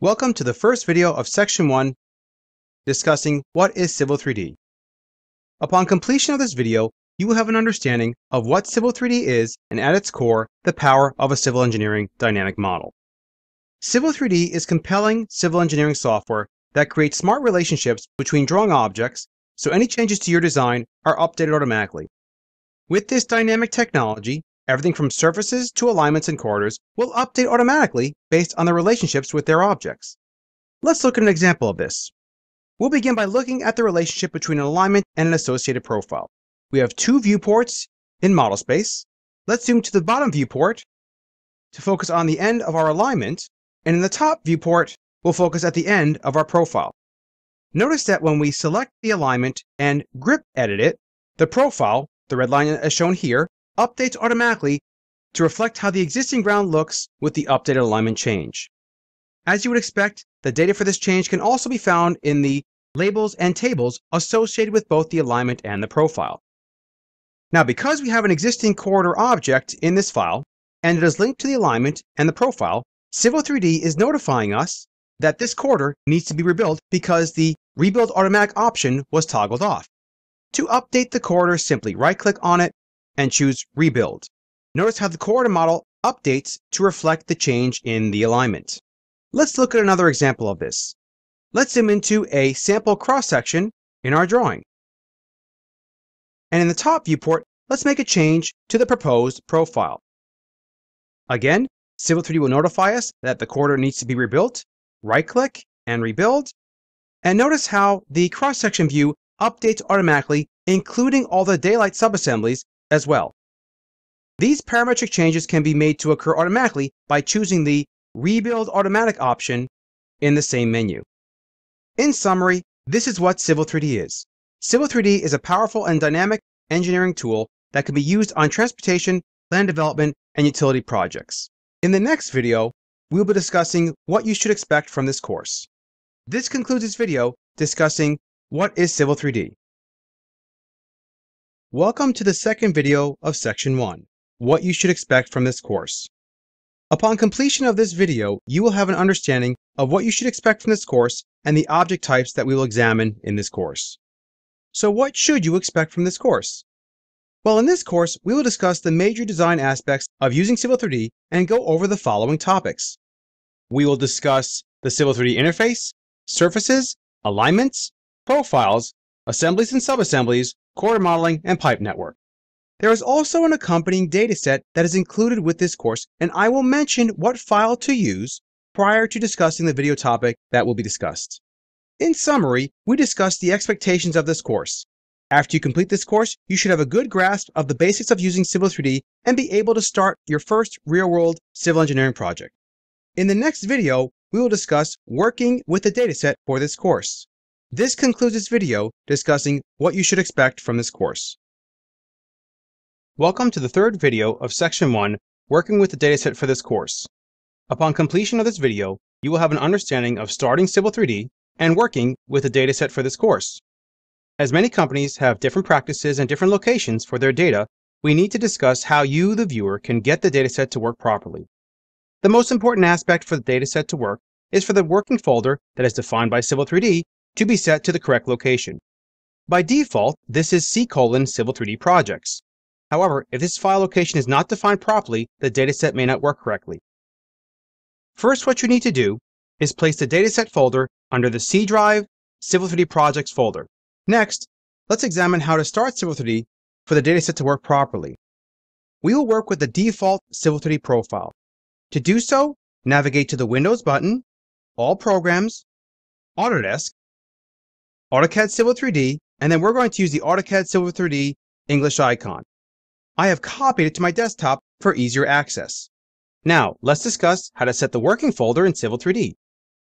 Welcome to the first video of Section 1 discussing what is Civil 3D. Upon completion of this video, you will have an understanding of what Civil 3D is and at its core, the power of a civil engineering dynamic model. Civil 3D is compelling civil engineering software that creates smart relationships between drawing objects so any changes to your design are updated automatically. With this dynamic technology, Everything from surfaces to alignments and corridors will update automatically based on the relationships with their objects. Let's look at an example of this. We'll begin by looking at the relationship between an alignment and an associated profile. We have two viewports in model space. Let's zoom to the bottom viewport to focus on the end of our alignment, and in the top viewport, we'll focus at the end of our profile. Notice that when we select the alignment and grip edit it, the profile, the red line as shown here, updates automatically to reflect how the existing ground looks with the updated alignment change. As you would expect, the data for this change can also be found in the labels and tables associated with both the alignment and the profile. Now, because we have an existing corridor object in this file, and it is linked to the alignment and the profile, Civil 3D is notifying us that this corridor needs to be rebuilt because the Rebuild Automatic option was toggled off. To update the corridor, simply right-click on it and choose Rebuild. Notice how the corridor model updates to reflect the change in the alignment. Let's look at another example of this. Let's zoom into a sample cross-section in our drawing. And in the top viewport, let's make a change to the proposed profile. Again, Civil 3D will notify us that the corridor needs to be rebuilt. Right-click and rebuild. And notice how the cross-section view updates automatically, including all the daylight subassemblies as well. These parametric changes can be made to occur automatically by choosing the Rebuild Automatic option in the same menu. In summary, this is what Civil 3D is. Civil 3D is a powerful and dynamic engineering tool that can be used on transportation, land development, and utility projects. In the next video, we'll be discussing what you should expect from this course. This concludes this video discussing what is Civil 3D. Welcome to the second video of Section 1, What You Should Expect from this course. Upon completion of this video, you will have an understanding of what you should expect from this course and the object types that we will examine in this course. So what should you expect from this course? Well, in this course, we will discuss the major design aspects of using Civil 3D and go over the following topics. We will discuss the Civil 3D interface, surfaces, alignments, profiles, assemblies and subassemblies, core modeling, and pipe network. There is also an accompanying dataset that is included with this course, and I will mention what file to use prior to discussing the video topic that will be discussed. In summary, we discussed the expectations of this course. After you complete this course, you should have a good grasp of the basics of using Civil 3D and be able to start your first real-world civil engineering project. In the next video, we will discuss working with the dataset for this course. This concludes this video discussing what you should expect from this course. Welcome to the third video of Section 1, Working with the Dataset for this course. Upon completion of this video, you will have an understanding of starting Civil 3D and working with the dataset for this course. As many companies have different practices and different locations for their data, we need to discuss how you, the viewer, can get the dataset to work properly. The most important aspect for the dataset to work is for the working folder that is defined by Civil 3D to be set to the correct location. By default, this is C colon Civil 3D projects. However, if this file location is not defined properly, the dataset may not work correctly. First, what you need to do is place the dataset folder under the C drive Civil 3D projects folder. Next, let's examine how to start Civil 3D for the dataset to work properly. We will work with the default Civil 3D profile. To do so, navigate to the Windows button, All Programs, Autodesk, AutoCAD Civil 3D, and then we're going to use the AutoCAD Civil 3D English icon. I have copied it to my desktop for easier access. Now, let's discuss how to set the working folder in Civil 3D.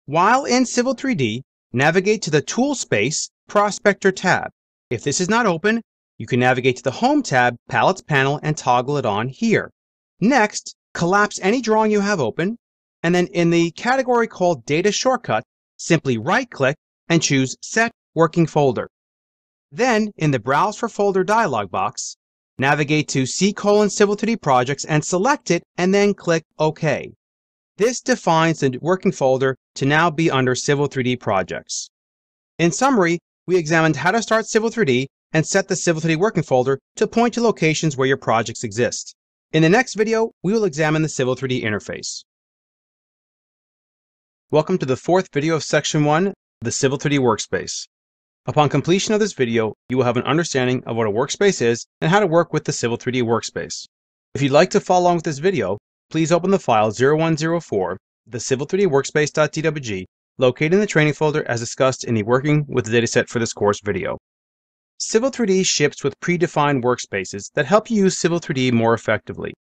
While in Civil 3D, navigate to the Tool Space Prospector tab. If this is not open, you can navigate to the Home tab, Palettes panel, and toggle it on here. Next, collapse any drawing you have open, and then in the category called Data Shortcut, simply right-click and choose Set Working Folder. Then, in the Browse for Folder dialog box, navigate to C colon Civil 3D Projects and select it and then click OK. This defines the working folder to now be under Civil 3D projects. In summary, we examined how to start Civil 3D and set the Civil 3D working folder to point to locations where your projects exist. In the next video, we will examine the Civil 3D interface. Welcome to the fourth video of Section 1, the Civil 3D Workspace. Upon completion of this video, you will have an understanding of what a workspace is and how to work with the Civil 3D Workspace. If you'd like to follow along with this video, please open the file 0104, the Civil 3D Workspace.dwg, located in the training folder as discussed in the Working with the Dataset for this course video. Civil 3D ships with predefined workspaces that help you use Civil 3D more effectively.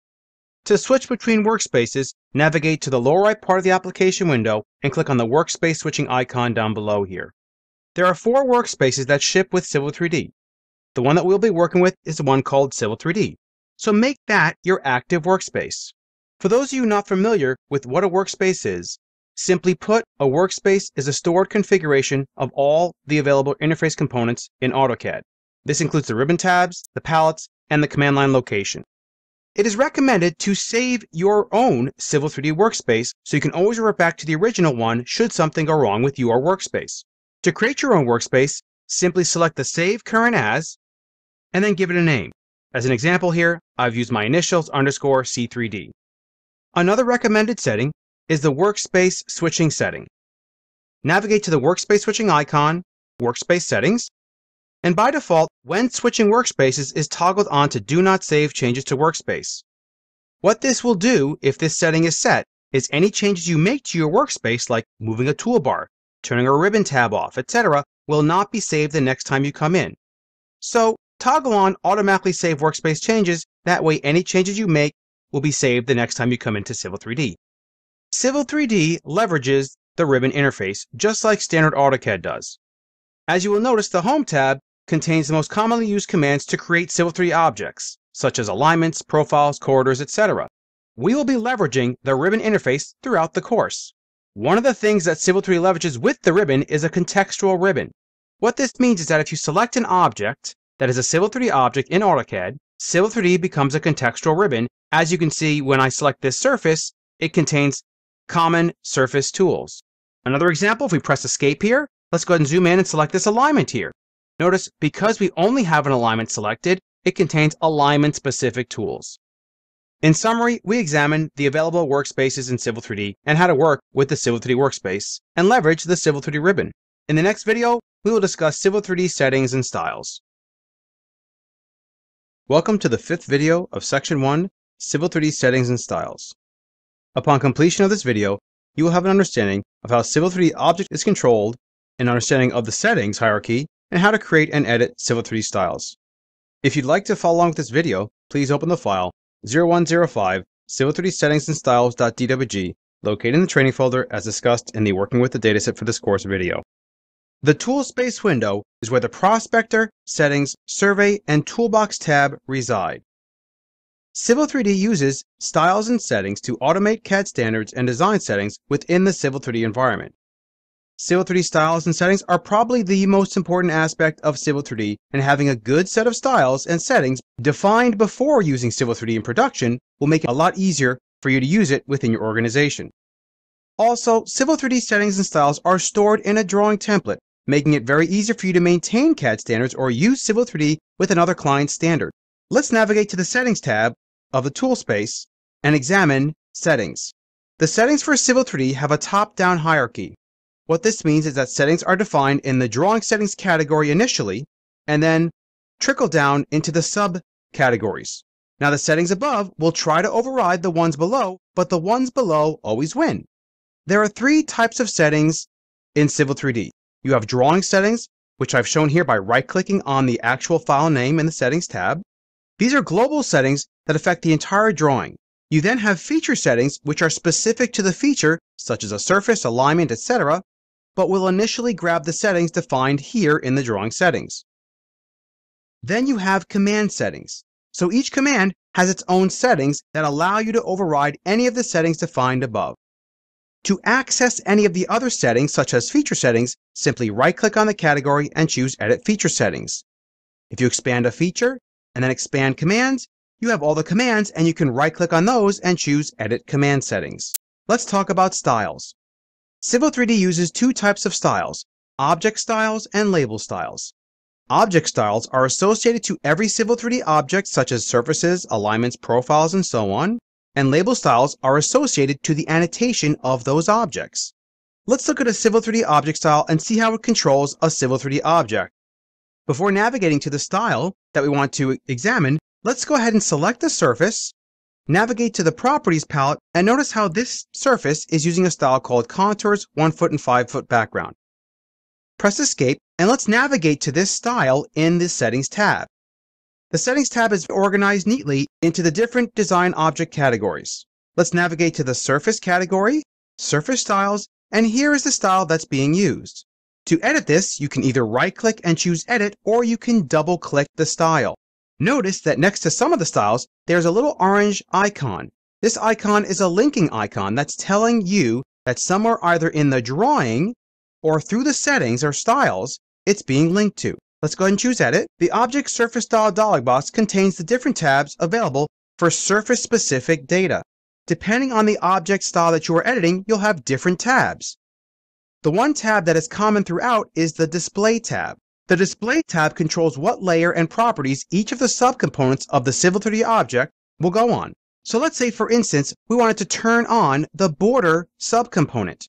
To switch between workspaces, navigate to the lower right part of the application window and click on the workspace switching icon down below here. There are four workspaces that ship with Civil 3D. The one that we'll be working with is the one called Civil 3D. So make that your active workspace. For those of you not familiar with what a workspace is, simply put, a workspace is a stored configuration of all the available interface components in AutoCAD. This includes the ribbon tabs, the palettes, and the command line location. It is recommended to save your own Civil 3D workspace so you can always revert back to the original one should something go wrong with your workspace. To create your own workspace, simply select the Save Current As and then give it a name. As an example here, I've used my initials underscore C3D. Another recommended setting is the Workspace Switching setting. Navigate to the Workspace Switching icon, Workspace Settings, and by default, when switching workspaces is toggled on to Do Not Save Changes to Workspace. What this will do, if this setting is set, is any changes you make to your workspace, like moving a toolbar, turning a ribbon tab off, etc., will not be saved the next time you come in. So, toggle on Automatically Save Workspace Changes, that way any changes you make will be saved the next time you come into Civil 3D. Civil 3D leverages the ribbon interface, just like standard AutoCAD does. As you will notice, the Home tab contains the most commonly used commands to create Civil 3D objects, such as alignments, profiles, corridors, etc. We will be leveraging the ribbon interface throughout the course. One of the things that Civil 3D leverages with the ribbon is a contextual ribbon. What this means is that if you select an object that is a Civil 3D object in AutoCAD, Civil 3D becomes a contextual ribbon. As you can see, when I select this surface, it contains common surface tools. Another example, if we press escape here, let's go ahead and zoom in and select this alignment here. Notice, because we only have an alignment selected, it contains alignment specific tools. In summary, we examined the available workspaces in Civil 3D and how to work with the Civil 3D workspace and leverage the Civil 3D ribbon. In the next video, we will discuss Civil 3D settings and styles. Welcome to the fifth video of Section 1, Civil 3D Settings and Styles. Upon completion of this video, you will have an understanding of how Civil 3D Object is controlled, an understanding of the settings hierarchy, and how to create and edit Civil 3D styles. If you'd like to follow along with this video, please open the file 0105 Civil 3D Settings and Styles.dwg located in the training folder as discussed in the Working with the Dataset for this course video. The Toolspace window is where the Prospector, Settings, Survey, and Toolbox tab reside. Civil 3D uses styles and settings to automate CAD standards and design settings within the Civil 3D environment. Civil 3D styles and settings are probably the most important aspect of Civil 3D, and having a good set of styles and settings defined before using Civil 3D in production will make it a lot easier for you to use it within your organization. Also, Civil 3D settings and styles are stored in a drawing template making it very easy for you to maintain CAD standards or use Civil 3D with another client standard. Let's navigate to the Settings tab of the tool space and examine Settings. The settings for Civil 3D have a top-down hierarchy. What this means is that settings are defined in the Drawing Settings category initially, and then trickle down into the subcategories. Now the settings above will try to override the ones below, but the ones below always win. There are three types of settings in Civil 3D. You have drawing settings, which I've shown here by right-clicking on the actual file name in the Settings tab. These are global settings that affect the entire drawing. You then have feature settings, which are specific to the feature, such as a surface, alignment, etc., but we'll initially grab the settings defined here in the drawing settings. Then you have command settings. So each command has its own settings that allow you to override any of the settings defined above. To access any of the other settings, such as feature settings, simply right-click on the category and choose Edit Feature Settings. If you expand a feature and then expand commands, you have all the commands and you can right-click on those and choose Edit Command Settings. let's talk about styles. Civil 3D uses two types of styles, object styles and label styles. Object styles are associated to every Civil 3D object such as surfaces, alignments, profiles, and so on, and label styles are associated to the annotation of those objects. Let's look at a Civil 3D object style and see how it controls a Civil 3D object. Before navigating to the style that we want to examine, let's go ahead and select the surface, navigate to the Properties palette, and notice how this surface is using a style called Contours 1 foot and 5 foot background. Press Escape, and let's navigate to this style in the Settings tab. The Settings tab is organized neatly into the different design object categories. Let's navigate to the Surface category, Surface Styles, and here is the style that's being used. To edit this, you can either right-click and choose Edit, or you can double-click the style. Notice that next to some of the styles, there's a little orange icon. This icon is a linking icon that's telling you that somewhere either in the drawing or through the settings or styles, it's being linked to. Let's go ahead and choose Edit. The Object Surface Style dialog box contains the different tabs available for surface-specific data. Depending on the object style that you are editing, you'll have different tabs. The one tab that is common throughout is the Display tab. The Display tab controls what layer and properties each of the subcomponents of the Civil 3D object will go on. So let's say, for instance, we wanted to turn on the border subcomponent.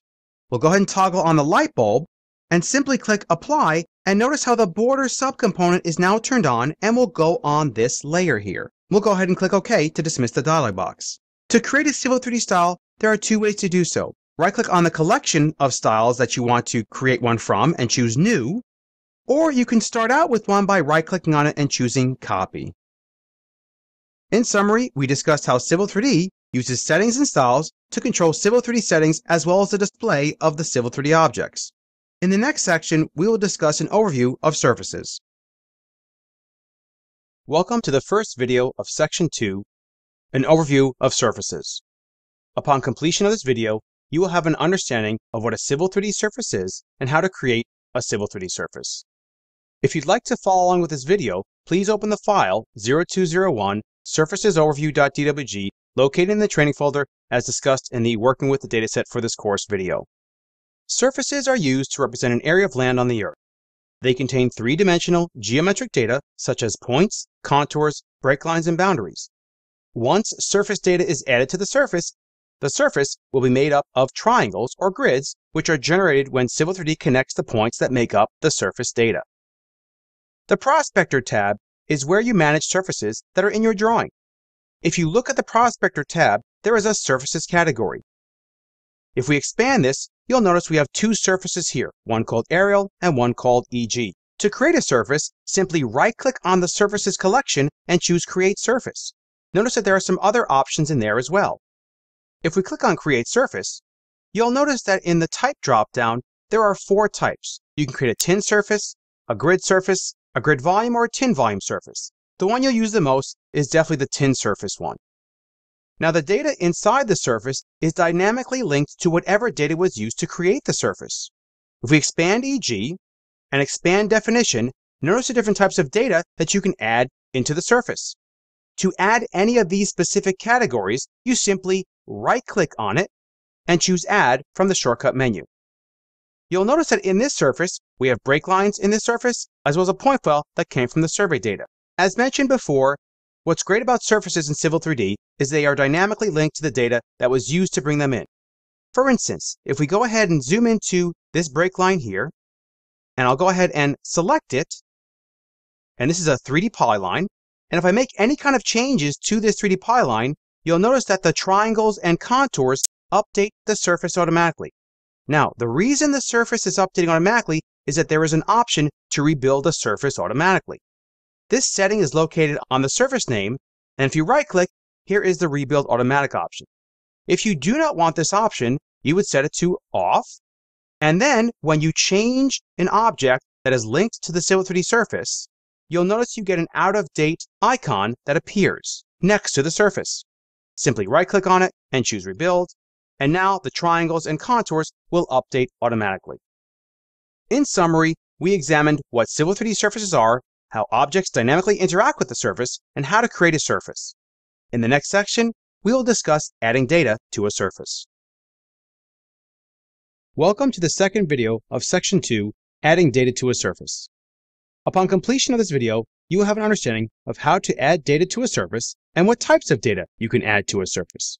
We'll go ahead and toggle on the light bulb and simply click Apply and notice how the border subcomponent is now turned on and will go on this layer here. We'll go ahead and click OK to dismiss the dialog box. To create a Civil 3D style, there are two ways to do so. Right-click on the collection of styles that you want to create one from and choose New, or you can start out with one by right-clicking on it and choosing Copy. In summary, we discussed how Civil 3D uses settings and styles to control Civil 3D settings as well as the display of the Civil 3D objects. In the next section, we will discuss an overview of surfaces. Welcome to the first video of Section 2 an overview of surfaces. Upon completion of this video, you will have an understanding of what a Civil 3D surface is and how to create a Civil 3D surface. If you'd like to follow along with this video, please open the file 0201 surfacesoverview.dwg located in the training folder as discussed in the Working with the Dataset for this course video. Surfaces are used to represent an area of land on the Earth. They contain three-dimensional geometric data such as points, contours, break lines, and boundaries. Once surface data is added to the surface, the surface will be made up of triangles or grids, which are generated when Civil 3D connects the points that make up the surface data. The Prospector tab is where you manage surfaces that are in your drawing. If you look at the Prospector tab, there is a Surfaces category. If we expand this, you'll notice we have two surfaces here, one called Aerial and one called EG. To create a surface, simply right-click on the Surfaces collection and choose Create Surface. Notice that there are some other options in there as well. If we click on Create Surface, you'll notice that in the Type dropdown, there are four types. You can create a tin surface, a grid surface, a grid volume, or a tin volume surface. The one you'll use the most is definitely the tin surface one. Now the data inside the surface is dynamically linked to whatever data was used to create the surface. If we expand EG and expand definition, notice the different types of data that you can add into the surface. To add any of these specific categories, you simply right-click on it and choose Add from the shortcut menu. You'll notice that in this surface, we have break lines in this surface, as well as a point file that came from the survey data. As mentioned before, what's great about surfaces in Civil 3D is they are dynamically linked to the data that was used to bring them in. For instance, if we go ahead and zoom into this break line here, and I'll go ahead and select it, and this is a 3D polyline, and if I make any kind of changes to this 3D polyline, you'll notice that the triangles and contours update the surface automatically. Now, the reason the surface is updating automatically is that there is an option to rebuild the surface automatically. This setting is located on the surface name, and if you right click, here is the rebuild automatic option. If you do not want this option, you would set it to off, and then when you change an object that is linked to the Civil 3D surface, you'll notice you get an out-of-date icon that appears next to the surface. Simply right-click on it and choose Rebuild, and now the triangles and contours will update automatically. In summary, we examined what Civil 3D surfaces are, how objects dynamically interact with the surface, and how to create a surface. In the next section, we will discuss adding data to a surface. Welcome to the second video of Section 2, Adding Data to a Surface. Upon completion of this video, you will have an understanding of how to add data to a surface and what types of data you can add to a surface.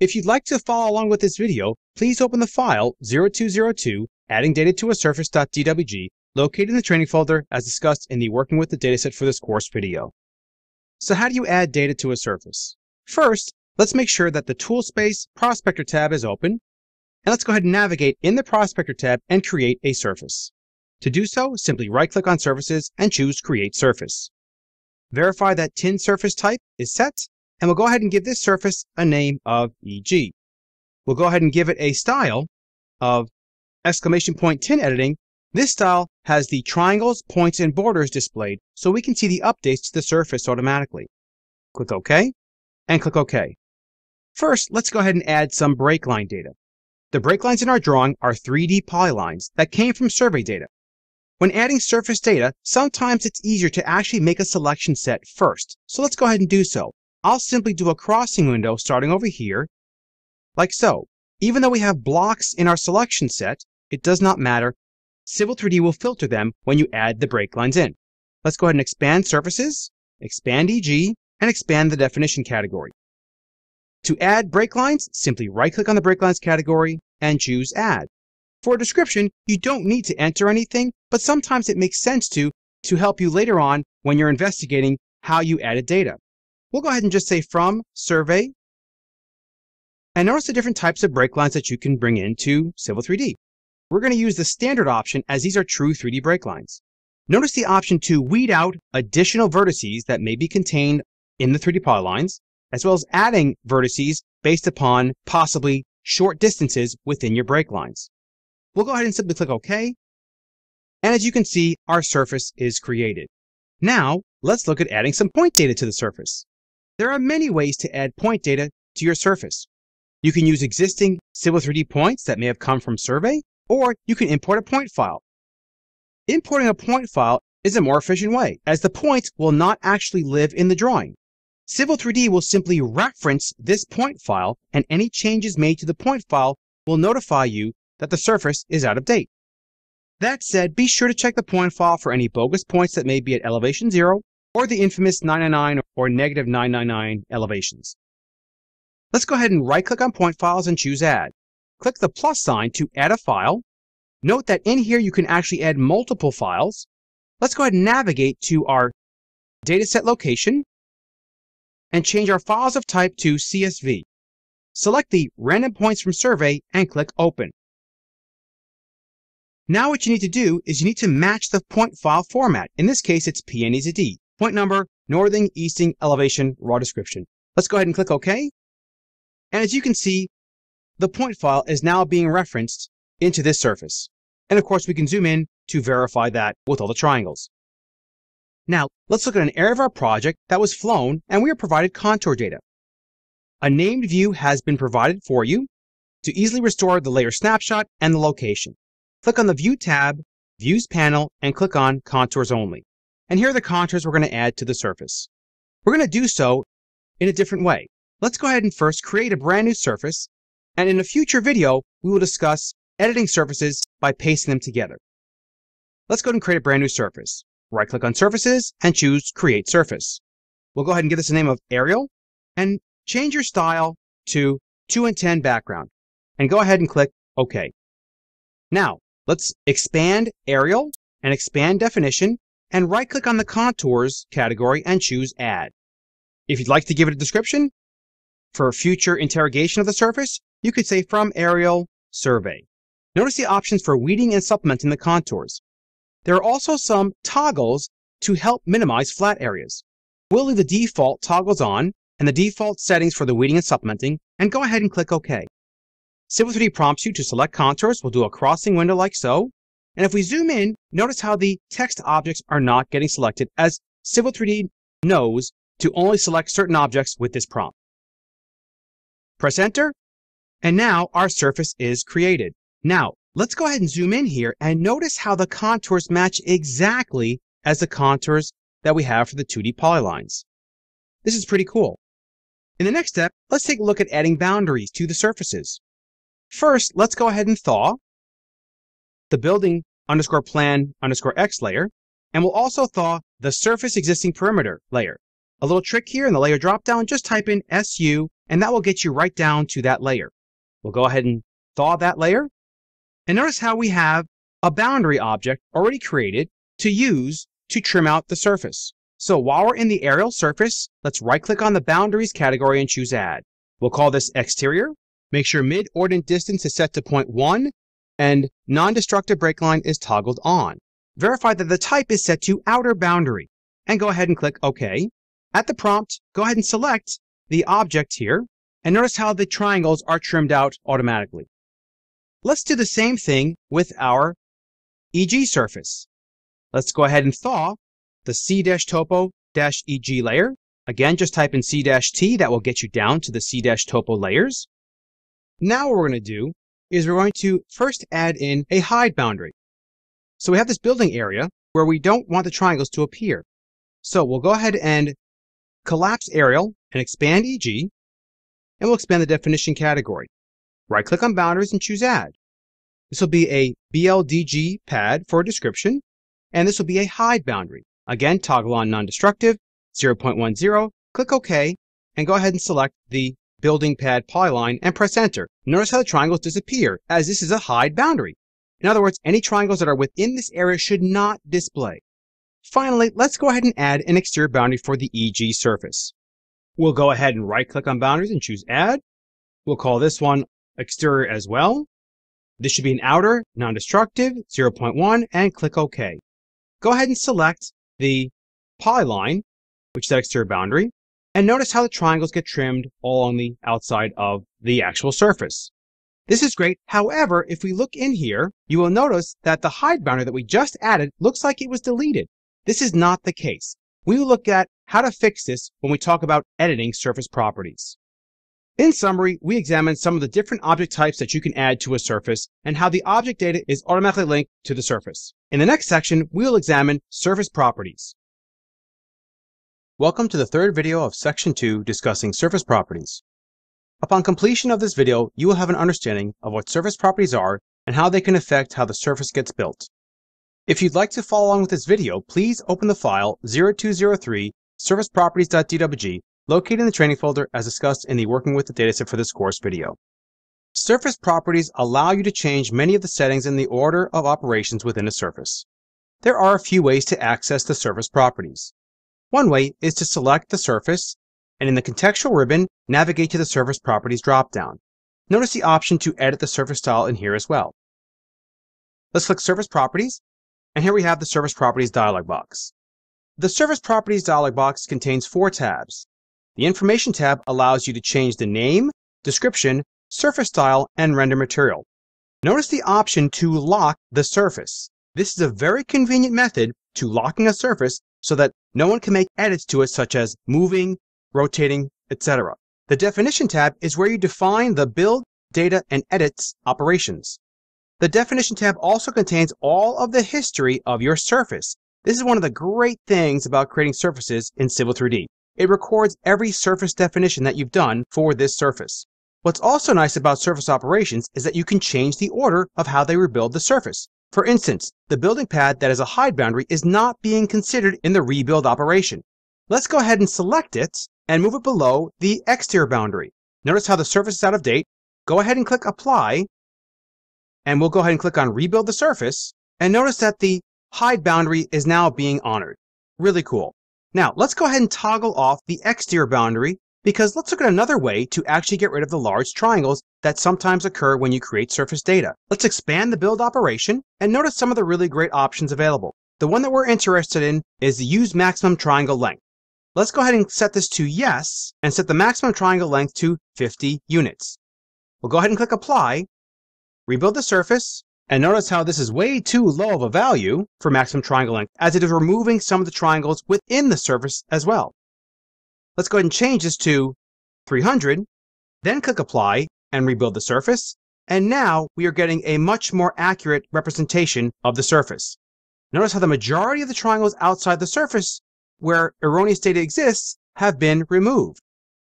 If you'd like to follow along with this video, please open the file 0202 adding data to a surface.dwg located in the training folder as discussed in the Working with the Dataset for this course video. So how do you add data to a surface? First, let's make sure that the Toolspace Prospector tab is open and let's go ahead and navigate in the Prospector tab and create a surface. To do so, simply right-click on Surfaces and choose Create Surface. Verify that tin surface type is set, and we'll go ahead and give this surface a name of EG. We'll go ahead and give it a style of exclamation point tin editing. This style has the triangles, points, and borders displayed so we can see the updates to the surface automatically. Click OK, and click OK. First, let's go ahead and add some break line data. The break lines in our drawing are 3D polylines that came from survey data. When adding surface data, sometimes it's easier to actually make a selection set first. So let's go ahead and do so. I'll simply do a crossing window starting over here, like so. Even though we have blocks in our selection set, it does not matter. Civil 3D will filter them when you add the break lines in. Let's go ahead and expand surfaces, expand EG, and expand the definition category. To add break lines, simply right-click on the break lines category and choose Add. For a description, you don't need to enter anything, but sometimes it makes sense to, to help you later on when you're investigating how you added data. We'll go ahead and just say from survey. And notice the different types of break lines that you can bring into Civil 3D. We're going to use the standard option as these are true 3D break lines. Notice the option to weed out additional vertices that may be contained in the 3D polylines as well as adding vertices based upon possibly short distances within your break lines. We'll go ahead and simply click OK. And as you can see, our surface is created. Now, let's look at adding some point data to the surface. There are many ways to add point data to your surface. You can use existing Civil 3D points that may have come from survey, or you can import a point file. Importing a point file is a more efficient way, as the points will not actually live in the drawing. Civil 3D will simply reference this point file and any changes made to the point file will notify you that the surface is out of date. That said, be sure to check the point file for any bogus points that may be at elevation 0 or the infamous 999 or negative 999 elevations. Let's go ahead and right-click on point files and choose Add. Click the plus sign to add a file. Note that in here you can actually add multiple files. Let's go ahead and navigate to our dataset location and change our files of type to CSV. Select the Random Points from Survey and click Open. Now what you need to do is you need to match the point file format. In this case, it's PNEZD. Point number, northing, easting, elevation, raw description. Let's go ahead and click OK. And as you can see, the point file is now being referenced into this surface. And of course, we can zoom in to verify that with all the triangles. Now, let's look at an area of our project that was flown and we are provided contour data. A named view has been provided for you to easily restore the layer snapshot and the location. Click on the View tab, Views panel, and click on Contours Only. And here are the contours we're going to add to the surface. We're going to do so in a different way. Let's go ahead and first create a brand new surface, and in a future video, we will discuss editing surfaces by pasting them together. Let's go ahead and create a brand new surface. Right click on surfaces and choose create surface. We'll go ahead and give this a name of Aerial and change your style to 2 and 10 background and go ahead and click OK. Now let's expand Aerial and expand definition and right click on the contours category and choose add. If you'd like to give it a description for future interrogation of the surface, you could say from Aerial survey. Notice the options for weeding and supplementing the contours. There are also some toggles to help minimize flat areas. We'll leave the default toggles on and the default settings for the weeding and supplementing and go ahead and click OK. Civil 3D prompts you to select contours. We'll do a crossing window like so. And if we zoom in, notice how the text objects are not getting selected as Civil 3D knows to only select certain objects with this prompt. Press enter, and now our surface is created. Now, Let's go ahead and zoom in here and notice how the contours match exactly as the contours that we have for the 2D polylines. This is pretty cool. In the next step, let's take a look at adding boundaries to the surfaces. First, let's go ahead and thaw. The building underscore plan underscore X layer, and we'll also thaw the surface existing perimeter layer. A little trick here in the layer dropdown, just type in SU, and that will get you right down to that layer. We'll go ahead and thaw that layer. And notice how we have a boundary object already created to use to trim out the surface. So while we're in the aerial surface, let's right click on the boundaries category and choose add. We'll call this exterior. Make sure mid ordinate distance is set to 0.1 and non-destructive break line is toggled on. Verify that the type is set to outer boundary and go ahead and click OK. At the prompt, go ahead and select the object here and notice how the triangles are trimmed out automatically. Let's do the same thing with our EG surface. Let's go ahead and thaw the C-topo-EG layer. Again, just type in C-T, that will get you down to the C-topo layers. Now what we're going to do is we're going to first add in a hide boundary. So we have this building area where we don't want the triangles to appear. So we'll go ahead and collapse aerial and expand EG, and we'll expand the definition category. Right click on boundaries and choose add. This will be a BLDG pad for a description, and this will be a hide boundary. Again, toggle on non-destructive, 0.10, click OK, and go ahead and select the building pad polyline and press enter. Notice how the triangles disappear, as this is a hide boundary. In other words, any triangles that are within this area should not display. Finally, let's go ahead and add an exterior boundary for the EG surface. We'll go ahead and right click on boundaries and choose add. We'll call this one exterior as well. This should be an outer, non-destructive, 0.1, and click OK. Go ahead and select the polyline, which is that exterior boundary, and notice how the triangles get trimmed all on the outside of the actual surface. This is great. However, if we look in here, you will notice that the hide boundary that we just added looks like it was deleted. This is not the case. We will look at how to fix this when we talk about editing surface properties. In summary, we examined some of the different object types that you can add to a surface and how the object data is automatically linked to the surface. In the next section, we will examine surface properties. Welcome to the third video of Section 2 discussing surface properties. Upon completion of this video, you will have an understanding of what surface properties are and how they can affect how the surface gets built. If you'd like to follow along with this video, please open the file 0203 surfaceproperties.dwg located in the training folder as discussed in the Working with the Dataset for this course video. Surface properties allow you to change many of the settings in the order of operations within a surface. There are a few ways to access the surface properties. One way is to select the surface and in the contextual ribbon, navigate to the surface properties dropdown. Notice the option to edit the surface style in here as well. Let's click surface properties and here we have the surface properties dialog box. The surface properties dialog box contains four tabs. The information tab allows you to change the name, description, surface style, and render material. Notice the option to lock the surface. This is a very convenient method to locking a surface so that no one can make edits to it such as moving, rotating, etc. The definition tab is where you define the build, data, and edits operations. The definition tab also contains all of the history of your surface. This is one of the great things about creating surfaces in Civil 3D. It records every surface definition that you've done for this surface. What's also nice about surface operations is that you can change the order of how they rebuild the surface. For instance, the building pad that is a hide boundary is not being considered in the rebuild operation. Let's go ahead and select it and move it below the exterior boundary. Notice how the surface is out of date. Go ahead and click apply. And we'll go ahead and click on rebuild the surface. And notice that the hide boundary is now being honored. Really cool. Now let's go ahead and toggle off the exterior boundary because let's look at another way to actually get rid of the large triangles that sometimes occur when you create surface data. Let's expand the build operation and notice some of the really great options available. The one that we're interested in is the use maximum triangle length. Let's go ahead and set this to yes and set the maximum triangle length to 50 units. We'll go ahead and click apply, rebuild the surface, and notice how this is way too low of a value for maximum triangle length as it is removing some of the triangles within the surface as well. Let's go ahead and change this to 300, then click apply and rebuild the surface. And now we are getting a much more accurate representation of the surface. Notice how the majority of the triangles outside the surface where erroneous data exists have been removed.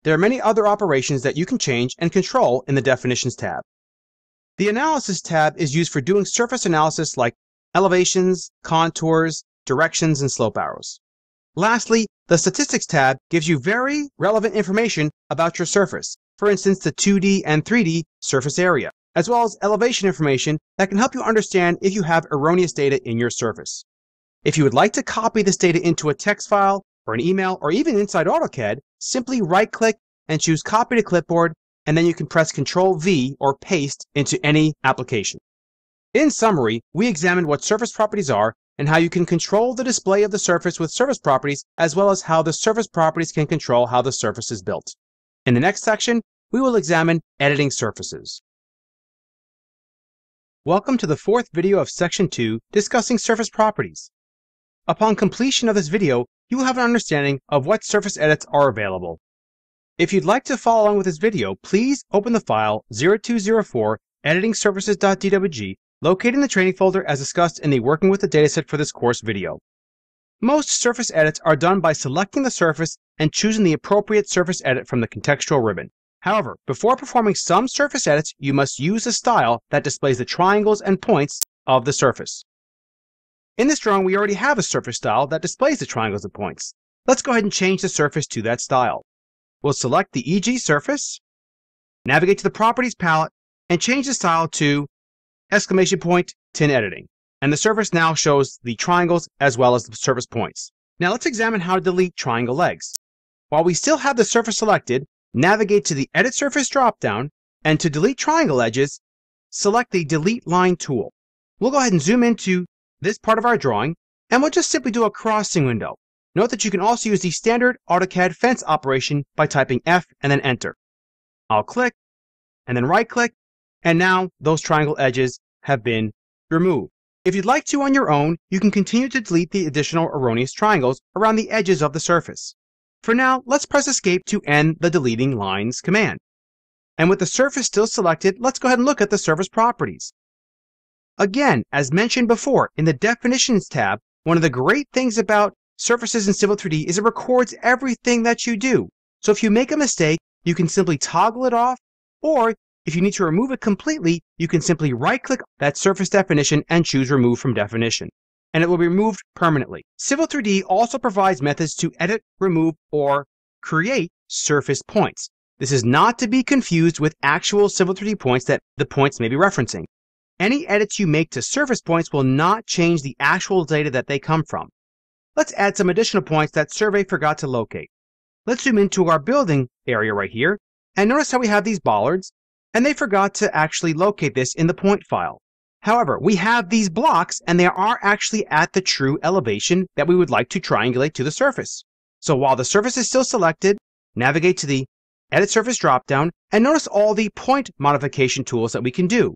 There are many other operations that you can change and control in the Definitions tab. The Analysis tab is used for doing surface analysis like elevations, contours, directions, and slope arrows. Lastly, the Statistics tab gives you very relevant information about your surface, for instance, the 2D and 3D surface area, as well as elevation information that can help you understand if you have erroneous data in your surface. If you would like to copy this data into a text file, or an email, or even inside AutoCAD, simply right-click and choose Copy to Clipboard and then you can press Ctrl V or paste into any application. In summary, we examined what surface properties are and how you can control the display of the surface with surface properties, as well as how the surface properties can control how the surface is built. In the next section, we will examine editing surfaces. Welcome to the fourth video of Section 2 discussing surface properties. Upon completion of this video, you will have an understanding of what surface edits are available if you'd like to follow along with this video, please open the file 0204 editingsurfaces.dwg located in the training folder as discussed in the Working with the Dataset for this course video. Most surface edits are done by selecting the surface and choosing the appropriate surface edit from the contextual ribbon. However, before performing some surface edits, you must use a style that displays the triangles and points of the surface. In this drawing, we already have a surface style that displays the triangles and points. Let's go ahead and change the surface to that style. We'll select the EG surface, navigate to the Properties palette, and change the style to exclamation point tin editing. And the surface now shows the triangles as well as the surface points. Now let's examine how to delete triangle legs. While we still have the surface selected, navigate to the Edit Surface dropdown, and to delete triangle edges, select the Delete Line tool. We'll go ahead and zoom into this part of our drawing, and we'll just simply do a crossing window. Note that you can also use the standard AutoCAD fence operation by typing F and then enter. I'll click and then right click and now those triangle edges have been removed. If you'd like to on your own, you can continue to delete the additional erroneous triangles around the edges of the surface. For now, let's press escape to end the deleting lines command. And with the surface still selected, let's go ahead and look at the surface properties. Again, as mentioned before, in the Definitions tab, one of the great things about Surfaces in Civil 3D is it records everything that you do. So if you make a mistake, you can simply toggle it off, or if you need to remove it completely, you can simply right-click that surface definition and choose Remove from Definition, and it will be removed permanently. Civil 3D also provides methods to edit, remove, or create surface points. This is not to be confused with actual Civil 3D points that the points may be referencing. Any edits you make to surface points will not change the actual data that they come from. Let's add some additional points that Survey forgot to locate. Let's zoom into our building area right here, and notice how we have these bollards, and they forgot to actually locate this in the point file. However, we have these blocks, and they are actually at the true elevation that we would like to triangulate to the surface. So while the surface is still selected, navigate to the Edit Surface dropdown, and notice all the point modification tools that we can do.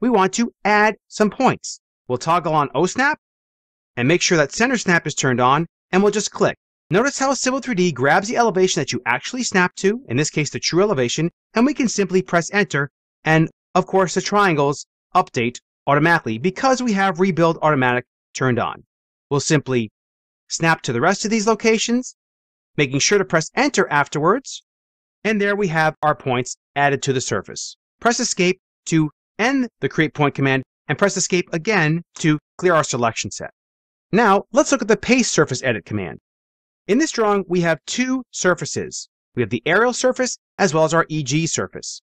We want to add some points. We'll toggle on OSNAP, and make sure that center snap is turned on and we'll just click. Notice how Civil 3D grabs the elevation that you actually snap to, in this case the true elevation, and we can simply press enter and of course the triangles update automatically because we have rebuild automatic turned on. We'll simply snap to the rest of these locations, making sure to press enter afterwards, and there we have our points added to the surface. Press escape to end the create point command and press escape again to clear our selection set. Now, let's look at the Paste Surface Edit command. In this drawing, we have two surfaces. We have the aerial surface as well as our EG surface.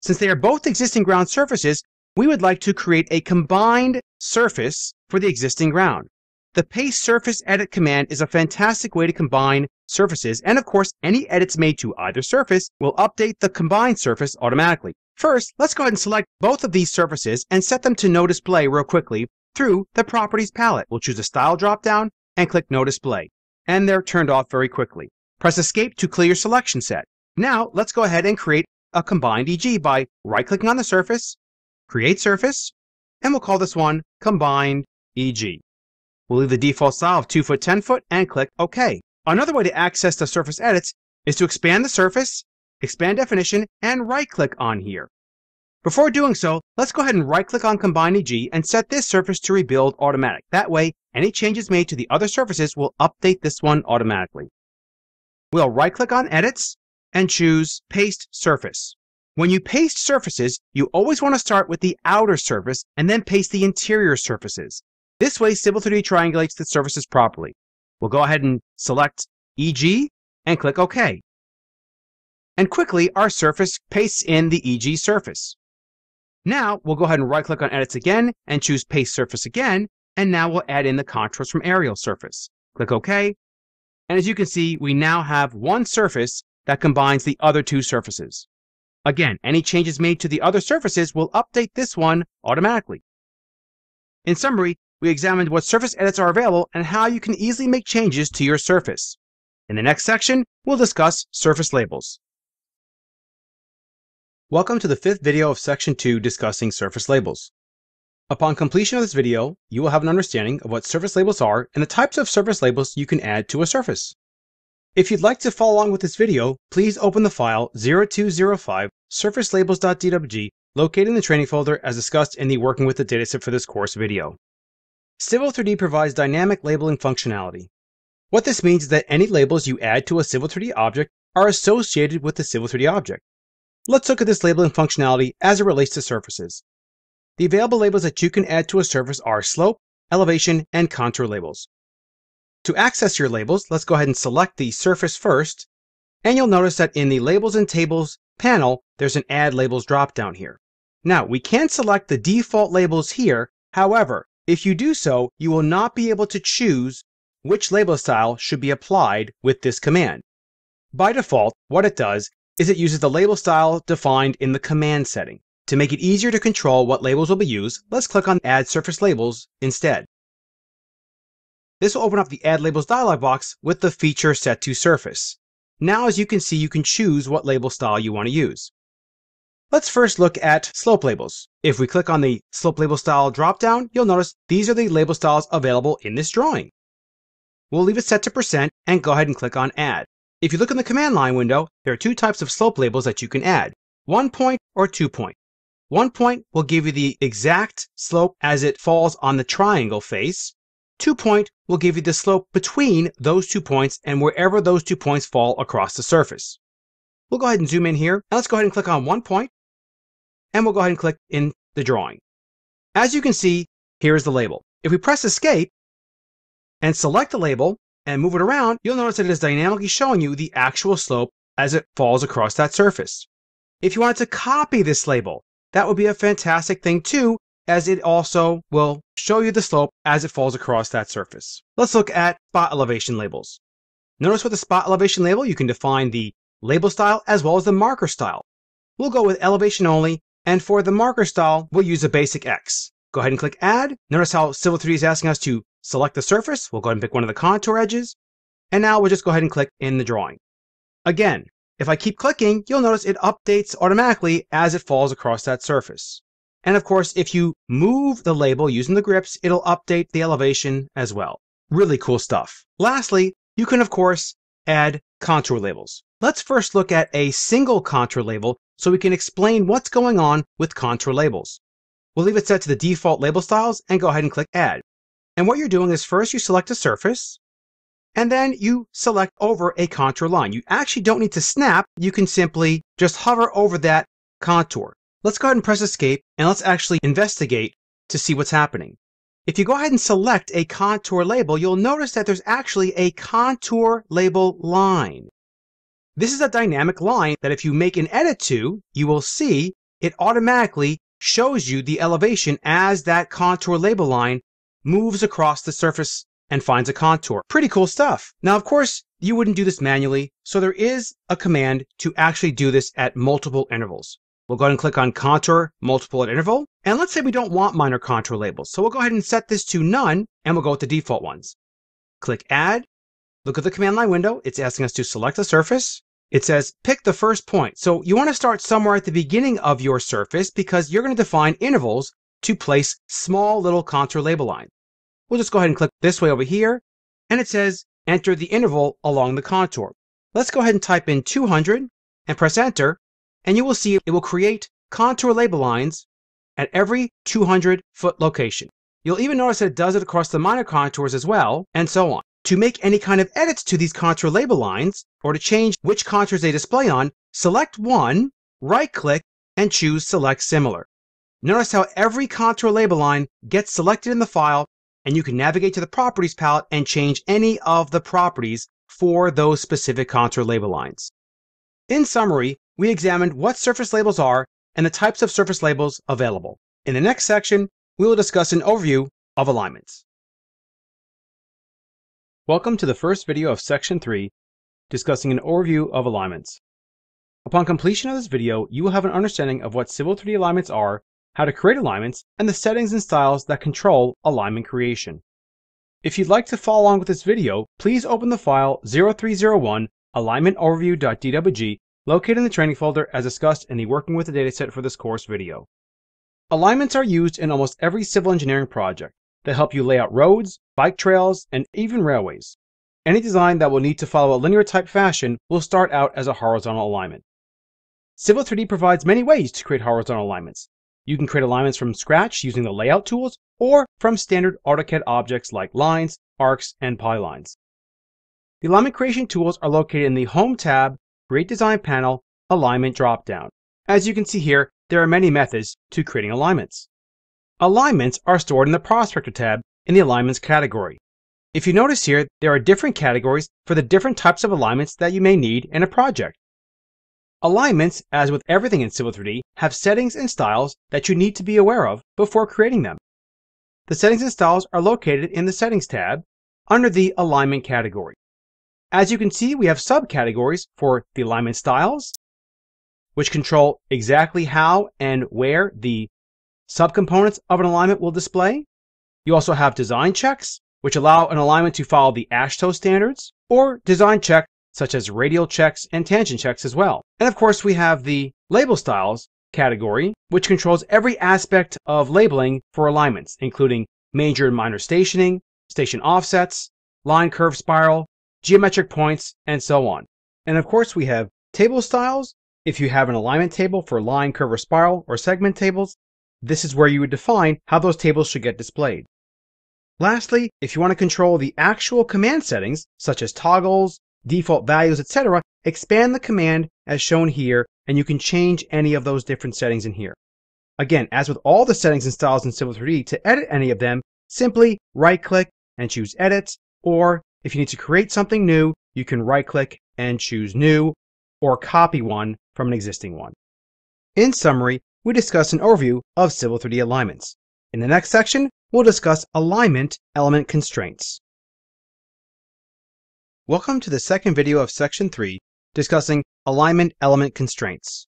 Since they are both existing ground surfaces, we would like to create a combined surface for the existing ground. The Paste Surface Edit command is a fantastic way to combine surfaces, and of course, any edits made to either surface will update the combined surface automatically. First, let's go ahead and select both of these surfaces and set them to no display real quickly through the Properties palette. We'll choose a Style dropdown and click No Display. And they're turned off very quickly. Press Escape to clear your selection set. Now, let's go ahead and create a combined EG by right-clicking on the surface, Create Surface, and we'll call this one Combined EG. We'll leave the default style of 2 foot 10 foot and click OK. Another way to access the surface edits is to expand the surface, expand definition, and right-click on here. Before doing so, let's go ahead and right-click on Combine EG and set this surface to Rebuild Automatic. That way, any changes made to the other surfaces will update this one automatically. We'll right-click on Edits and choose Paste Surface. When you paste surfaces, you always want to start with the outer surface and then paste the interior surfaces. This way, Civil 3D triangulates the surfaces properly. We'll go ahead and select EG and click OK. And quickly, our surface pastes in the EG surface. Now, we'll go ahead and right click on Edits again and choose Paste Surface again. And now we'll add in the contours from Aerial Surface. Click OK. And as you can see, we now have one surface that combines the other two surfaces. Again, any changes made to the other surfaces will update this one automatically. In summary, we examined what surface edits are available and how you can easily make changes to your surface. In the next section, we'll discuss surface labels. Welcome to the fifth video of section 2 discussing surface labels. Upon completion of this video, you will have an understanding of what surface labels are and the types of surface labels you can add to a surface. If you'd like to follow along with this video, please open the file 0205 surfacelabels.dwg located in the training folder as discussed in the Working with the Dataset for this course video. Civil 3D provides dynamic labeling functionality. What this means is that any labels you add to a Civil 3D object are associated with the Civil 3D object. Let's look at this labeling functionality as it relates to surfaces. The available labels that you can add to a surface are slope, elevation, and contour labels. To access your labels, let's go ahead and select the surface first, and you'll notice that in the Labels and Tables panel, there's an Add Labels dropdown here. Now, we can select the default labels here. However, if you do so, you will not be able to choose which label style should be applied with this command. By default, what it does is it uses the label style defined in the command setting. To make it easier to control what labels will be used, let's click on Add Surface Labels instead. This will open up the Add Labels dialog box with the feature set to surface. Now, as you can see, you can choose what label style you want to use. Let's first look at slope labels. If we click on the slope label style dropdown, you'll notice these are the label styles available in this drawing. We'll leave it set to percent and go ahead and click on Add. If you look in the command line window, there are two types of slope labels that you can add, one point or two point. One point will give you the exact slope as it falls on the triangle face. Two point will give you the slope between those two points and wherever those two points fall across the surface. We'll go ahead and zoom in here. And let's go ahead and click on one point, and we'll go ahead and click in the drawing. As you can see, here is the label. If we press escape and select the label, and move it around, you'll notice that it is dynamically showing you the actual slope as it falls across that surface. If you wanted to copy this label, that would be a fantastic thing too, as it also will show you the slope as it falls across that surface. Let's look at spot elevation labels. Notice with the spot elevation label, you can define the label style as well as the marker style. We'll go with elevation only, and for the marker style, we'll use a basic X. Go ahead and click Add. Notice how Civil 3D is asking us to select the surface. We'll go ahead and pick one of the contour edges. And now we'll just go ahead and click in the drawing. Again, if I keep clicking, you'll notice it updates automatically as it falls across that surface. And of course, if you move the label using the grips, it'll update the elevation as well. Really cool stuff. Lastly, you can of course add contour labels. Let's first look at a single contour label so we can explain what's going on with contour labels. We'll leave it set to the default label styles and go ahead and click add. And what you're doing is first you select a surface and then you select over a contour line. You actually don't need to snap. You can simply just hover over that contour. Let's go ahead and press escape and let's actually investigate to see what's happening. If you go ahead and select a contour label, you'll notice that there's actually a contour label line. This is a dynamic line that if you make an edit to, you will see it automatically shows you the elevation as that contour label line moves across the surface and finds a contour. Pretty cool stuff. Now, of course, you wouldn't do this manually, so there is a command to actually do this at multiple intervals. We'll go ahead and click on contour multiple at interval. And let's say we don't want minor contour labels. So we'll go ahead and set this to none and we'll go with the default ones. Click add. Look at the command line window. It's asking us to select a surface. It says pick the first point. So you want to start somewhere at the beginning of your surface because you're going to define intervals to place small little contour label lines. We'll just go ahead and click this way over here and it says enter the interval along the contour. Let's go ahead and type in 200 and press enter and you will see it will create contour label lines at every 200 foot location. You'll even notice that it does it across the minor contours as well, and so on. To make any kind of edits to these contour label lines, or to change which contours they display on, select one, right-click and choose Select Similar. Notice how every contour label line gets selected in the file and you can navigate to the Properties palette and change any of the properties for those specific contour label lines. In summary, we examined what surface labels are and the types of surface labels available. In the next section, we will discuss an overview of alignments. Welcome to the first video of Section 3, discussing an overview of alignments. Upon completion of this video, you will have an understanding of what Civil 3D alignments are, how to create alignments, and the settings and styles that control alignment creation. If you'd like to follow along with this video, please open the file 0301 alignmentoverview.dwg located in the training folder as discussed in the Working with the Dataset for this course video. Alignments are used in almost every civil engineering project that help you lay out roads, bike trails, and even railways. Any design that will need to follow a linear type fashion will start out as a horizontal alignment. Civil 3D provides many ways to create horizontal alignments. You can create alignments from scratch using the layout tools or from standard AutoCAD objects like lines, arcs, and polylines. The alignment creation tools are located in the Home tab, Create Design panel, Alignment dropdown. As you can see here, there are many methods to creating alignments. Alignments are stored in the Prospector tab in the Alignments category. If you notice here, there are different categories for the different types of alignments that you may need in a project. Alignments, as with everything in Civil 3D, have settings and styles that you need to be aware of before creating them. The settings and styles are located in the Settings tab under the Alignment category. As you can see, we have subcategories for the alignment styles, which control exactly how and where the subcomponents of an alignment will display. You also have design checks, which allow an alignment to follow the AASHTO standards, or design check such as radial checks and tangent checks as well. And of course, we have the label styles category, which controls every aspect of labeling for alignments, including major and minor stationing, station offsets, line curve spiral, geometric points, and so on. And of course, we have table styles, if you have an alignment table for line, curve, or spiral, or segment tables, this is where you would define how those tables should get displayed. Lastly, if you want to control the actual command settings, such as toggles, default values, etc., expand the command as shown here, and you can change any of those different settings in here. Again, as with all the settings and styles in Civil 3D, to edit any of them, simply right-click and choose Edit, or if you need to create something new, you can right-click and choose New, or copy one from an existing one. In summary, we discussed an overview of Civil 3D alignments. In the next section, we'll discuss alignment element constraints. Welcome to the second video of Section 3, discussing alignment element constraints.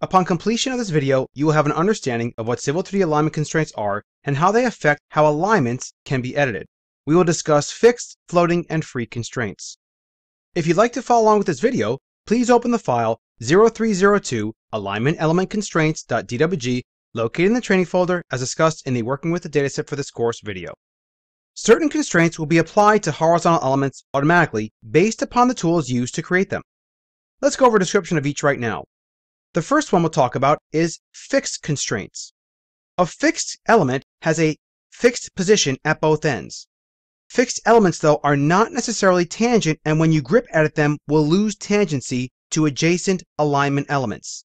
Upon completion of this video, you will have an understanding of what Civil 3D alignment constraints are and how they affect how alignments can be edited. We will discuss fixed, floating, and free constraints. If you'd like to follow along with this video, please open the file 0302 alignmentelementconstraints.dwg located in the training folder as discussed in the Working with the Dataset for this course video. Certain constraints will be applied to horizontal elements automatically based upon the tools used to create them. Let's go over a description of each right now. The first one we'll talk about is fixed constraints. A fixed element has a fixed position at both ends. Fixed elements, though, are not necessarily tangent, and when you grip edit them, will lose tangency to adjacent alignment elements.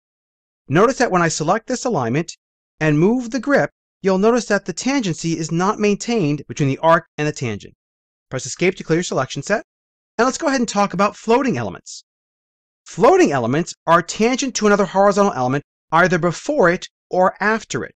Notice that when I select this alignment and move the grip, you'll notice that the tangency is not maintained between the arc and the tangent. Press Escape to clear your selection set. And let's go ahead and talk about floating elements. Floating elements are tangent to another horizontal element either before it or after it.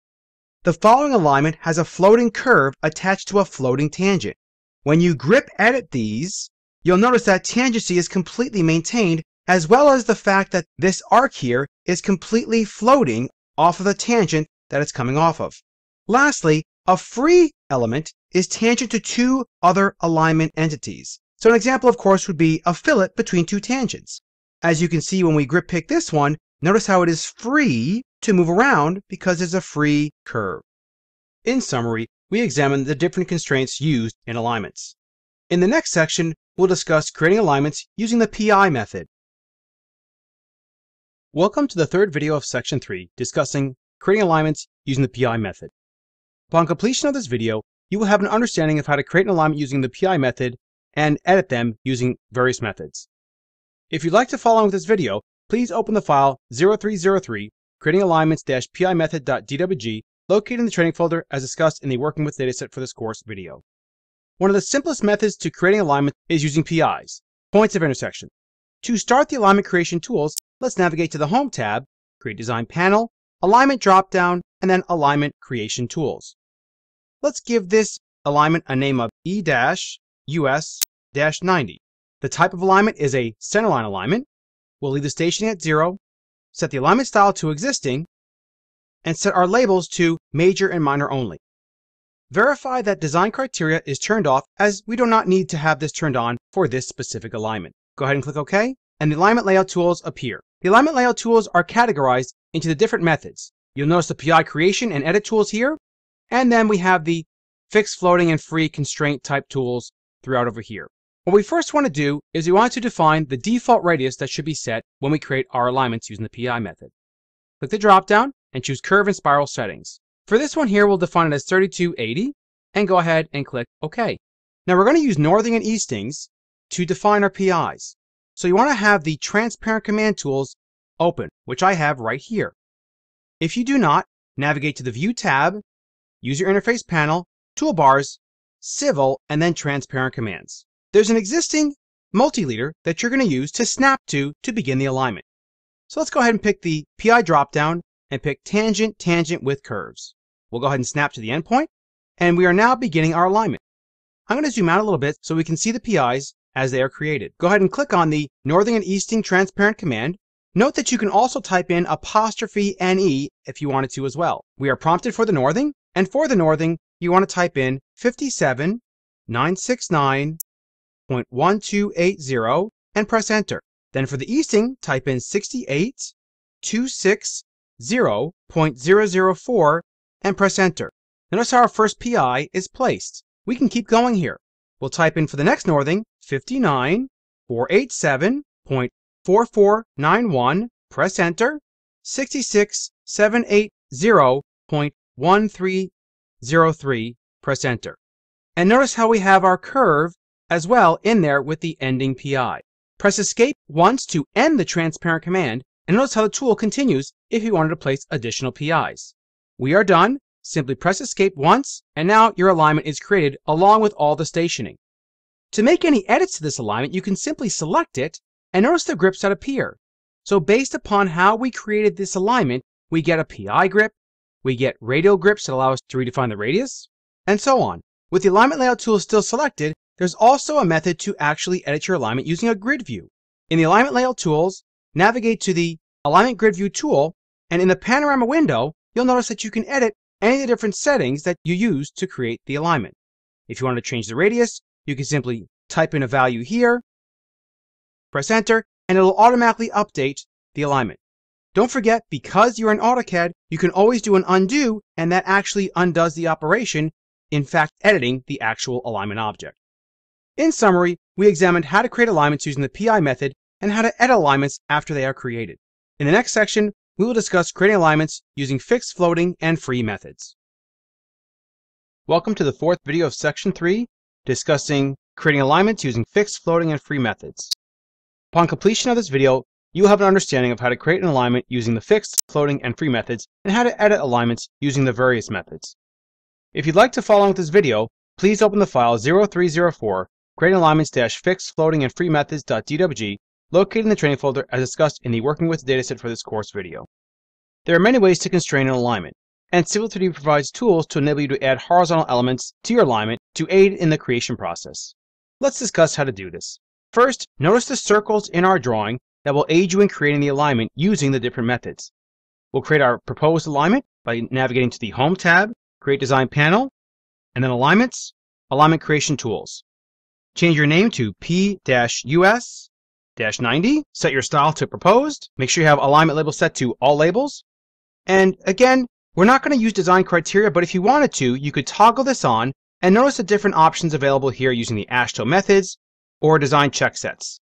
The following alignment has a floating curve attached to a floating tangent. When you grip edit these, you'll notice that tangency is completely maintained as well as the fact that this arc here is completely floating off of the tangent that it's coming off of. Lastly, a free element is tangent to two other alignment entities. So an example, of course, would be a fillet between two tangents. As you can see when we grip pick this one, notice how it is free to move around because it's a free curve. In summary, we examined the different constraints used in alignments. In the next section, we'll discuss creating alignments using the PI method. Welcome to the third video of Section 3, discussing creating alignments using the PI method. Upon completion of this video, you will have an understanding of how to create an alignment using the PI method and edit them using various methods. If you'd like to follow along with this video, please open the file 0303 creating alignments-pi method.dwg located in the training folder as discussed in the working with dataset for this course video. One of the simplest methods to creating alignment is using PIs, points of intersection. To start the alignment creation tools, let's navigate to the Home tab, Create Design Panel, Alignment dropdown, and then Alignment Creation Tools. Let's give this alignment a name of E-US-90. The type of alignment is a centerline alignment. We'll leave the station at zero, set the alignment style to existing, and set our labels to major and minor only. Verify that design criteria is turned off as we do not need to have this turned on for this specific alignment. Go ahead and click OK, and the alignment layout tools appear. The alignment layout tools are categorized into the different methods. You'll notice the PI creation and edit tools here, and then we have the fixed floating and free constraint type tools throughout over here. What we first want to do is we want to define the default radius that should be set when we create our alignments using the PI method. Click the dropdown and choose curve and spiral settings. For this one here, we'll define it as 3280 and go ahead and click OK. Now we're going to use northing and eastings to define our PIs. So you want to have the transparent command tools open, which I have right here. If you do not, navigate to the View tab, User Interface Panel, Toolbars, Civil, and then Transparent Commands. There's an existing multi-leader that you're going to use to snap to to begin the alignment. So let's go ahead and pick the PI dropdown and pick tangent, tangent with curves. We'll go ahead and snap to the endpoint, and we are now beginning our alignment. I'm going to zoom out a little bit so we can see the PIs as they are created. Go ahead and click on the northing and easting transparent command. Note that you can also type in apostrophe NE if you wanted to as well. We are prompted for the northing, and for the northing, you want to type in 57.969.1280 and press enter. Then for the easting, type in 68.26 0.004 and press enter. Notice how our first PI is placed. We can keep going here. We'll type in for the next northing 59.487.4491, press enter, 66.780.1303, press enter. And notice how we have our curve as well in there with the ending PI. Press escape once to end the transparent command and notice how the tool continues if you wanted to place additional PIs. We are done. Simply press escape once, and now your alignment is created along with all the stationing. To make any edits to this alignment, you can simply select it and notice the grips that appear. So based upon how we created this alignment, we get a PI grip, we get radial grips that allow us to redefine the radius, and so on. With the alignment layout tool still selected, there's also a method to actually edit your alignment using a grid view. In the alignment layout tools, navigate to the Alignment Grid View tool, and in the panorama window, you'll notice that you can edit any of the different settings that you use to create the alignment. If you want to change the radius, you can simply type in a value here, press enter, and it'll automatically update the alignment. Don't forget, because you're in AutoCAD, you can always do an undo, and that actually undoes the operation, in fact editing the actual alignment object. In summary, we examined how to create alignments using the PI method and how to edit alignments after they are created. In the next section, we will discuss creating alignments using fixed floating and free methods. Welcome to the fourth video of section 3, discussing creating alignments using fixed floating and free methods. Upon completion of this video, you will have an understanding of how to create an alignment using the fixed, floating, and free methods, and how to edit alignments using the various methods. If you'd like to follow with this video, please open the file 0304 creating alignments-fixed, floating, and free methods.dwg located in the training folder as discussed in the Working with Dataset for this course video. There are many ways to constrain an alignment, and Civil 3D provides tools to enable you to add horizontal elements to your alignment to aid in the creation process. Let's discuss how to do this. First, notice the circles in our drawing that will aid you in creating the alignment using the different methods. We'll create our proposed alignment by navigating to the Home tab, Create Design Panel, and then Alignments, Alignment Creation Tools. Change your name to P-US-90, set your style to proposed. Make sure you have alignment label set to all labels. And again, we're not going to use design criteria, but if you wanted to, you could toggle this on and notice the different options available here using the AASHTO methods or design check sets.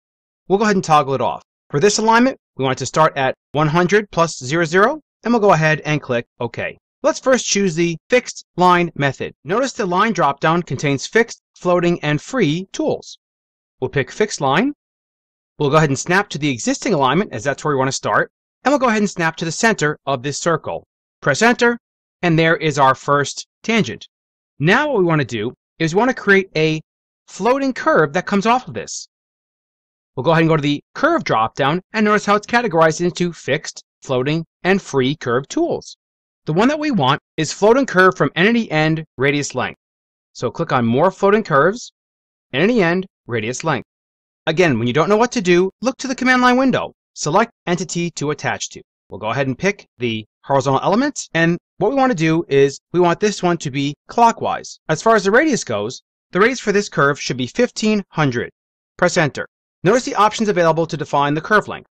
We'll go ahead and toggle it off. For this alignment, we want to start at 100 plus 00, and we'll go ahead and click OK. Let's first choose the fixed line method. Notice the line dropdown contains fixed, floating, and free tools. We'll pick fixed line, We'll go ahead and snap to the existing alignment as that's where we want to start. And we'll go ahead and snap to the center of this circle. Press enter, and there is our first tangent. Now what we want to do is we want to create a floating curve that comes off of this. We'll go ahead and go to the curve dropdown and notice how it's categorized into fixed, floating, and free curve tools. The one that we want is floating curve from entity end radius length. So click on more floating curves, entity end radius length. Again, when you don't know what to do, look to the command line window. Select entity to attach to. We'll go ahead and pick the horizontal element. And what we want to do is we want this one to be clockwise. As far as the radius goes, the radius for this curve should be 1500. Press enter. Notice the options available to define the curve length.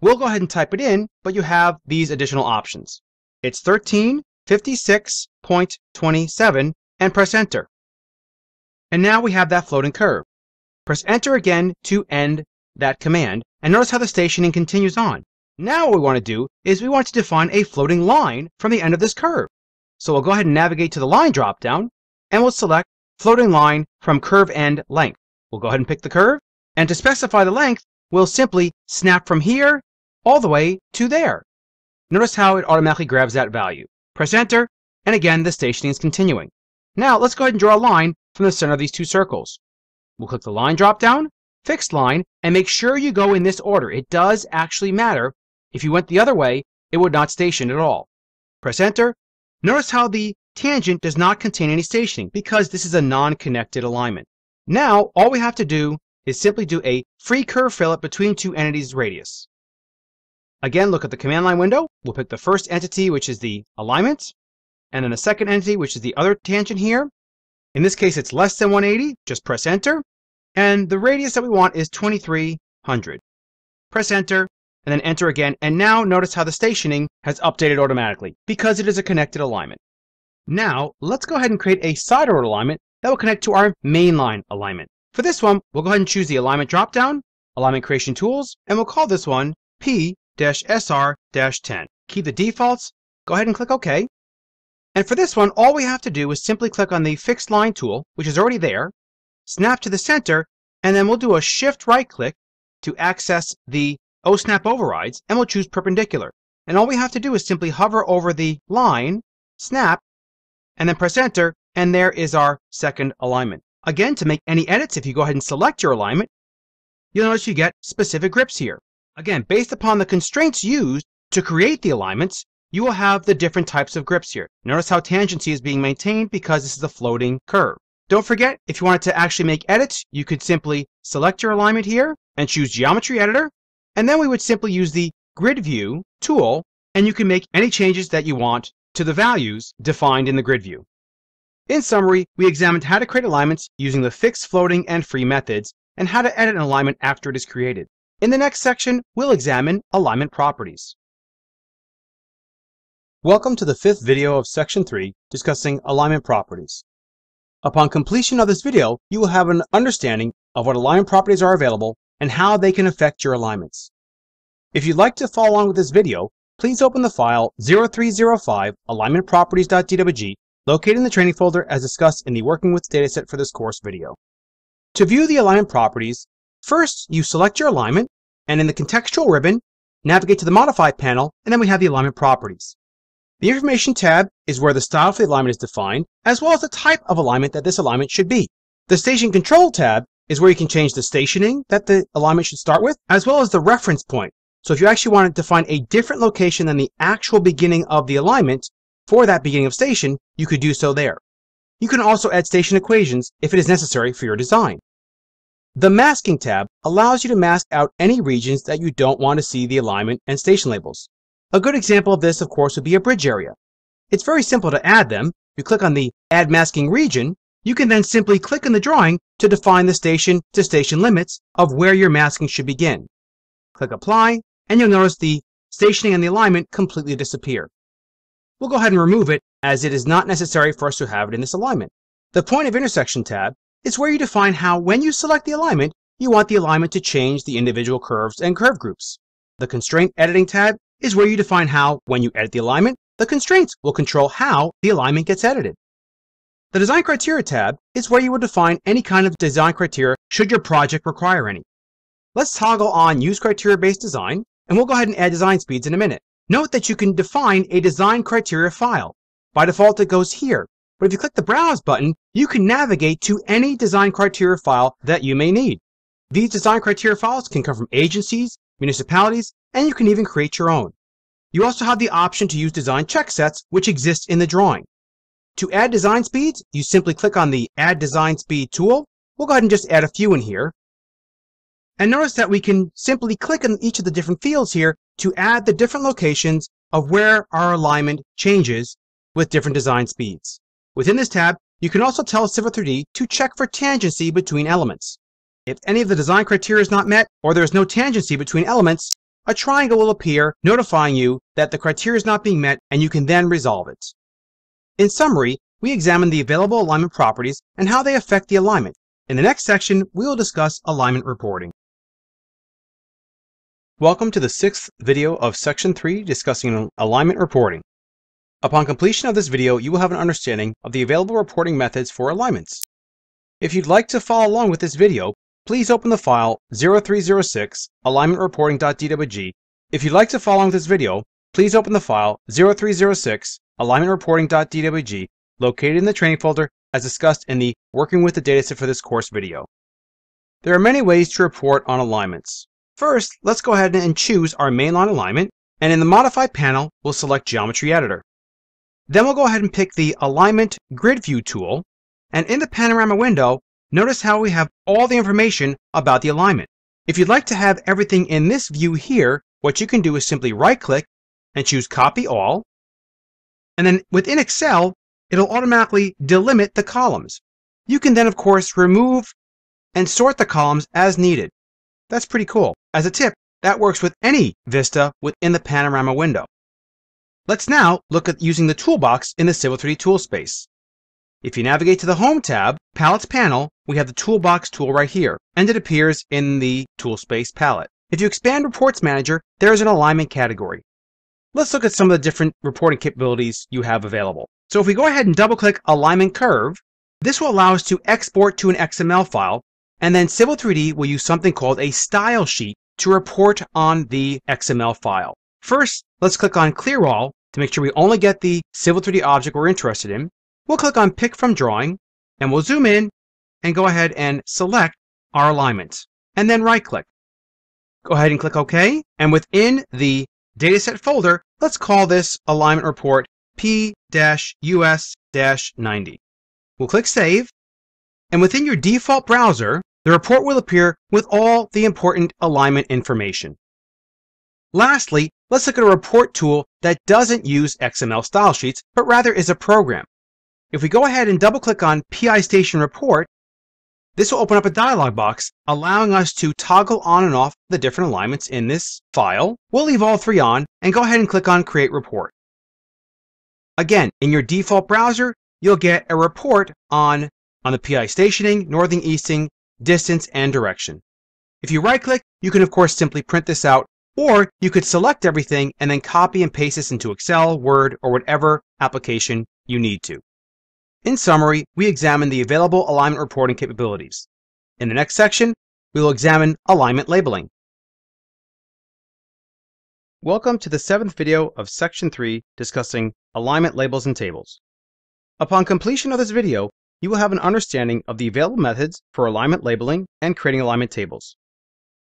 We'll go ahead and type it in, but you have these additional options. It's 1356.27 and press enter. And now we have that floating curve. Press enter again to end that command and notice how the stationing continues on. Now what we want to do is we want to define a floating line from the end of this curve. So we'll go ahead and navigate to the line dropdown and we'll select floating line from curve end length. We'll go ahead and pick the curve and to specify the length, we'll simply snap from here all the way to there. Notice how it automatically grabs that value. Press enter and again the stationing is continuing. Now let's go ahead and draw a line from the center of these two circles. We'll click the line dropdown, fixed line, and make sure you go in this order. It does actually matter if you went the other way, it would not station at all. Press enter. Notice how the tangent does not contain any stationing because this is a non-connected alignment. Now, all we have to do is simply do a free curve fillet between two entities radius. Again, look at the command line window. We'll pick the first entity, which is the alignment, and then the second entity, which is the other tangent here. In this case, it's less than 180. Just press enter. And the radius that we want is 2300. Press enter, and then enter again. And now notice how the stationing has updated automatically because it is a connected alignment. Now, let's go ahead and create a side order alignment that will connect to our mainline alignment. For this one, we'll go ahead and choose the alignment dropdown, alignment creation tools, and we'll call this one P-SR-10. Keep the defaults, go ahead and click OK. And for this one, all we have to do is simply click on the fixed line tool, which is already there, snap to the center, and then we'll do a shift right click to access the OSNAP overrides, and we'll choose perpendicular. And all we have to do is simply hover over the line, snap, and then press enter, and there is our second alignment. Again, to make any edits, if you go ahead and select your alignment, you'll notice you get specific grips here. Again, based upon the constraints used to create the alignments, you will have the different types of grips here. Notice how tangency is being maintained because this is a floating curve. Don't forget, if you wanted to actually make edits, you could simply select your alignment here and choose Geometry Editor, and then we would simply use the grid view tool and you can make any changes that you want to the values defined in the grid view. In summary, we examined how to create alignments using the fixed, floating, and free methods, and how to edit an alignment after it is created. In the next section, we'll examine alignment properties. Welcome to the fifth video of section 3 discussing alignment properties. Upon completion of this video, you will have an understanding of what alignment properties are available and how they can affect your alignments. If you'd like to follow along with this video, please open the file 0305 alignmentproperties.dwg located in the training folder as discussed in the Working with dataset for this course video. To view the alignment properties, first you select your alignment and in the contextual ribbon, navigate to the Modify panel and then we have the alignment properties. The Information tab is where the style for the alignment is defined, as well as the type of alignment that this alignment should be. The Station Control tab is where you can change the stationing that the alignment should start with, as well as the reference point. So if you actually wanted to find a different location than the actual beginning of the alignment for that beginning of station, you could do so there. You can also add station equations if it is necessary for your design. The Masking tab allows you to mask out any regions that you don't want to see the alignment and station labels. A good example of this, of course, would be a bridge area. It's very simple to add them. You click on the Add Masking Region, you can then simply click in the drawing to define the station to station limits of where your masking should begin. Click Apply, and you'll notice the stationing and the alignment completely disappear. We'll go ahead and remove it as it is not necessary for us to have it in this alignment. The Point of Intersection tab is where you define how when you select the alignment, you want the alignment to change the individual curves and curve groups. The Constraint Editing tab is where you define how, when you edit the alignment, the constraints will control how the alignment gets edited. The Design Criteria tab is where you will define any kind of design criteria should your project require any. let's toggle on Use Criteria Based Design, and we'll go ahead and add design speeds in a minute. Note that you can define a design criteria file. By default, it goes here. But if you click the Browse button, you can navigate to any design criteria file that you may need. These design criteria files can come from agencies, municipalities, and you can even create your own. You also have the option to use design check sets, which exist in the drawing. To add design speeds, you simply click on the Add Design Speed tool. We'll go ahead and just add a few in here. And notice that we can simply click on each of the different fields here to add the different locations of where our alignment changes with different design speeds. Within this tab, you can also tell Civil 3D to check for tangency between elements. If any of the design criteria is not met or there is no tangency between elements, a triangle will appear notifying you that the criteria is not being met and you can then resolve it. In summary, we examined the available alignment properties and how they affect the alignment. In the next section, we will discuss alignment reporting. Welcome to the sixth video of Section 3 discussing alignment reporting. Upon completion of this video, you will have an understanding of the available reporting methods for alignments. If you'd like to follow along with this video, please open the file 0306 alignmentreporting.dwg. If you'd like to follow along with this video, please open the file 0306 alignmentreporting.dwg located in the training folder as discussed in the Working with the Dataset for this course video. There are many ways to report on alignments. First, let's go ahead and choose our mainline alignment, and in the Modify panel, we'll select Geometry Editor. Then we'll go ahead and pick the Alignment Grid View tool, and in the panorama window, notice how we have all the information about the alignment. If you'd like to have everything in this view here, what you can do is simply right-click and choose Copy All, and then within Excel, it'll automatically delimit the columns. You can then, of course, remove and sort the columns as needed. That's pretty cool. As a tip, that works with any vista within the panorama window. Let's now look at using the toolbox in the Civil 3D tool space. If you navigate to the Home tab, Palettes panel, we have the Toolbox tool right here, and it appears in the Tool Space palette. If you expand Reports Manager, there is an alignment category. Let's look at some of the different reporting capabilities you have available. So if we go ahead and double click Alignment Curve, this will allow us to export to an XML file, and then Civil 3D will use something called a style sheet to report on the XML file. First, let's click on Clear All to make sure we only get the Civil 3D object we're interested in. We'll click on Pick from Drawing, and we'll zoom in and go ahead and select our alignment, and then right click. Go ahead and click OK, and within the dataset folder, let's call this alignment report P-US-90. We'll click Save, and within your default browser, the report will appear with all the important alignment information. Lastly, let's look at a report tool that doesn't use XML style sheets, but rather is a program. If we go ahead and double click on PI Station Report, this will open up a dialog box allowing us to toggle on and off the different alignments in this file. We'll leave all three on and go ahead and click on Create Report. Again, in your default browser, you'll get a report on, on the PI stationing, northing, easting, distance, and direction. If you right click, you can of course simply print this out, or you could select everything and then copy and paste this into Excel, Word, or whatever application you need to. In summary, we examine the available alignment reporting capabilities. In the next section, we will examine alignment labeling. Welcome to the seventh video of Section 3 discussing alignment labels and tables. Upon completion of this video, you will have an understanding of the available methods for alignment labeling and creating alignment tables.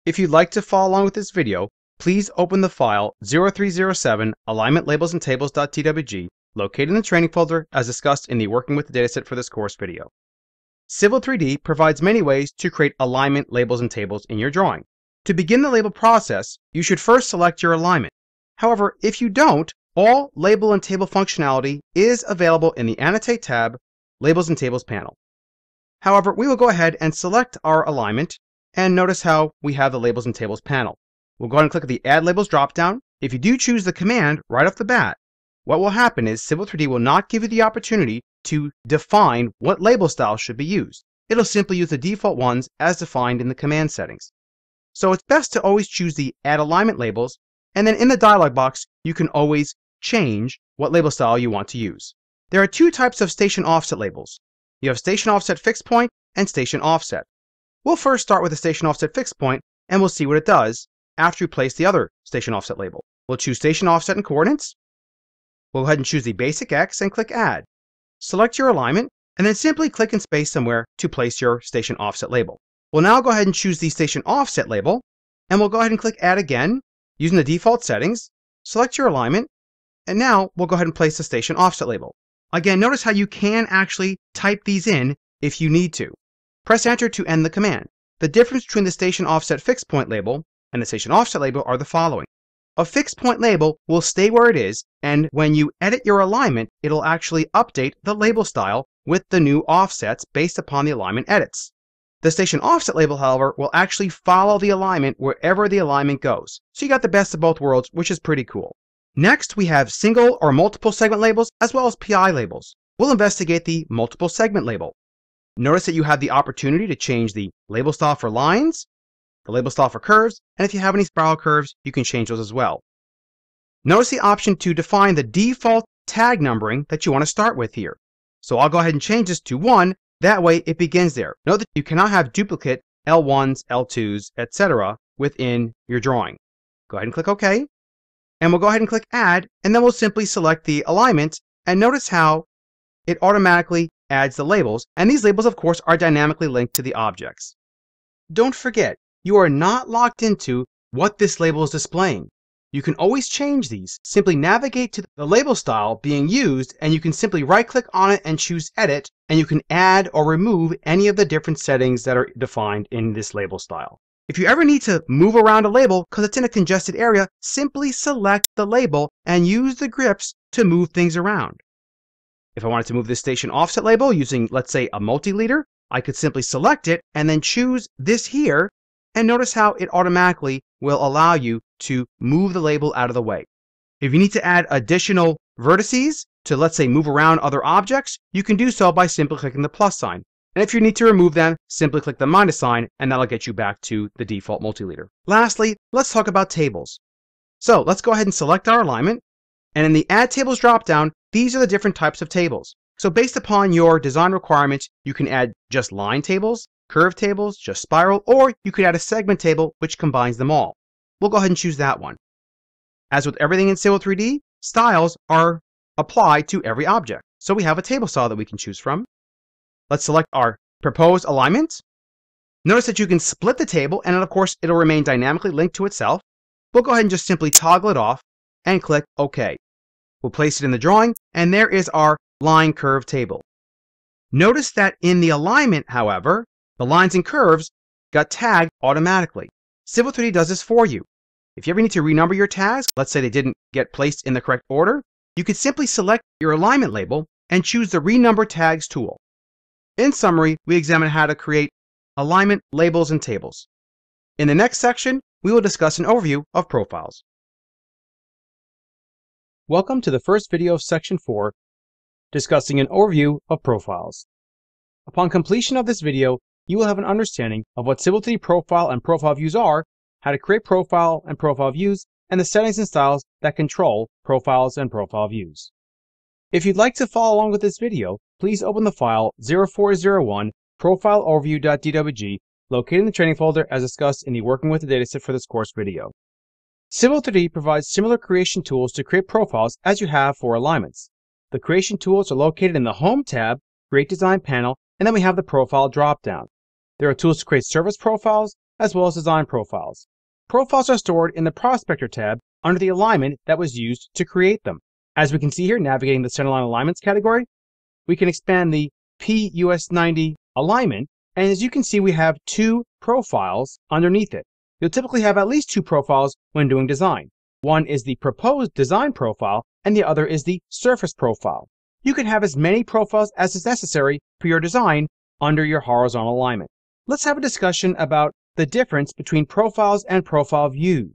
If you'd like to follow along with this video, please open the file 0307 alignmentlabelsandtables.dwg located in the training folder as discussed in the Working with the Dataset for this course video. Civil 3D provides many ways to create alignment labels and tables in your drawing. To begin the label process, you should first select your alignment. However, if you don't, all label and table functionality is available in the Annotate tab, Labels and Tables panel. However, we will go ahead and select our alignment and notice how we have the Labels and Tables panel. We'll go ahead and click the Add Labels dropdown. If you do choose the command right off the bat, what will happen is Civil 3D will not give you the opportunity to define what label styles should be used. It'll simply use the default ones as defined in the command settings. So it's best to always choose the Add Alignment labels, and then in the dialog box, you can always change what label style you want to use. There are two types of station offset labels. You have station offset fixed point and station offset. We'll first start with the station offset fixed point and we'll see what it does after we place the other station offset label. We'll choose station offset and coordinates. We'll go ahead and choose the basic X and click add. Select your alignment and then simply click in space somewhere to place your station offset label. We'll now go ahead and choose the station offset label and we'll go ahead and click add again using the default settings. Select your alignment and now we'll go ahead and place the station offset label. Again, notice how you can actually type these in if you need to. Press enter to end the command. The difference between the station offset fixed point label and the station offset label are the following. A fixed point label will stay where it is, and when you edit your alignment, it'll actually update the label style with the new offsets based upon the alignment edits. The station offset label, however, will actually follow the alignment wherever the alignment goes. So you got the best of both worlds, which is pretty cool. Next, we have single or multiple segment labels as well as PI labels. We'll investigate the multiple segment label. Notice that you have the opportunity to change the label style for lines, the label style for curves, and if you have any spiral curves, you can change those as well. Notice the option to define the default tag numbering that you want to start with here. So I'll go ahead and change this to 1, that way it begins there. Note that you cannot have duplicate L1s, L2s, etc. within your drawing. Go ahead and click OK and we'll go ahead and click add and then we'll simply select the alignment and notice how it automatically adds the labels and these labels of course are dynamically linked to the objects. Don't forget, you are not locked into what this label is displaying. You can always change these. Simply navigate to the label style being used and you can simply right click on it and choose edit and you can add or remove any of the different settings that are defined in this label style. If you ever need to move around a label because it's in a congested area, simply select the label and use the grips to move things around. If I wanted to move this station offset label using, let's say, a multi-leader, I could simply select it and then choose this here, and notice how it automatically will allow you to move the label out of the way. If you need to add additional vertices to, let's say, move around other objects, you can do so by simply clicking the plus sign. And if you need to remove them, simply click the minus sign and that'll get you back to the default multi-leader. Lastly, let's talk about tables. So let's go ahead and select our alignment. And in the Add Tables dropdown, these are the different types of tables. So based upon your design requirements, you can add just line tables, curve tables, just spiral, or you could add a segment table which combines them all. We'll go ahead and choose that one. As with everything in Civil 3D, styles are applied to every object. So we have a table style that we can choose from. Let's select our proposed alignment. Notice that you can split the table and of course it'll remain dynamically linked to itself. We'll go ahead and just simply toggle it off and click OK. We'll place it in the drawing and there is our line curve table. Notice that in the alignment, however, the lines and curves got tagged automatically. Civil 3D does this for you. If you ever need to renumber your tags, let's say they didn't get placed in the correct order, you could simply select your alignment label and choose the Renumber Tags tool. In summary, we examine how to create alignment, labels, and tables. In the next section, we will discuss an overview of profiles. Welcome to the first video of Section 4, discussing an overview of profiles. Upon completion of this video, you will have an understanding of what Civil 3D profile and profile views are, how to create profile and profile views, and the settings and styles that control profiles and profile views. If you'd like to follow along with this video, please open the file 0401 profileoverview.dwg located in the training folder as discussed in the Working with the Dataset for this course video. Civil 3D provides similar creation tools to create profiles as you have for alignments. The creation tools are located in the Home tab, Create Design panel, and then we have the Profile dropdown. There are tools to create surface profiles as well as design profiles. Profiles are stored in the Prospector tab under the alignment that was used to create them. As we can see here, navigating the centerline alignments category, we can expand the PUS90 alignment. And as you can see, we have two profiles underneath it. You'll typically have at least two profiles when doing design. One is the proposed design profile, and the other is the surface profile. You can have as many profiles as is necessary for your design under your horizontal alignment. Let's have a discussion about the difference between profiles and profile views.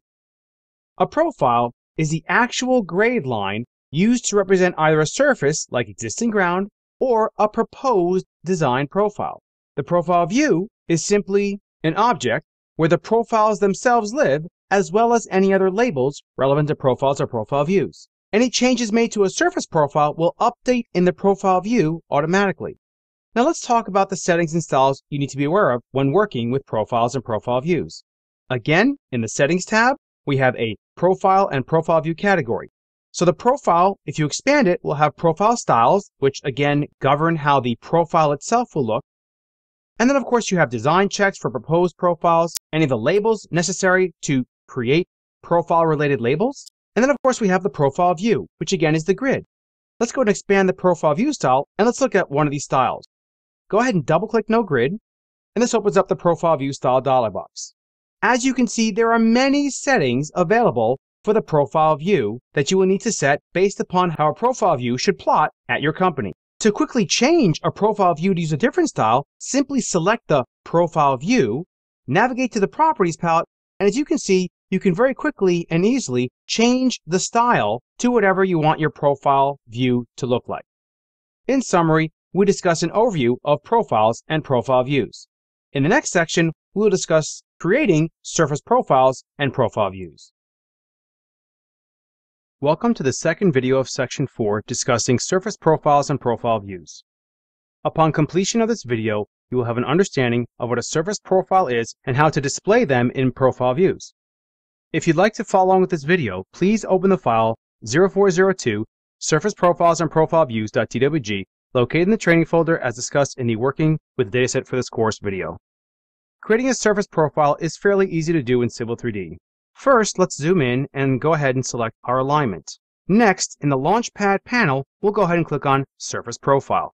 A profile is the actual grade line used to represent either a surface, like existing ground, or a proposed design profile. The profile view is simply an object where the profiles themselves live, as well as any other labels relevant to profiles or profile views. Any changes made to a surface profile will update in the profile view automatically. Now let's talk about the settings and styles you need to be aware of when working with profiles and profile views. Again, in the Settings tab, we have a Profile and Profile View category. So the profile, if you expand it, will have profile styles, which again govern how the profile itself will look. And then of course you have design checks for proposed profiles, any of the labels necessary to create profile related labels. And then of course we have the profile view, which again is the grid. Let's go and expand the profile view style and let's look at one of these styles. Go ahead and double click no grid and this opens up the profile view style dialog box. As you can see, there are many settings available for the profile view that you will need to set based upon how a profile view should plot at your company. To quickly change a profile view to use a different style, simply select the profile view, navigate to the properties palette, and as you can see, you can very quickly and easily change the style to whatever you want your profile view to look like. In summary, we discuss an overview of profiles and profile views. In the next section, we will discuss creating surface profiles and profile views. Welcome to the second video of section 4 discussing surface profiles and profile views. Upon completion of this video, you will have an understanding of what a surface profile is and how to display them in profile views. If you'd like to follow along with this video, please open the file 0402 Surface Profiles and Profile Views.dwg located in the training folder as discussed in the Working with Dataset for this course video. Creating a surface profile is fairly easy to do in Civil 3D. First, let's zoom in and go ahead and select our alignment. Next, in the Launchpad panel, we'll go ahead and click on Surface Profile.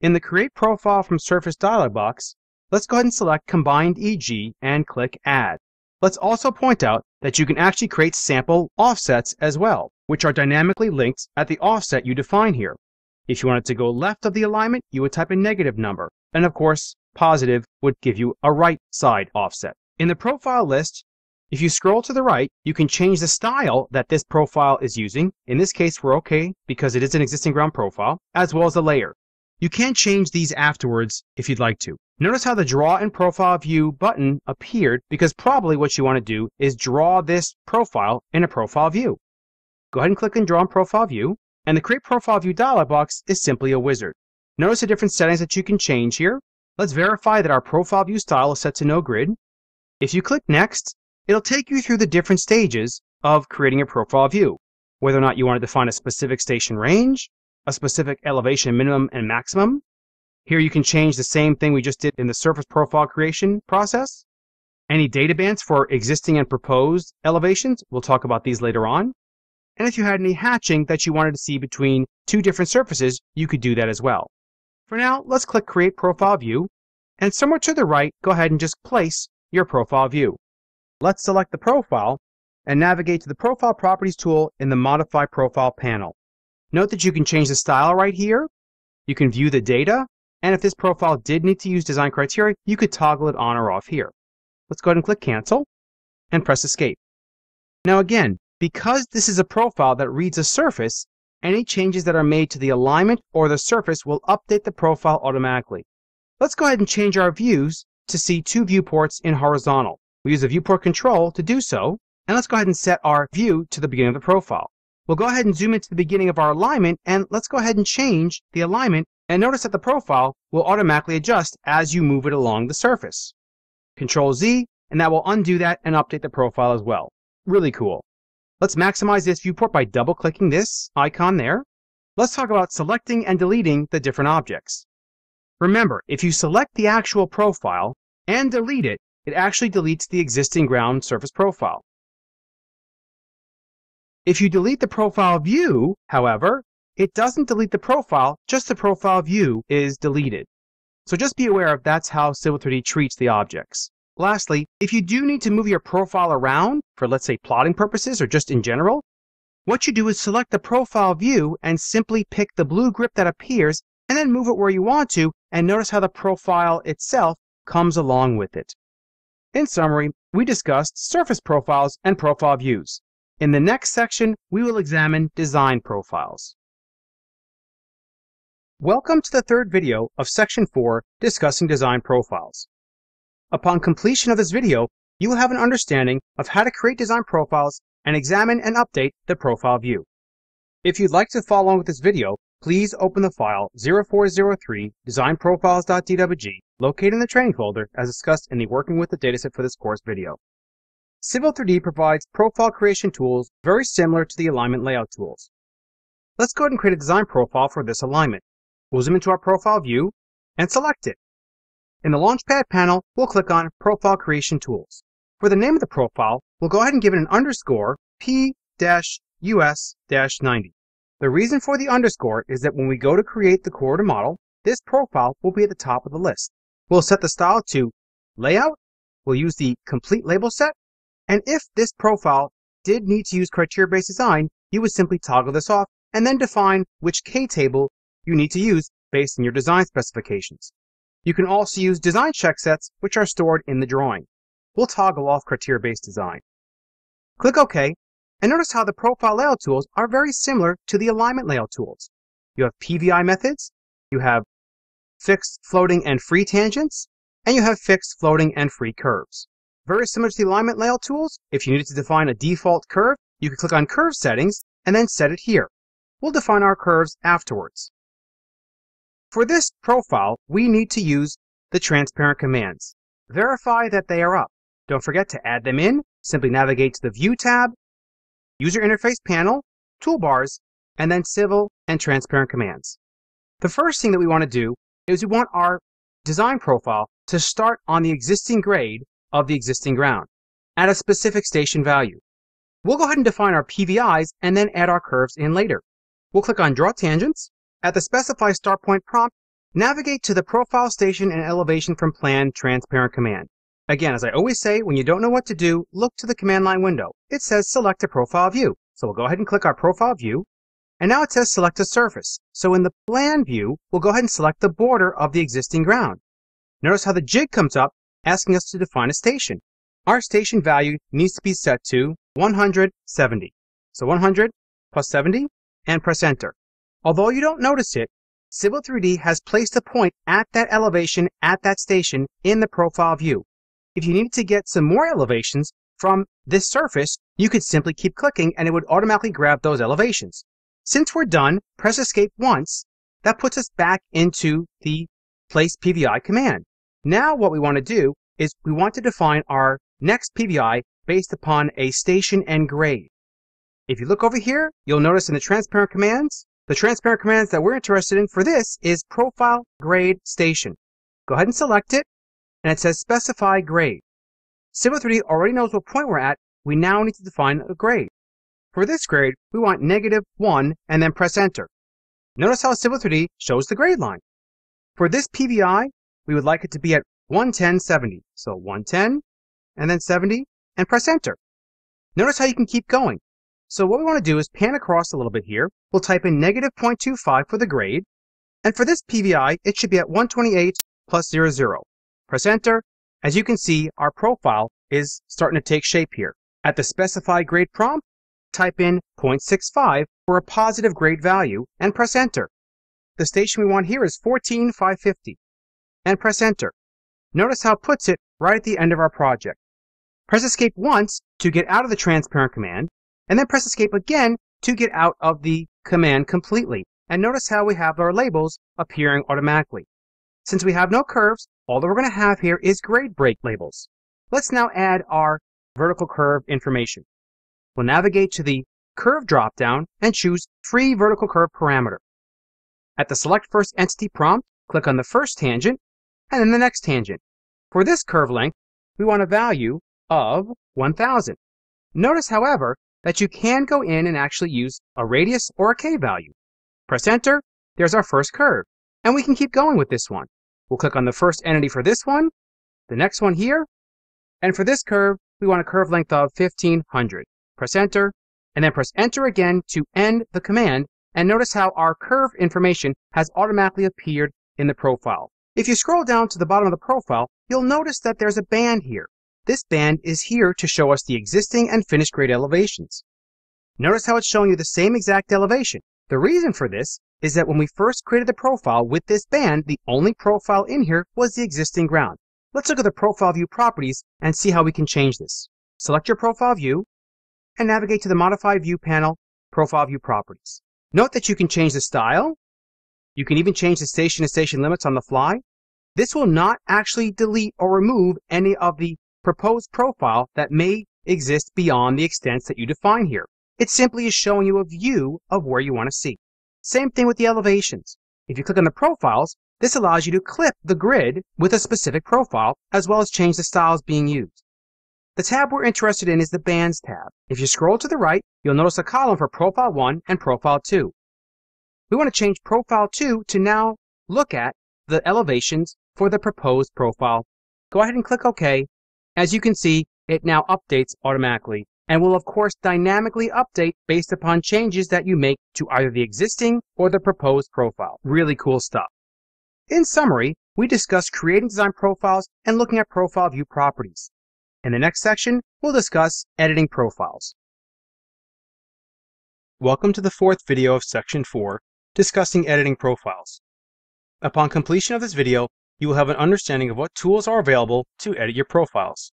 In the Create Profile from Surface dialog box, let's go ahead and select Combined EG and click Add. Let's also point out that you can actually create sample offsets as well, which are dynamically linked at the offset you define here. If you wanted to go left of the alignment, you would type a negative number. And of course, positive would give you a right side offset. In the profile list, if you scroll to the right, you can change the style that this profile is using. In this case, we're okay because it is an existing ground profile, as well as the layer. You can change these afterwards if you'd like to. Notice how the Draw and Profile View button appeared because probably what you want to do is draw this profile in a profile view. Go ahead and click on Draw and Profile View, and the Create Profile View dialog box is simply a wizard. Notice the different settings that you can change here. Let's verify that our Profile View style is set to No Grid. If you click Next, it'll take you through the different stages of creating a profile view, whether or not you want to define a specific station range, a specific elevation minimum and maximum. Here you can change the same thing we just did in the surface profile creation process. Any data bands for existing and proposed elevations, we'll talk about these later on. And if you had any hatching that you wanted to see between two different surfaces, you could do that as well. For now, let's click Create Profile View, and somewhere to the right, go ahead and just place your profile view. Let's select the profile and navigate to the Profile Properties tool in the Modify Profile panel. Note that you can change the style right here. You can view the data. And if this profile did need to use design criteria, you could toggle it on or off here. Let's go ahead and click Cancel and press Escape. Now again, because this is a profile that reads a surface, any changes that are made to the alignment or the surface will update the profile automatically. Let's go ahead and change our views to see two viewports in horizontal. We use the viewport control to do so, and let's go ahead and set our view to the beginning of the profile. We'll go ahead and zoom into the beginning of our alignment and let's go ahead and change the alignment and notice that the profile will automatically adjust as you move it along the surface. Control Z and that will undo that and update the profile as well. Really cool. Let's maximize this viewport by double clicking this icon there. Let's talk about selecting and deleting the different objects. Remember, if you select the actual profile and delete it, it actually deletes the existing ground surface profile. If you delete the profile view, however, it doesn't delete the profile, just the profile view is deleted. So just be aware of that's how Civil 3D treats the objects. Lastly, if you do need to move your profile around for let's say plotting purposes or just in general, what you do is select the profile view and simply pick the blue grip that appears and then move it where you want to and notice how the profile itself comes along with it. In summary, we discussed surface profiles and profile views. In the next section, we will examine design profiles. Welcome to the third video of section 4 discussing design profiles. Upon completion of this video, you will have an understanding of how to create design profiles and examine and update the profile view. If you'd like to follow along with this video, please open the file 0403 designprofiles.dwg located in the training folder as discussed in the Working with the Dataset for this course video. Civil 3D provides profile creation tools very similar to the alignment layout tools. Let's go ahead and create a design profile for this alignment. We'll zoom into our profile view and select it. In the Launchpad panel, we'll click on Profile Creation Tools. For the name of the profile, we'll go ahead and give it an underscore P-US-90. The reason for the underscore is that when we go to create the corridor model, this profile will be at the top of the list. We'll set the style to Layout, we'll use the Complete Label Set, and if this profile did need to use criteria-based design, you would simply toggle this off and then define which K-table you need to use based on your design specifications. You can also use design check sets, which are stored in the drawing. We'll toggle off criteria-based design. Click OK, and notice how the profile layout tools are very similar to the alignment layout tools. You have PVI methods, you have fixed, floating, and free tangents, and you have fixed, floating, and free curves. Very similar to the alignment layout tools, if you needed to define a default curve, you could click on Curve Settings and then set it here. We'll define our curves afterwards. For this profile, we need to use the transparent commands. Verify that they are up. Don't forget to add them in. Simply navigate to the View tab, User Interface panel, Toolbars, and then Civil and Transparent commands. The first thing that we want to do is we want our design profile to start on the existing grade of the existing ground at a specific station value. We'll go ahead and define our PVIs and then add our curves in later. We'll click on Draw Tangents. At the Specify Start Point prompt, navigate to the Profile Station and Elevation from Plan Transparent command. Again, as I always say, when you don't know what to do, look to the command line window. It says Select a Profile View. So we'll go ahead and click our Profile View. And now it says Select a Surface. So in the Plan View, we'll go ahead and select the border of the existing ground. Notice how the jig comes up, asking us to define a station. Our station value needs to be set to 170. So 100 plus 70 and press enter. Although you don't notice it, Civil 3D has placed a point at that elevation at that station in the profile view. If you needed to get some more elevations from this surface, you could simply keep clicking and it would automatically grab those elevations. Since we're done, press escape once. That puts us back into the place PVI command. Now what we want to do is we want to define our next PVI based upon a station and grade. If you look over here, you'll notice in the transparent commands, the transparent commands that we're interested in for this is profile grade station. Go ahead and select it, and it says specify grade. Civil 3D already knows what point we're at. We now need to define a grade. For this grade, we want negative 1 and then press enter. Notice how Civil 3D shows the grade line. For this PVI, we would like it to be at 110.70. So 110 and then 70 and press enter. Notice how you can keep going. So what we want to do is pan across a little bit here. We'll type in negative 0.25 for the grade. And for this PVI, it should be at 128 plus 00. Press enter. As you can see, our profile is starting to take shape here. At the specified grade prompt, type in 0.65 for a positive grade value and press enter. The station we want here is 14550 and press enter. Notice how it puts it right at the end of our project. Press escape once to get out of the transparent command and then press escape again to get out of the command completely. And notice how we have our labels appearing automatically. Since we have no curves, all that we're going to have here is grade break labels. Let's now add our vertical curve information. We'll navigate to the Curve dropdown and choose Free Vertical Curve Parameter. At the Select First Entity prompt, click on the first tangent and then the next tangent. For this curve length, we want a value of 1000. Notice, however, that you can go in and actually use a radius or a K value. Press enter, there's our first curve. And we can keep going with this one. We'll click on the first entity for this one, the next one here, and for this curve, we want a curve length of 1500. Press enter, and then press enter again to end the command, and notice how our curve information has automatically appeared in the profile. If you scroll down to the bottom of the profile, you'll notice that there's a band here. This band is here to show us the existing and finished grade elevations. Notice how it's showing you the same exact elevation. The reason for this is that when we first created the profile with this band, the only profile in here was the existing ground. Let's look at the profile view properties and see how we can change this. Select your profile view and navigate to the Modify View panel, Profile View Properties. Note that you can change the style. You can even change the station to station limits on the fly. This will not actually delete or remove any of the proposed profile that may exist beyond the extents that you define here. It simply is showing you a view of where you want to see. Same thing with the elevations. If you click on the profiles, this allows you to clip the grid with a specific profile, as well as change the styles being used. The tab we're interested in is the Bands tab. If you scroll to the right, you'll notice a column for Profile 1 and Profile 2. We want to change Profile 2 to now look at the elevations for the proposed profile. Go ahead and click OK. As you can see, it now updates automatically and will of course dynamically update based upon changes that you make to either the existing or the proposed profile. Really cool stuff. In summary, we discussed creating design profiles and looking at profile view properties. In the next section, we'll discuss editing profiles. Welcome to the fourth video of section 4, discussing editing profiles. Upon completion of this video, you will have an understanding of what tools are available to edit your profiles.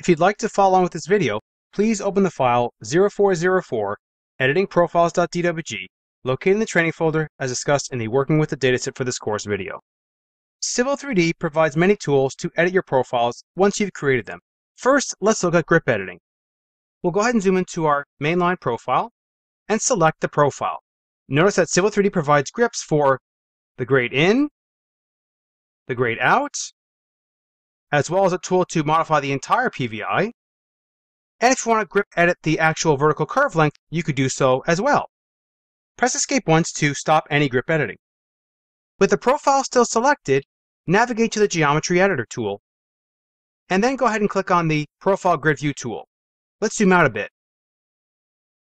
If you'd like to follow along with this video, please open the file 0404 editingprofiles.dwg located in the training folder as discussed in the Working with the Dataset for this course video. Civil 3D provides many tools to edit your profiles once you've created them. First, let's look at grip editing. We'll go ahead and zoom into our mainline profile and select the profile. Notice that Civil 3D provides grips for the grade in, the grade out, as well as a tool to modify the entire PVI. And if you want to grip edit the actual vertical curve length, you could do so as well. Press Escape once to stop any grip editing. With the profile still selected, navigate to the Geometry Editor tool, and then go ahead and click on the Profile Grid View tool. Let's zoom out a bit.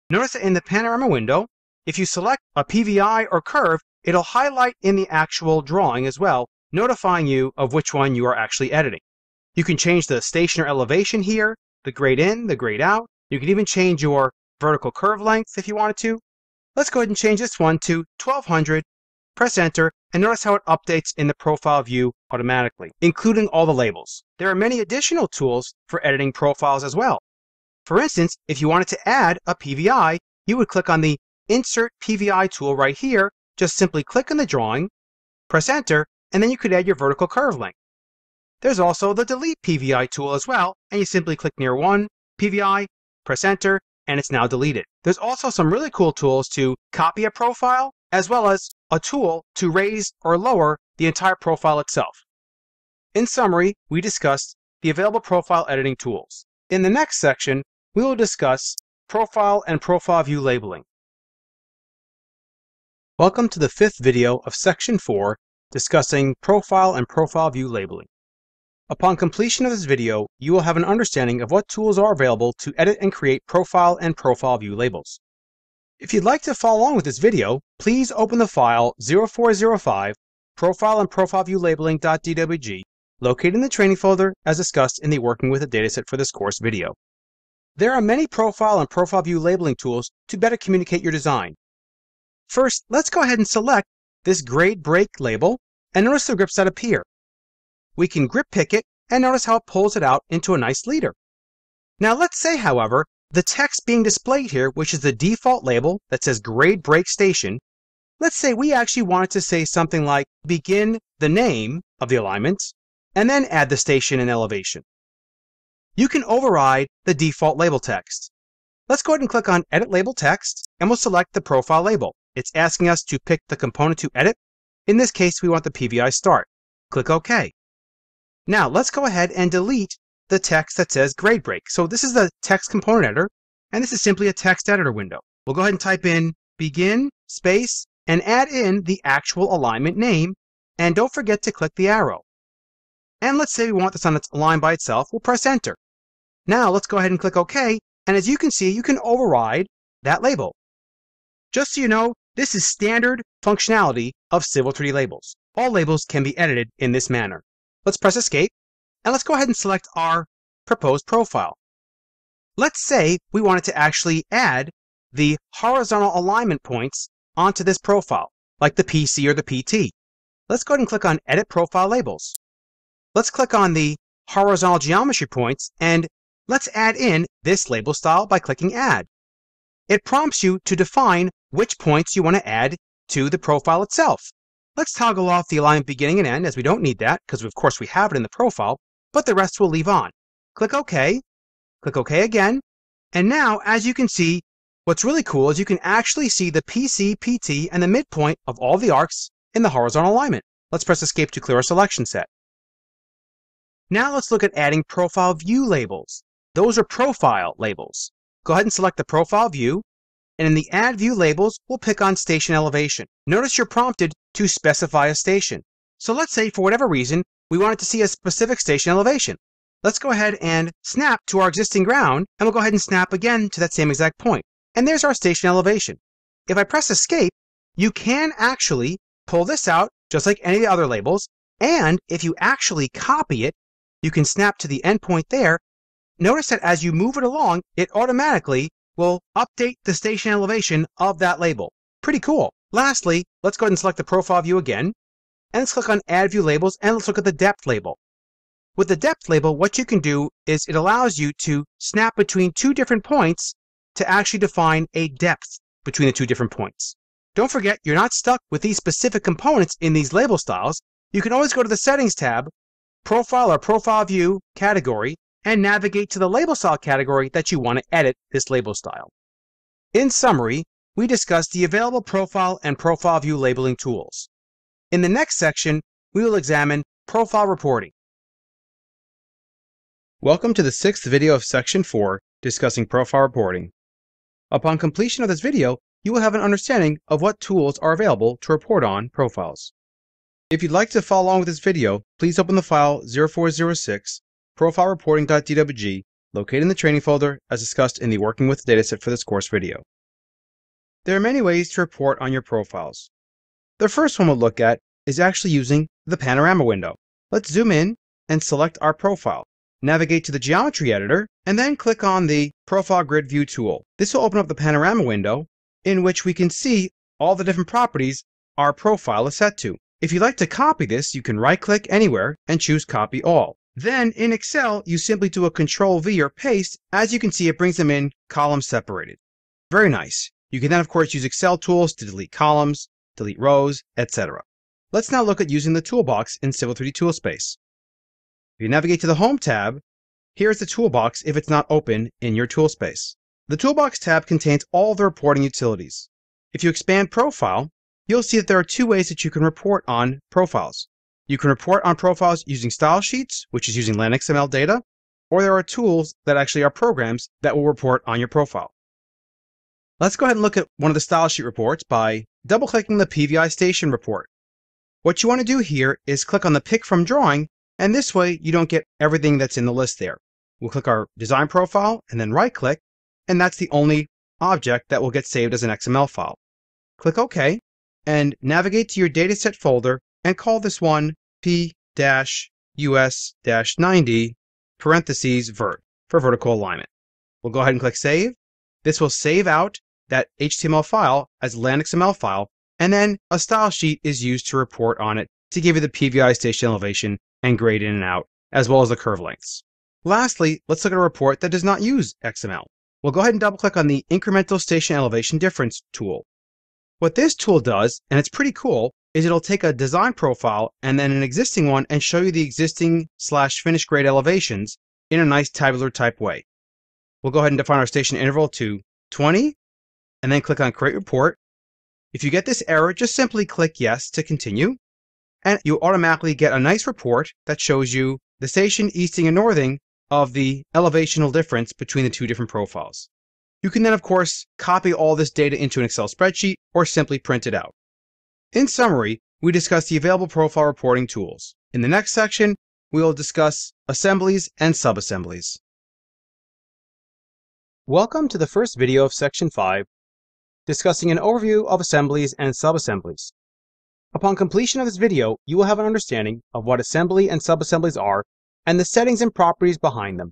Notice that in the panorama window, if you select a PVI or curve, it'll highlight in the actual drawing as well, notifying you of which one you are actually editing. You can change the station or elevation here, the grade in, the grade out. You can even change your vertical curve length if you wanted to, Let's go ahead and change this one to 1200, press enter, and notice how it updates in the profile view automatically, including all the labels. There are many additional tools for editing profiles as well. For instance, if you wanted to add a PVI, you would click on the Insert PVI tool right here, just simply click on the drawing, press enter, and then you could add your vertical curve length. There's also the Delete PVI tool as well, and you simply click near one, PVI, press enter, and it's now deleted. There's also some really cool tools to copy a profile, as well as a tool to raise or lower the entire profile itself. In summary, we discussed the available profile editing tools. In the next section, we will discuss profile and profile view labeling. Welcome to the fifth video of section 4 discussing profile and profile view labeling. Upon completion of this video, you will have an understanding of what tools are available to edit and create profile and profile view labels. If you'd like to follow along with this video, please open the file 0405 profile and profile view labeling.dwg located in the training folder as discussed in the Working with a Dataset for this course video. There are many profile and profile view labeling tools to better communicate your design. First, let's go ahead and select this grade break label and notice the grips that appear we can grip pick it and notice how it pulls it out into a nice leader. Now let's say, however, the text being displayed here, which is the default label that says grade break station, let's say we actually wanted to say something like begin the name of the alignment, and then add the station and elevation. You can override the default label text. Let's go ahead and click on Edit Label Text, and we'll select the profile label. It's asking us to pick the component to edit. In this case, we want the PVI start. Click OK. Now let's go ahead and delete the text that says grade break. So this is the text component editor, and this is simply a text editor window. We'll go ahead and type in begin space and add in the actual alignment name. And don't forget to click the arrow. And let's say we want this on its line by itself. We'll press enter. Now let's go ahead and click OK. And as you can see, you can override that label. Just so you know, this is standard functionality of Civil 3D labels. All labels can be edited in this manner. Let's press escape and let's go ahead and select our proposed profile. Let's say we wanted to actually add the horizontal alignment points onto this profile, like the PC or the PT. Let's go ahead and click on Edit Profile Labels. Let's click on the horizontal geometry points and let's add in this label style by clicking Add. It prompts you to define which points you want to add to the profile itself. Let's toggle off the alignment beginning and end as we don't need that because of course we have it in the profile, but the rest we'll leave on. Click OK. Click OK again. And now, as you can see, what's really cool is you can actually see the PC, PT, and the midpoint of all the arcs in the horizontal alignment. Let's press Escape to clear our selection set. Now let's look at adding profile view labels. Those are profile labels. Go ahead and select the profile view, and in the Add View Labels, we'll pick on Station Elevation. Notice you're prompted to specify a station. So let's say, for whatever reason, we wanted to see a specific station elevation. Let's go ahead and snap to our existing ground, and we'll go ahead and snap again to that same exact point. And there's our station elevation. If I press Escape, you can actually pull this out, just like any of the other labels, and if you actually copy it, you can snap to the endpoint there. Notice that as you move it along, it automatically will update the station elevation of that label. Pretty cool. Lastly, let's go ahead and select the profile view again, and let's click on Add View Labels, and let's look at the depth label. With the depth label, what you can do is it allows you to snap between two different points to actually define a depth between the two different points. Don't forget, you're not stuck with these specific components in these label styles. You can always go to the Settings tab Profile or Profile View category and navigate to the label style category that you want to edit this label style. In summary, we discussed the available profile and profile view labeling tools. In the next section, we will examine profile reporting. Welcome to the sixth video of section 4 discussing profile reporting. Upon completion of this video, you will have an understanding of what tools are available to report on profiles. If you'd like to follow along with this video, please open the file 0406 profilereporting.dwg located in the training folder as discussed in the Working with Dataset for this course video. There are many ways to report on your profiles. The first one we'll look at is actually using the panorama window. Let's zoom in and select our profile. Navigate to the geometry editor and then click on the profile grid view tool. This will open up the panorama window in which we can see all the different properties our profile is set to. If you'd like to copy this, you can right click anywhere and choose copy all. Then in Excel, you simply do a control V or paste. As you can see, it brings them in column separated. Very nice. You can then of course use Excel tools to delete columns, delete rows, etc. Let's now look at using the toolbox in Civil 3D Toolspace. If you navigate to the Home tab, here's the toolbox if it's not open in your toolspace. The Toolbox tab contains all the reporting utilities. If you expand Profile, you'll see that there are two ways that you can report on profiles. You can report on profiles using style sheets, which is using LandXML data, or there are tools that actually are programs that will report on your profile. Let's go ahead and look at one of the style sheet reports by double clicking the PVI station report. What you want to do here is click on the pick from drawing, and this way you don't get everything that's in the list there. We'll click our design profile and then right click, and that's the only object that will get saved as an XML file. Click OK, and navigate to your dataset folder and call this one P-US-90 parentheses vert for vertical alignment. We'll go ahead and click save. This will save out that HTML file as LandXML file, and then a style sheet is used to report on it to give you the PVI station elevation and grade in and out, as well as the curve lengths. Lastly, let's look at a report that does not use XML. We'll go ahead and double click on the Incremental Station Elevation Difference tool. What this tool does, and it's pretty cool, is it'll take a design profile and then an existing one and show you the existing slash finished grade elevations in a nice tabular type way. We'll go ahead and define our station interval to 20 and then click on create report. If you get this error, just simply click yes to continue and you automatically get a nice report that shows you the station easting and northing of the elevational difference between the two different profiles. You can then, of course, copy all this data into an Excel spreadsheet or simply print it out. In summary, we discussed the available profile reporting tools. In the next section, we will discuss assemblies and subassemblies. Welcome to the first video of Section 5, discussing an overview of assemblies and subassemblies. Upon completion of this video, you will have an understanding of what assembly and subassemblies are and the settings and properties behind them.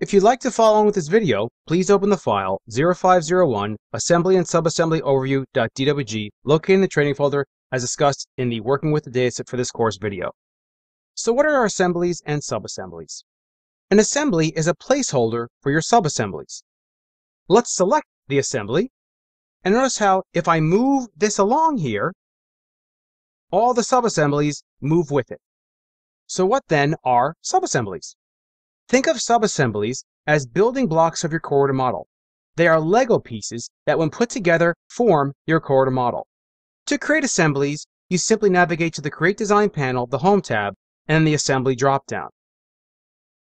If you'd like to follow along with this video, please open the file 0501 assembly and subassembly overview.dwg located in the training folder as discussed in the Working with the Dataset for this course video. So what are our assemblies and subassemblies? An assembly is a placeholder for your subassemblies. Let's select the assembly and notice how if I move this along here, all the subassemblies move with it. So what then are subassemblies? Think of subassemblies as building blocks of your corridor model. They are Lego pieces that when put together form your corridor model. To create assemblies, you simply navigate to the Create Design panel, the Home tab, and the Assembly dropdown.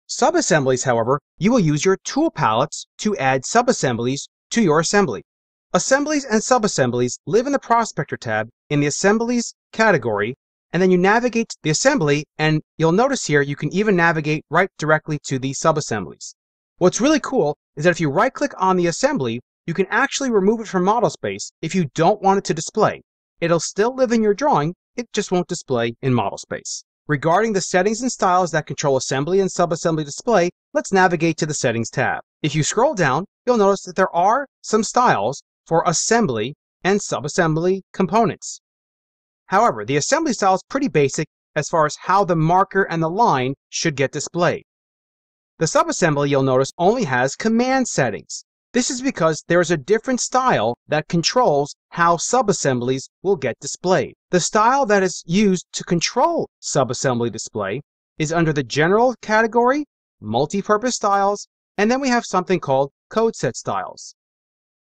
Subassemblies, however, you will use your tool palettes to add subassemblies to your assembly. Assemblies and subassemblies live in the Prospector tab in the Assemblies category, and then you navigate the assembly, and you'll notice here you can even navigate right directly to the subassemblies. What's really cool is that if you right click on the assembly, you can actually remove it from model space if you don't want it to display. It'll still live in your drawing, it just won't display in model space. Regarding the settings and styles that control assembly and subassembly display, let's navigate to the Settings tab. If you scroll down, you'll notice that there are some styles for assembly and subassembly components. However, the assembly style is pretty basic as far as how the marker and the line should get displayed. The subassembly, you'll notice, only has command settings. This is because there is a different style that controls how subassemblies will get displayed. The style that is used to control subassembly display is under the General category, Multi-Purpose Styles, and then we have something called Code Set Styles.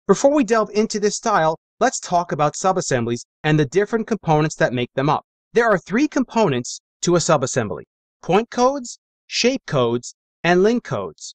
Before we delve into this style, let's talk about subassemblies and the different components that make them up. There are three components to a subassembly, point codes, shape codes, and link codes.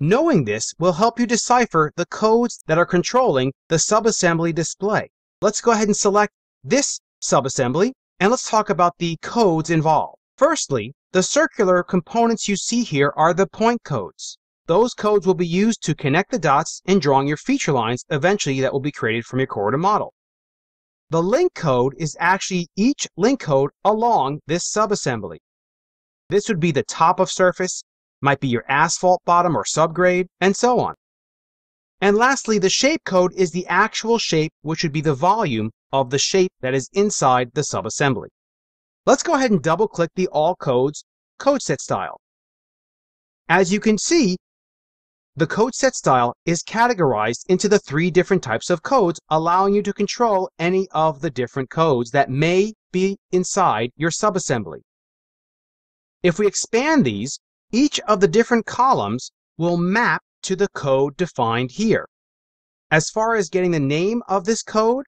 Knowing this will help you decipher the codes that are controlling the subassembly display. Let's go ahead and select this subassembly and let's talk about the codes involved. Firstly, the circular components you see here are the point codes. Those codes will be used to connect the dots in drawing your feature lines eventually that will be created from your corridor model. The link code is actually each link code along this subassembly. This would be the top of surface, might be your asphalt bottom or subgrade, and so on. And lastly, the shape code is the actual shape, which would be the volume of the shape that is inside the subassembly. Let's go ahead and double click the All Codes code set style. As you can see, the code set style is categorized into the three different types of codes, allowing you to control any of the different codes that may be inside your subassembly. If we expand these, each of the different columns will map to the code defined here. As far as getting the name of this code,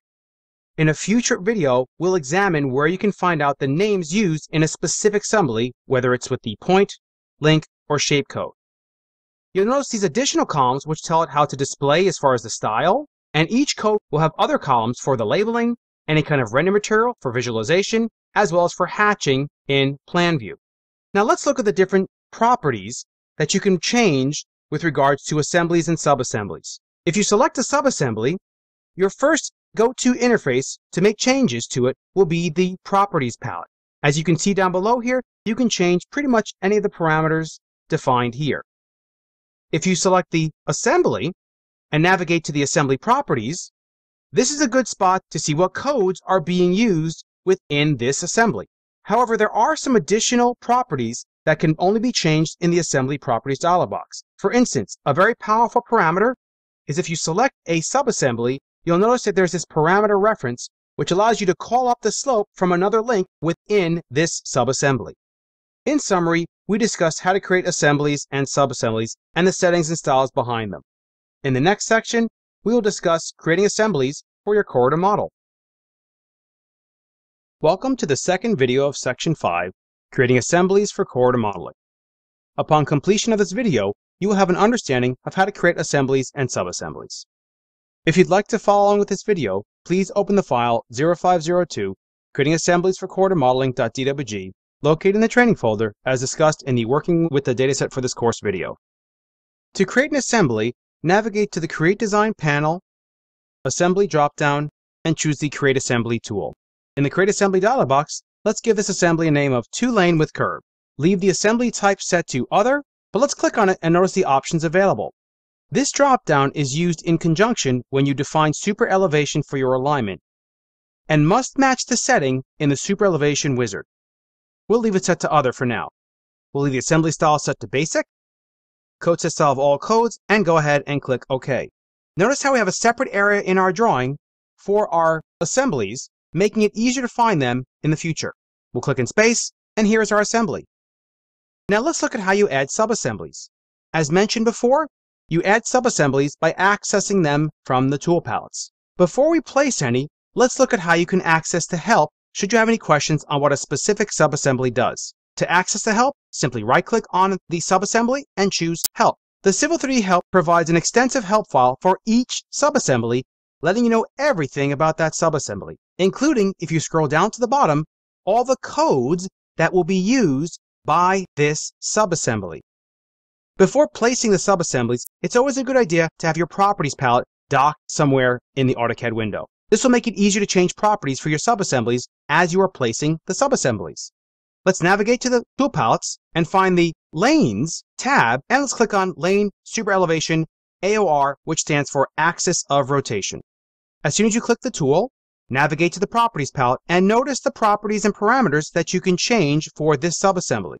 in a future video, we'll examine where you can find out the names used in a specific assembly, whether it's with the point, link, or shape code. You'll notice these additional columns which tell it how to display as far as the style, and each code will have other columns for the labeling, any kind of render material for visualization, as well as for hatching in plan view. Now let's look at the different properties that you can change with regards to assemblies and subassemblies. If you select a subassembly, your first go-to interface to make changes to it will be the Properties palette. As you can see down below here, you can change pretty much any of the parameters defined here. If you select the Assembly and navigate to the Assembly Properties, this is a good spot to see what codes are being used within this assembly. However, there are some additional properties that can only be changed in the Assembly Properties dialog box. For instance, a very powerful parameter is if you select a subassembly, you'll notice that there's this parameter reference which allows you to call up the slope from another link within this subassembly. In summary, we discussed how to create assemblies and subassemblies and the settings and styles behind them. In the next section, we will discuss creating assemblies for your corridor model. Welcome to the second video of Section 5, creating assemblies for corridor modeling. Upon completion of this video, you will have an understanding of how to create assemblies and subassemblies. If you'd like to follow along with this video, please open the file 0502 creating assemblies for corridor modeling.dwg located in the training folder as discussed in the working with the dataset for this course video. To create an assembly, navigate to the Create Design panel, Assembly dropdown, and choose the Create Assembly tool. In the Create Assembly dialog box, Let's give this assembly a name of two lane with curb. Leave the assembly type set to other, but let's click on it and notice the options available. This dropdown is used in conjunction when you define super elevation for your alignment and must match the setting in the super elevation wizard. We'll leave it set to other for now. We'll leave the assembly style set to basic, code set style of all codes, and go ahead and click OK. Notice how we have a separate area in our drawing for our assemblies making it easier to find them in the future. We'll click in space, and here is our assembly. Now let's look at how you add subassemblies. As mentioned before, you add subassemblies by accessing them from the tool palettes. Before we place any, let's look at how you can access the help should you have any questions on what a specific subassembly does. To access the help, simply right-click on the subassembly and choose Help. The Civil 3D Help provides an extensive help file for each subassembly, letting you know everything about that subassembly, including, if you scroll down to the bottom, all the codes that will be used by this subassembly. Before placing the subassemblies, it's always a good idea to have your properties palette docked somewhere in the AutoCAD window. This will make it easier to change properties for your subassemblies as you are placing the subassemblies. Let's navigate to the tool palettes and find the Lanes tab, and let's click on Lane Super Elevation AOR, which stands for Axis of Rotation. As soon as you click the tool, Navigate to the Properties palette and notice the properties and parameters that you can change for this subassembly.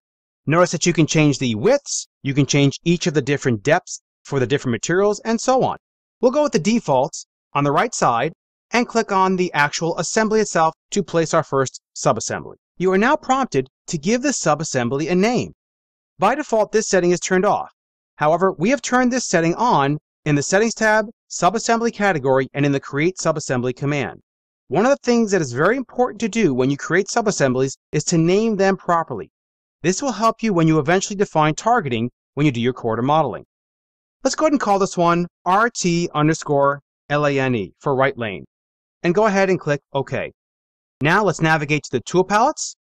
Notice that you can change the widths, you can change each of the different depths for the different materials, and so on. We'll go with the defaults on the right side and click on the actual assembly itself to place our first subassembly. You are now prompted to give the subassembly a name. By default, this setting is turned off. However, we have turned this setting on in the Settings tab, Subassembly category, and in the Create Subassembly command. One of the things that is very important to do when you create subassemblies is to name them properly. This will help you when you eventually define targeting when you do your corridor modeling. Let's go ahead and call this one RT underscore LANE for right lane. And go ahead and click OK. Now let's navigate to the tool palettes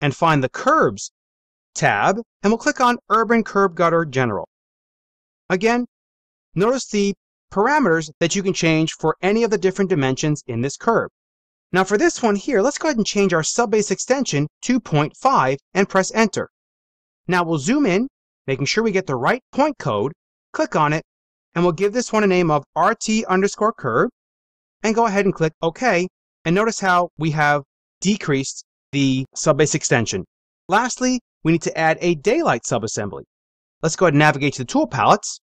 and find the Curbs tab, and we'll click on Urban Curb Gutter General. Again, notice the parameters that you can change for any of the different dimensions in this curb. Now for this one here, let's go ahead and change our subbase extension to 0.5 and press enter. Now we'll zoom in, making sure we get the right point code, click on it, and we'll give this one a name of RT underscore curb, and go ahead and click OK, and notice how we have decreased the subbase extension. Lastly, we need to add a daylight subassembly. Let's go ahead and navigate to the tool palettes,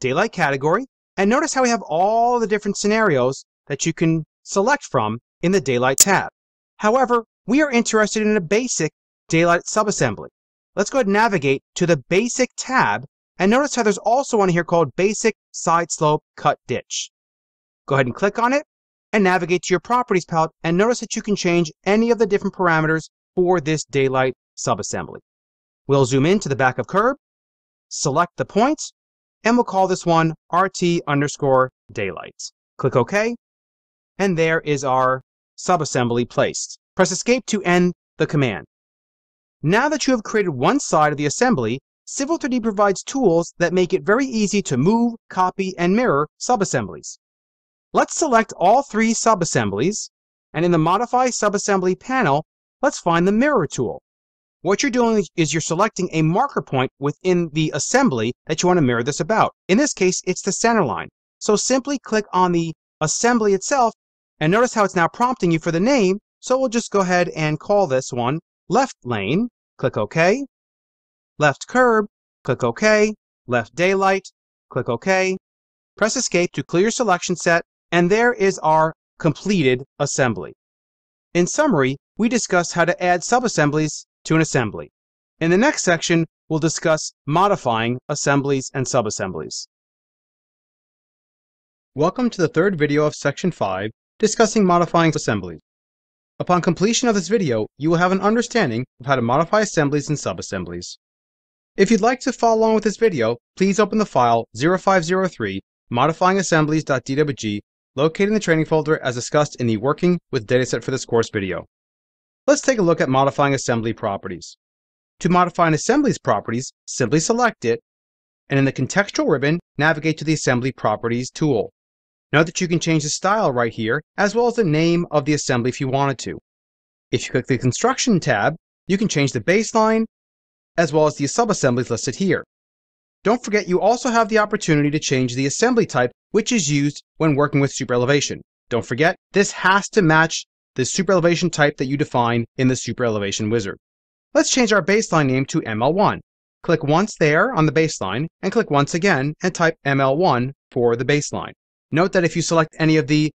daylight category, and notice how we have all the different scenarios that you can select from in the Daylight tab. However, we are interested in a basic Daylight subassembly. Let's go ahead and navigate to the Basic tab and notice how there's also one here called Basic Side Slope Cut Ditch. Go ahead and click on it and navigate to your Properties palette and notice that you can change any of the different parameters for this Daylight subassembly. We'll zoom in to the back of curb, select the points, and we'll call this one RT underscore daylight. Click OK, and there is our subassembly placed. Press Escape to end the command. Now that you have created one side of the assembly, Civil 3D provides tools that make it very easy to move, copy, and mirror subassemblies. Let's select all three subassemblies, and in the Modify Subassembly panel, let's find the Mirror tool. What you're doing is you're selecting a marker point within the assembly that you want to mirror this about. In this case, it's the center line. So simply click on the assembly itself and notice how it's now prompting you for the name. So we'll just go ahead and call this one left lane. Click OK. Left curb. Click OK. Left daylight. Click OK. Press escape to clear your selection set. And there is our completed assembly. In summary, we discussed how to add subassemblies to an assembly. In the next section, we'll discuss modifying assemblies and subassemblies. Welcome to the third video of Section 5, discussing modifying assemblies. Upon completion of this video, you will have an understanding of how to modify assemblies and subassemblies. If you'd like to follow along with this video, please open the file 0503 modifyingassemblies.dwg located in the training folder as discussed in the Working with Dataset for this course video. Let's take a look at modifying assembly properties. To modify an assembly's properties, simply select it, and in the contextual ribbon, navigate to the Assembly Properties tool. Note that you can change the style right here, as well as the name of the assembly if you wanted to. If you click the Construction tab, you can change the baseline, as well as the subassemblies listed here. Don't forget you also have the opportunity to change the assembly type, which is used when working with super elevation. Don't forget, this has to match the super elevation type that you define in the super elevation wizard. Let's change our baseline name to ML1. Click once there on the baseline and click once again and type ML1 for the baseline. Note that if you select any of the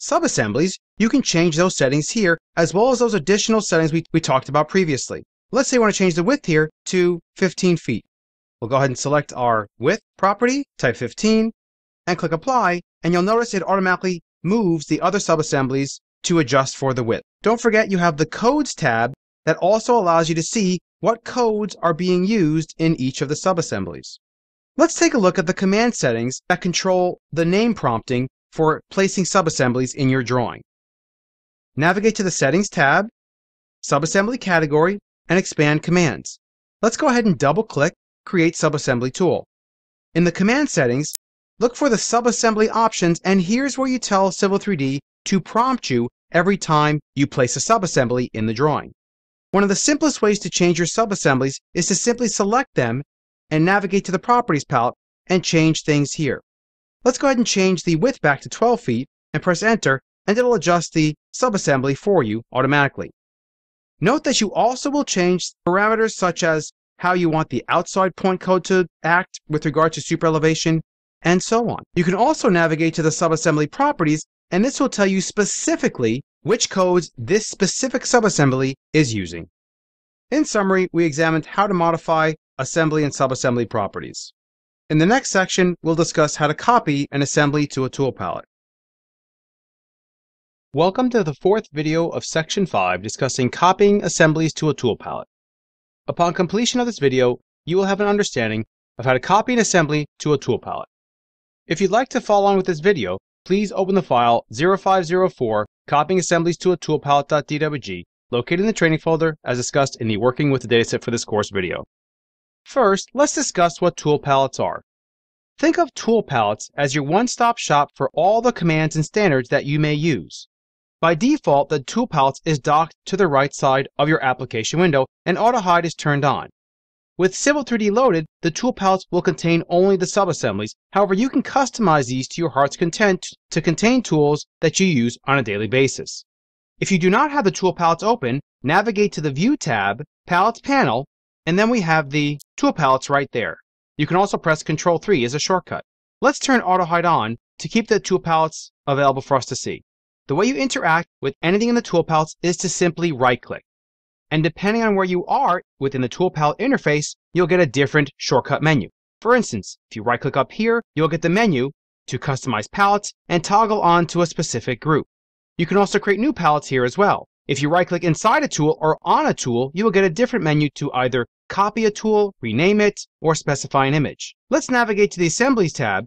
subassemblies, you can change those settings here as well as those additional settings we, we talked about previously. Let's say we want to change the width here to 15 feet. We'll go ahead and select our width property, type 15, and click apply, and you'll notice it automatically moves the other subassemblies to adjust for the width. Don't forget you have the codes tab that also allows you to see what codes are being used in each of the subassemblies. Let's take a look at the command settings that control the name prompting for placing subassemblies in your drawing. Navigate to the Settings tab, Subassembly Category, and expand Commands. Let's go ahead and double-click Create Subassembly Tool. In the command settings, look for the subassembly options and here's where you tell Civil 3D to prompt you every time you place a subassembly in the drawing. One of the simplest ways to change your subassemblies is to simply select them and navigate to the Properties palette and change things here. Let's go ahead and change the width back to 12 feet and press Enter and it'll adjust the subassembly for you automatically. Note that you also will change parameters such as how you want the outside point code to act with regard to super elevation, and so on. You can also navigate to the subassembly properties, and this will tell you specifically which codes this specific subassembly is using. In summary, we examined how to modify assembly and subassembly properties. In the next section, we'll discuss how to copy an assembly to a tool palette. Welcome to the fourth video of Section 5 discussing copying assemblies to a tool palette. Upon completion of this video, you will have an understanding of how to copy an assembly to a tool palette. If you'd like to follow along with this video, please open the file 0504 copying assemblies to a tool palette.dwg located in the training folder as discussed in the working with the dataset for this course video. First, let's discuss what tool palettes are. Think of tool palettes as your one-stop shop for all the commands and standards that you may use. By default, the tool palette is docked to the right side of your application window and auto hide is turned on. With Civil 3D loaded, the tool palettes will contain only the subassemblies. However, you can customize these to your heart's content to contain tools that you use on a daily basis. If you do not have the tool palettes open, navigate to the View tab, Palettes panel, and then we have the tool palettes right there. You can also press Ctrl 3 as a shortcut. Let's turn Auto Hide on to keep the tool palettes available for us to see. The way you interact with anything in the tool palettes is to simply right click. And depending on where you are within the tool palette interface, you'll get a different shortcut menu. For instance, if you right click up here, you'll get the menu to customize palettes and toggle on to a specific group. You can also create new palettes here as well. If you right click inside a tool or on a tool, you will get a different menu to either copy a tool, rename it, or specify an image. Let's navigate to the Assemblies tab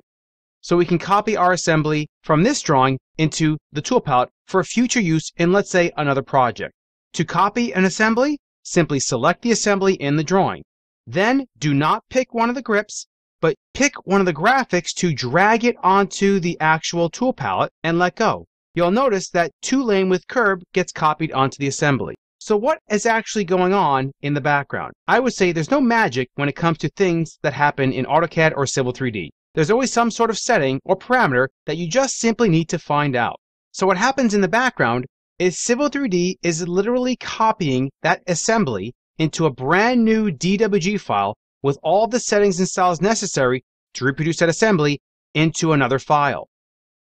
so we can copy our assembly from this drawing into the tool palette for future use in, let's say, another project. To copy an assembly, simply select the assembly in the drawing. Then do not pick one of the grips, but pick one of the graphics to drag it onto the actual tool palette and let go. You'll notice that two lane with curb gets copied onto the assembly. So what is actually going on in the background? I would say there's no magic when it comes to things that happen in AutoCAD or Civil 3D. There's always some sort of setting or parameter that you just simply need to find out. So what happens in the background is Civil 3D is literally copying that assembly into a brand new DWG file with all the settings and styles necessary to reproduce that assembly into another file.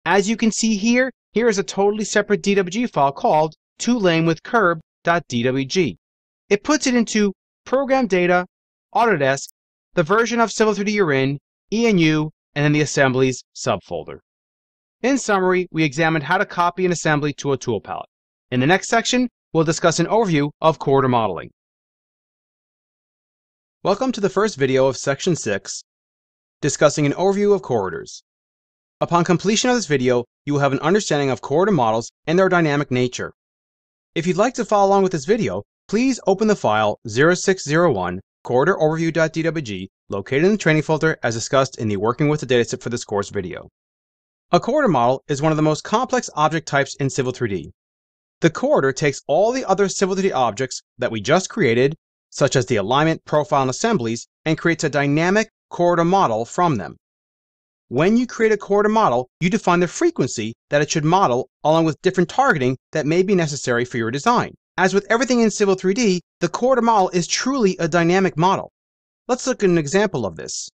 As you can see here, here is a totally separate DWG file called two-lane with curb.dwg. It puts it into program data, Autodesk, the version of Civil 3D you're in, ENU, and then the Assemblies subfolder. In summary, we examined how to copy an assembly to a tool palette. In the next section, we'll discuss an overview of corridor modeling. Welcome to the first video of Section 6, discussing an overview of corridors. Upon completion of this video, you will have an understanding of corridor models and their dynamic nature. If you'd like to follow along with this video, please open the file 0601 corridoroverview.dwg located in the training folder as discussed in the Working with the Dataset for this course video. A corridor model is one of the most complex object types in Civil 3D. The corridor takes all the other Civil 3D objects that we just created, such as the alignment, profile, and assemblies, and creates a dynamic corridor model from them. When you create a corridor model, you define the frequency that it should model along with different targeting that may be necessary for your design. As with everything in Civil 3D, the corridor model is truly a dynamic model. Let's look at an example of this.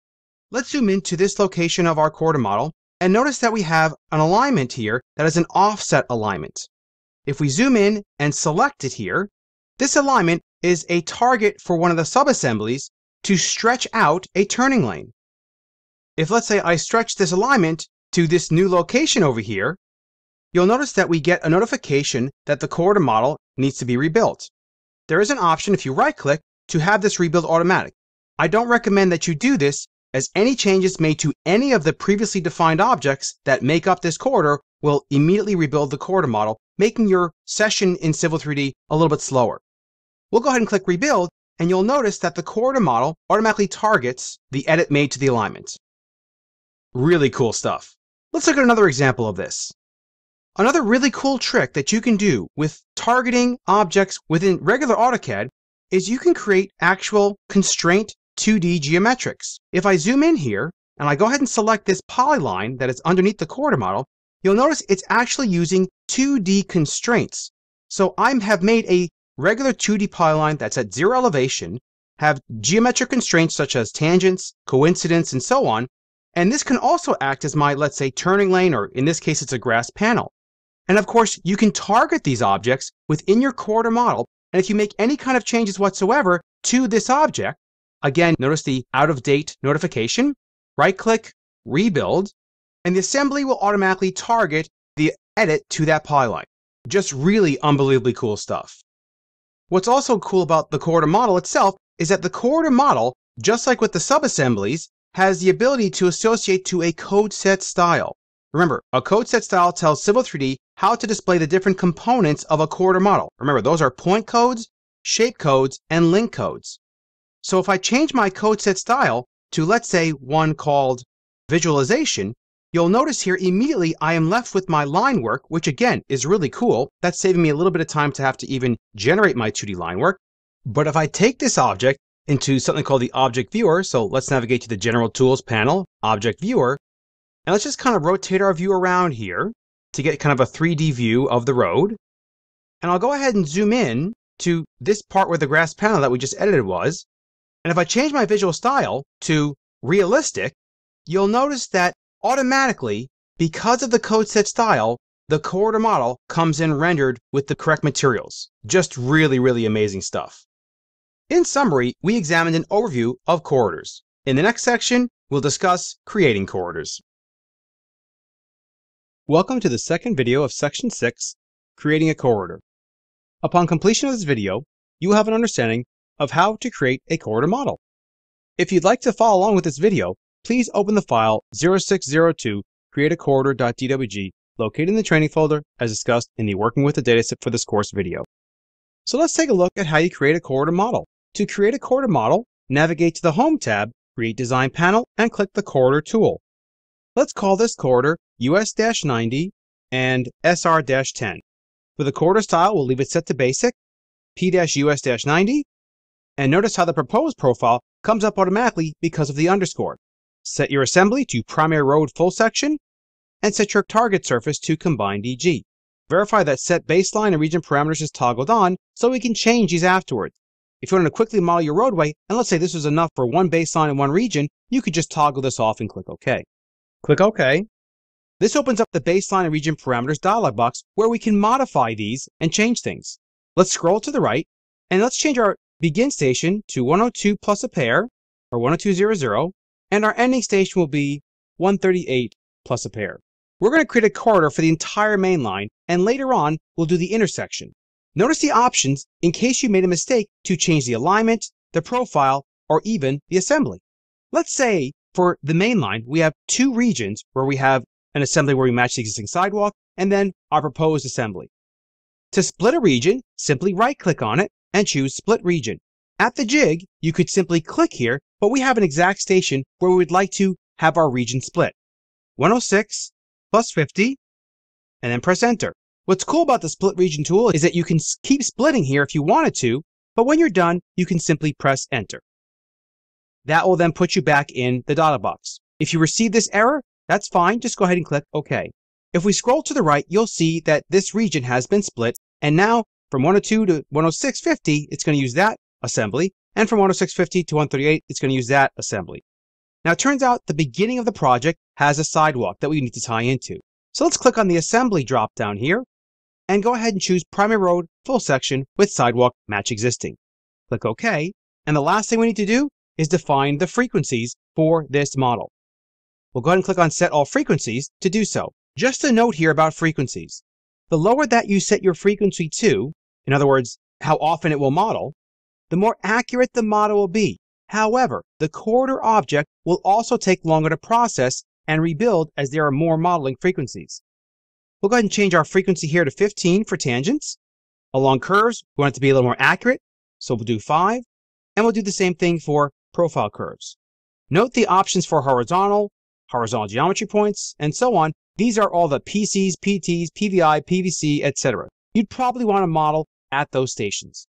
Let's zoom into this location of our corridor model and notice that we have an alignment here that is an offset alignment. If we zoom in and select it here, this alignment is a target for one of the subassemblies to stretch out a turning lane. If let's say I stretch this alignment to this new location over here, you'll notice that we get a notification that the corridor model needs to be rebuilt. There is an option if you right click to have this rebuild automatic. I don't recommend that you do this as any changes made to any of the previously defined objects that make up this corridor will immediately rebuild the corridor model, making your session in Civil 3D a little bit slower. We'll go ahead and click rebuild and you'll notice that the corridor model automatically targets the edit made to the alignment. Really cool stuff. Let's look at another example of this. Another really cool trick that you can do with targeting objects within regular AutoCAD is you can create actual constraint 2D geometrics. If I zoom in here and I go ahead and select this polyline that is underneath the corridor model, you'll notice it's actually using 2D constraints. So I have made a regular 2D polyline that's at zero elevation, have geometric constraints such as tangents, coincidence, and so on, and this can also act as my, let's say, turning lane, or in this case, it's a grass panel. And of course, you can target these objects within your corridor model. And if you make any kind of changes whatsoever to this object, again, notice the out of date notification, right click, rebuild, and the assembly will automatically target the edit to that polyline. Just really unbelievably cool stuff. What's also cool about the corridor model itself is that the corridor model, just like with the subassemblies, has the ability to associate to a code set style. Remember, a code set style tells Civil 3D how to display the different components of a corridor model. Remember, those are point codes, shape codes, and link codes. So if I change my code set style to, let's say, one called visualization, you'll notice here immediately I am left with my line work, which again is really cool. That's saving me a little bit of time to have to even generate my 2D line work. But if I take this object into something called the object viewer, so let's navigate to the general tools panel, object viewer, and let's just kind of rotate our view around here to get kind of a 3D view of the road. And I'll go ahead and zoom in to this part where the grass panel that we just edited was. And if I change my visual style to realistic, you'll notice that automatically, because of the code set style, the corridor model comes in rendered with the correct materials. Just really, really amazing stuff. In summary, we examined an overview of corridors. In the next section, we'll discuss creating corridors. Welcome to the second video of Section 6, Creating a Corridor. Upon completion of this video, you will have an understanding of how to create a corridor model. If you'd like to follow along with this video, please open the file 0602 createacorridor.dwg located in the training folder as discussed in the Working with the Dataset for this course video. So let's take a look at how you create a corridor model. To create a corridor model, navigate to the Home tab, Create Design Panel, and click the Corridor tool. Let's call this corridor US-90 and SR-10. For the corridor style, we'll leave it set to basic, P-US-90, and notice how the proposed profile comes up automatically because of the underscore. Set your assembly to primary road full section, and set your target surface to combined DG. Verify that set baseline and region parameters is toggled on so we can change these afterwards. If you want to quickly model your roadway, and let's say this was enough for one baseline and one region, you could just toggle this off and click OK. Click OK. This opens up the baseline and region parameters dialog box where we can modify these and change things. Let's scroll to the right and let's change our begin station to 102 plus a pair or 10200 and our ending station will be 138 plus a pair. We're going to create a corridor for the entire main line and later on we'll do the intersection. Notice the options in case you made a mistake to change the alignment, the profile, or even the assembly. Let's say for the main line, we have two regions where we have an assembly where we match the existing sidewalk and then our proposed assembly. To split a region, simply right click on it and choose split region. At the jig, you could simply click here, but we have an exact station where we would like to have our region split. 106 plus 50 and then press enter. What's cool about the split region tool is that you can keep splitting here if you wanted to, but when you're done, you can simply press enter. That will then put you back in the data box. If you receive this error, that's fine. Just go ahead and click OK. If we scroll to the right, you'll see that this region has been split. And now from 102 to 106.50, it's going to use that assembly. And from 106.50 to 138, it's going to use that assembly. Now it turns out the beginning of the project has a sidewalk that we need to tie into. So let's click on the assembly drop down here and go ahead and choose primary road full section with sidewalk match existing. Click OK. And the last thing we need to do is define the frequencies for this model. We'll go ahead and click on Set All Frequencies to do so. Just a note here about frequencies. The lower that you set your frequency to, in other words, how often it will model, the more accurate the model will be. However, the corridor object will also take longer to process and rebuild as there are more modeling frequencies. We'll go ahead and change our frequency here to 15 for tangents. Along curves, we want it to be a little more accurate, so we'll do 5. And we'll do the same thing for profile curves. Note the options for horizontal, horizontal geometry points, and so on. These are all the PCs, PTs, PVI, PVC, etc. You'd probably want to model at those stations.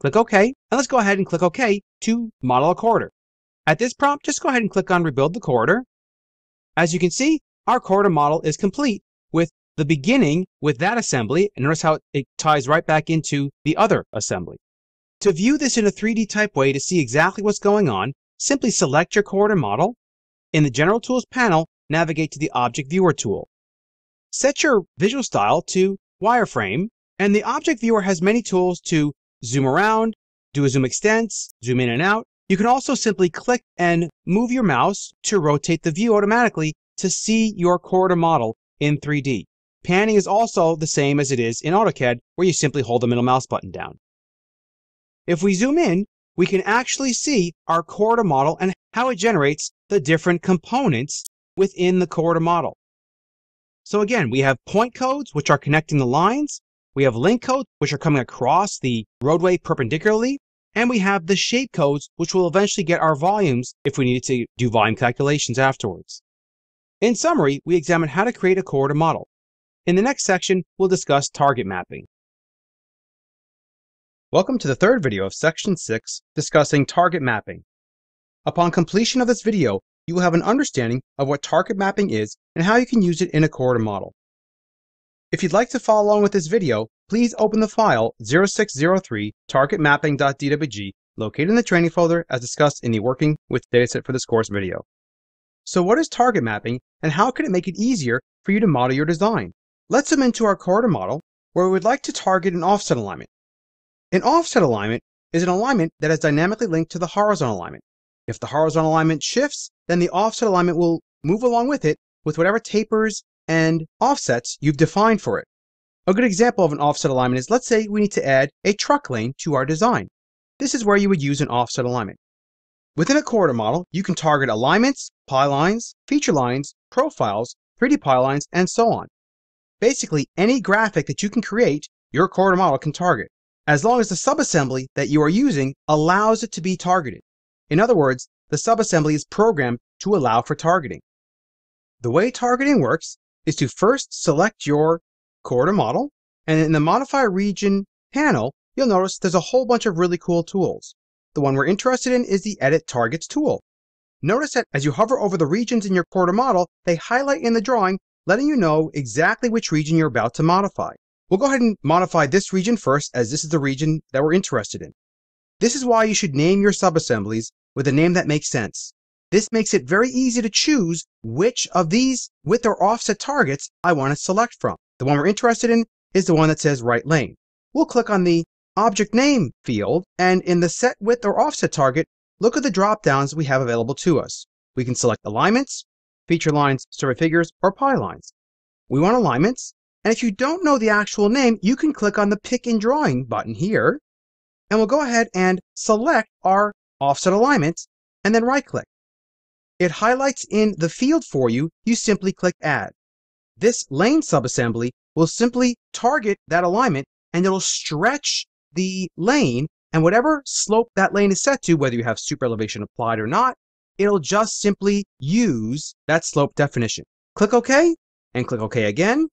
Click OK, and let's go ahead and click OK to model a corridor. At this prompt, just go ahead and click on Rebuild the Corridor. As you can see, our corridor model is complete with the beginning with that assembly, and notice how it ties right back into the other assembly. To view this in a 3D type way to see exactly what's going on, simply select your corridor model. In the General Tools panel, navigate to the Object Viewer tool. Set your visual style to wireframe, and the Object Viewer has many tools to zoom around, do a zoom extents, zoom in and out. You can also simply click and move your mouse to rotate the view automatically to see your corridor model in 3D. Panning is also the same as it is in AutoCAD, where you simply hold the middle mouse button down. If we zoom in, we can actually see our corridor model and how it generates the different components within the corridor model. So again, we have point codes, which are connecting the lines. We have link codes, which are coming across the roadway perpendicularly. And we have the shape codes, which will eventually get our volumes if we needed to do volume calculations afterwards. In summary, we examined how to create a corridor model. In the next section, we'll discuss target mapping. Welcome to the third video of Section 6, discussing target mapping. Upon completion of this video, you will have an understanding of what target mapping is and how you can use it in a corridor model. If you'd like to follow along with this video, please open the file 0603 targetmapping.dwg located in the training folder as discussed in the Working with Dataset for this course video. So what is target mapping and how can it make it easier for you to model your design? Let's zoom into our corridor model where we would like to target an offset alignment. An offset alignment is an alignment that is dynamically linked to the horizontal alignment. If the horizontal alignment shifts, then the offset alignment will move along with it with whatever tapers and offsets you've defined for it. A good example of an offset alignment is let's say we need to add a truck lane to our design. This is where you would use an offset alignment. Within a corridor model, you can target alignments, polylines, feature lines, profiles, 3D polylines, and so on. Basically, any graphic that you can create, your corridor model can target, as long as the subassembly that you are using allows it to be targeted. In other words, the subassembly is programmed to allow for targeting. The way targeting works is to first select your corridor model, and in the Modify Region panel, you'll notice there's a whole bunch of really cool tools. The one we're interested in is the Edit Targets tool. Notice that as you hover over the regions in your corridor model, they highlight in the drawing letting you know exactly which region you're about to modify. We'll go ahead and modify this region first as this is the region that we're interested in. This is why you should name your subassemblies with a name that makes sense. This makes it very easy to choose which of these width or offset targets I want to select from. The one we're interested in is the one that says right lane. We'll click on the object name field and in the set width or offset target, look at the drop downs we have available to us. We can select alignments, feature lines, survey figures, or polylines. We want alignments, and if you don't know the actual name, you can click on the Pick and Drawing button here, and we'll go ahead and select our offset alignment, and then right-click. It highlights in the field for you, you simply click Add. This lane subassembly will simply target that alignment, and it'll stretch the lane, and whatever slope that lane is set to, whether you have super elevation applied or not, it'll just simply use that slope definition. Click OK and click OK again.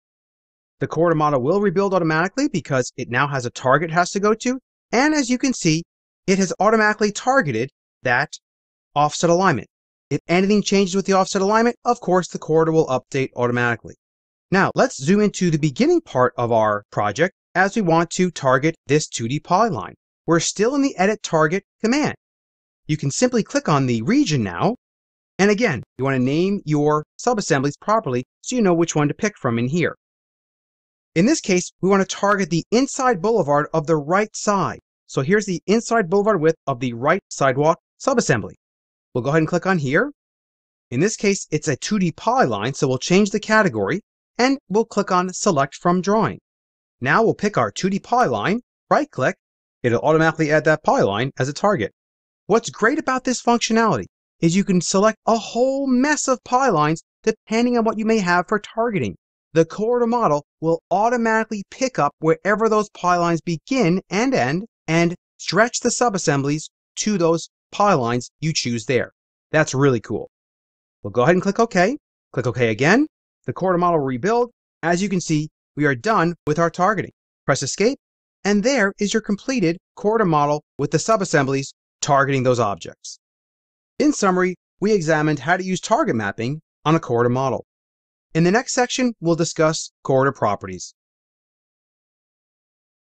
The corridor model will rebuild automatically because it now has a target it has to go to. And as you can see, it has automatically targeted that offset alignment. If anything changes with the offset alignment, of course, the corridor will update automatically. Now, let's zoom into the beginning part of our project as we want to target this 2D polyline. We're still in the Edit Target command you can simply click on the region now. And again, you want to name your subassemblies properly so you know which one to pick from in here. In this case, we want to target the inside boulevard of the right side. So here's the inside boulevard width of the right sidewalk subassembly. We'll go ahead and click on here. In this case, it's a 2D polyline, so we'll change the category and we'll click on Select from Drawing. Now we'll pick our 2D polyline, right click, it'll automatically add that polyline as a target. What's great about this functionality is you can select a whole mess of polylines depending on what you may have for targeting. The corridor model will automatically pick up wherever those polylines begin and end and stretch the subassemblies to those polylines you choose there. That's really cool. We'll go ahead and click OK. Click OK again. The corridor model will rebuild. As you can see, we are done with our targeting. Press Escape, and there is your completed corridor model with the subassemblies targeting those objects. In summary, we examined how to use target mapping on a corridor model. In the next section, we'll discuss corridor properties.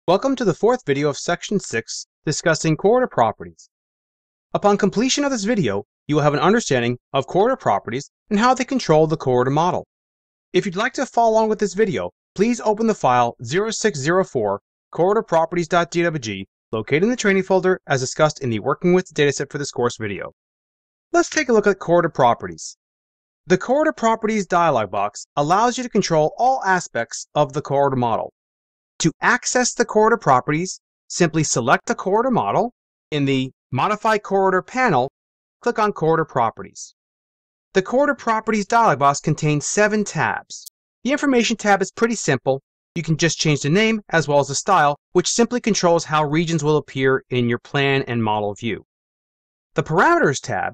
Welcome to the fourth video of section 6 discussing corridor properties. Upon completion of this video, you will have an understanding of corridor properties and how they control the corridor model. If you'd like to follow along with this video, please open the file 0604 corridorproperties.dwg located in the training folder as discussed in the Working with the Dataset for this course video. Let's take a look at corridor properties. The corridor properties dialog box allows you to control all aspects of the corridor model. To access the corridor properties, simply select the corridor model. In the Modify Corridor panel, click on Corridor Properties. The Corridor Properties dialog box contains seven tabs. The Information tab is pretty simple. You can just change the name as well as the style, which simply controls how regions will appear in your plan and model view. The Parameters tab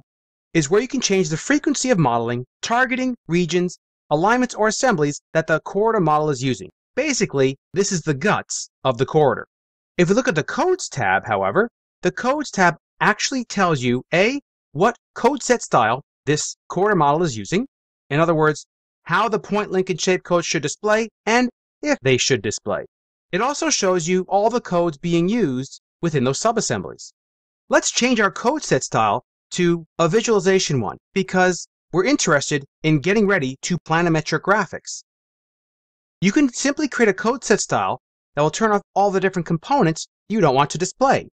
is where you can change the frequency of modeling, targeting, regions, alignments, or assemblies that the corridor model is using. Basically, this is the guts of the corridor. If we look at the Codes tab, however, the Codes tab actually tells you A, what code set style this corridor model is using, in other words, how the point linkage shape codes should display, and if they should display. It also shows you all the codes being used within those subassemblies. Let's change our code set style to a visualization one because we're interested in getting ready to planimetric graphics. You can simply create a code set style that will turn off all the different components you don't want to display.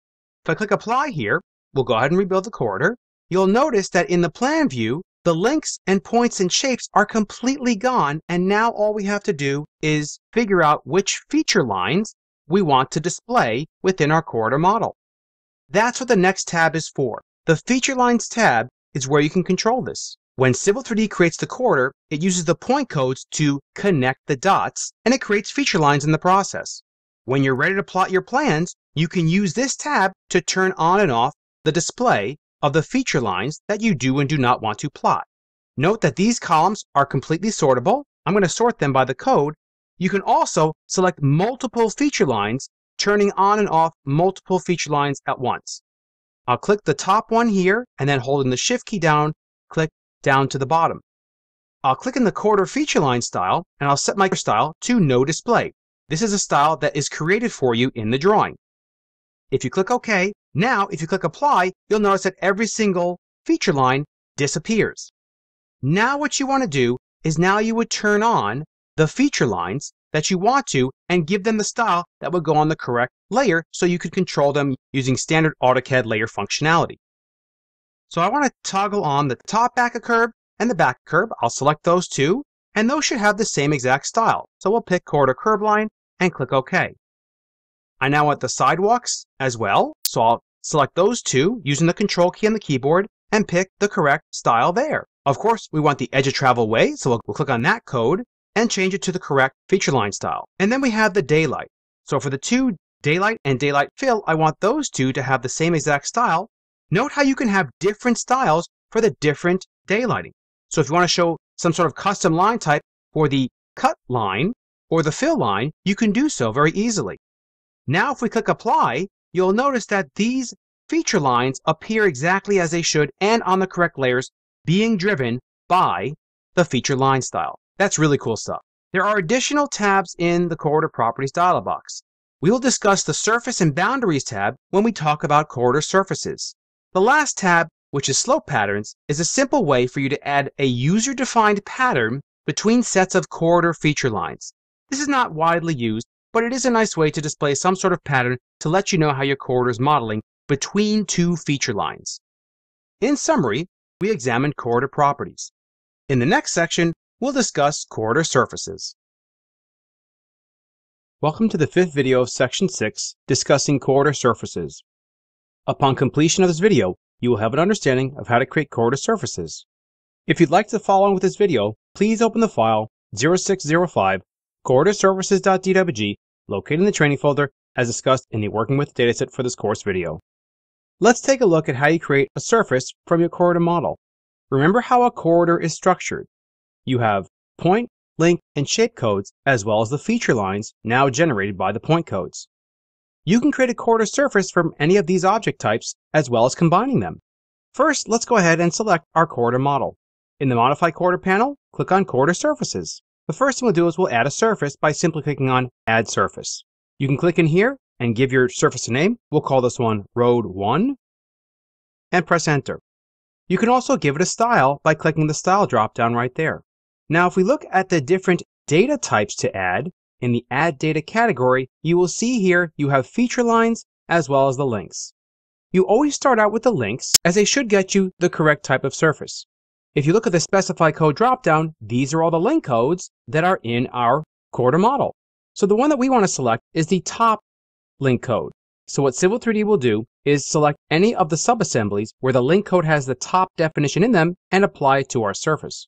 If I click apply here, we'll go ahead and rebuild the corridor. You'll notice that in the plan view, the links and points and shapes are completely gone and now all we have to do is figure out which feature lines we want to display within our corridor model. That's what the next tab is for. The Feature Lines tab is where you can control this. When Civil 3D creates the corridor, it uses the point codes to connect the dots, and it creates feature lines in the process. When you're ready to plot your plans, you can use this tab to turn on and off the display of the feature lines that you do and do not want to plot. Note that these columns are completely sortable. I'm going to sort them by the code. You can also select multiple feature lines, turning on and off multiple feature lines at once. I'll click the top one here and then holding the shift key down, click down to the bottom. I'll click in the corridor feature line style and I'll set my style to no display. This is a style that is created for you in the drawing. If you click OK, now if you click apply, you'll notice that every single feature line disappears. Now what you want to do is now you would turn on the feature lines that you want to and give them the style that would go on the correct layer so you could control them using standard AutoCAD layer functionality. So I want to toggle on the top back curb and the back curb. I'll select those two, and those should have the same exact style. So we'll pick corridor curb line and click OK. I now want the sidewalks as well, so I'll select those two using the control key on the keyboard and pick the correct style there. Of course, we want the edge of travel way, so we'll, we'll click on that code and change it to the correct feature line style. And then we have the daylight. So for the two daylight and daylight fill, I want those two to have the same exact style. Note how you can have different styles for the different daylighting. So if you want to show some sort of custom line type for the cut line or the fill line, you can do so very easily. Now if we click apply, you'll notice that these feature lines appear exactly as they should and on the correct layers being driven by the feature line style. That's really cool stuff. There are additional tabs in the Corridor Properties dialog box. We will discuss the Surface and Boundaries tab when we talk about corridor surfaces. The last tab, which is Slope Patterns, is a simple way for you to add a user-defined pattern between sets of corridor feature lines. This is not widely used, but it is a nice way to display some sort of pattern to let you know how your corridor is modeling between two feature lines. In summary, we examined corridor properties. In the next section, we'll discuss corridor surfaces. Welcome to the fifth video of section 6, discussing corridor surfaces. Upon completion of this video, you will have an understanding of how to create corridor surfaces. If you'd like to follow on with this video, please open the file 0605 corridorsurfaces.dwg located in the training folder as discussed in the Working with dataset for this course video. Let's take a look at how you create a surface from your corridor model. Remember how a corridor is structured. You have point, link, and shape codes, as well as the feature lines now generated by the point codes. You can create a corridor surface from any of these object types, as well as combining them. First, let's go ahead and select our corridor model. In the Modify Corridor panel, click on Corridor Surfaces. The first thing we'll do is we'll add a surface by simply clicking on Add Surface. You can click in here and give your surface a name. We'll call this one Road 1 and press Enter. You can also give it a style by clicking the Style drop-down right there. Now, if we look at the different data types to add, in the Add Data category, you will see here you have feature lines as well as the links. You always start out with the links as they should get you the correct type of surface. If you look at the Specify Code dropdown, these are all the link codes that are in our corridor model. So the one that we want to select is the top link code. So what Civil 3D will do is select any of the subassemblies where the link code has the top definition in them and apply it to our surface.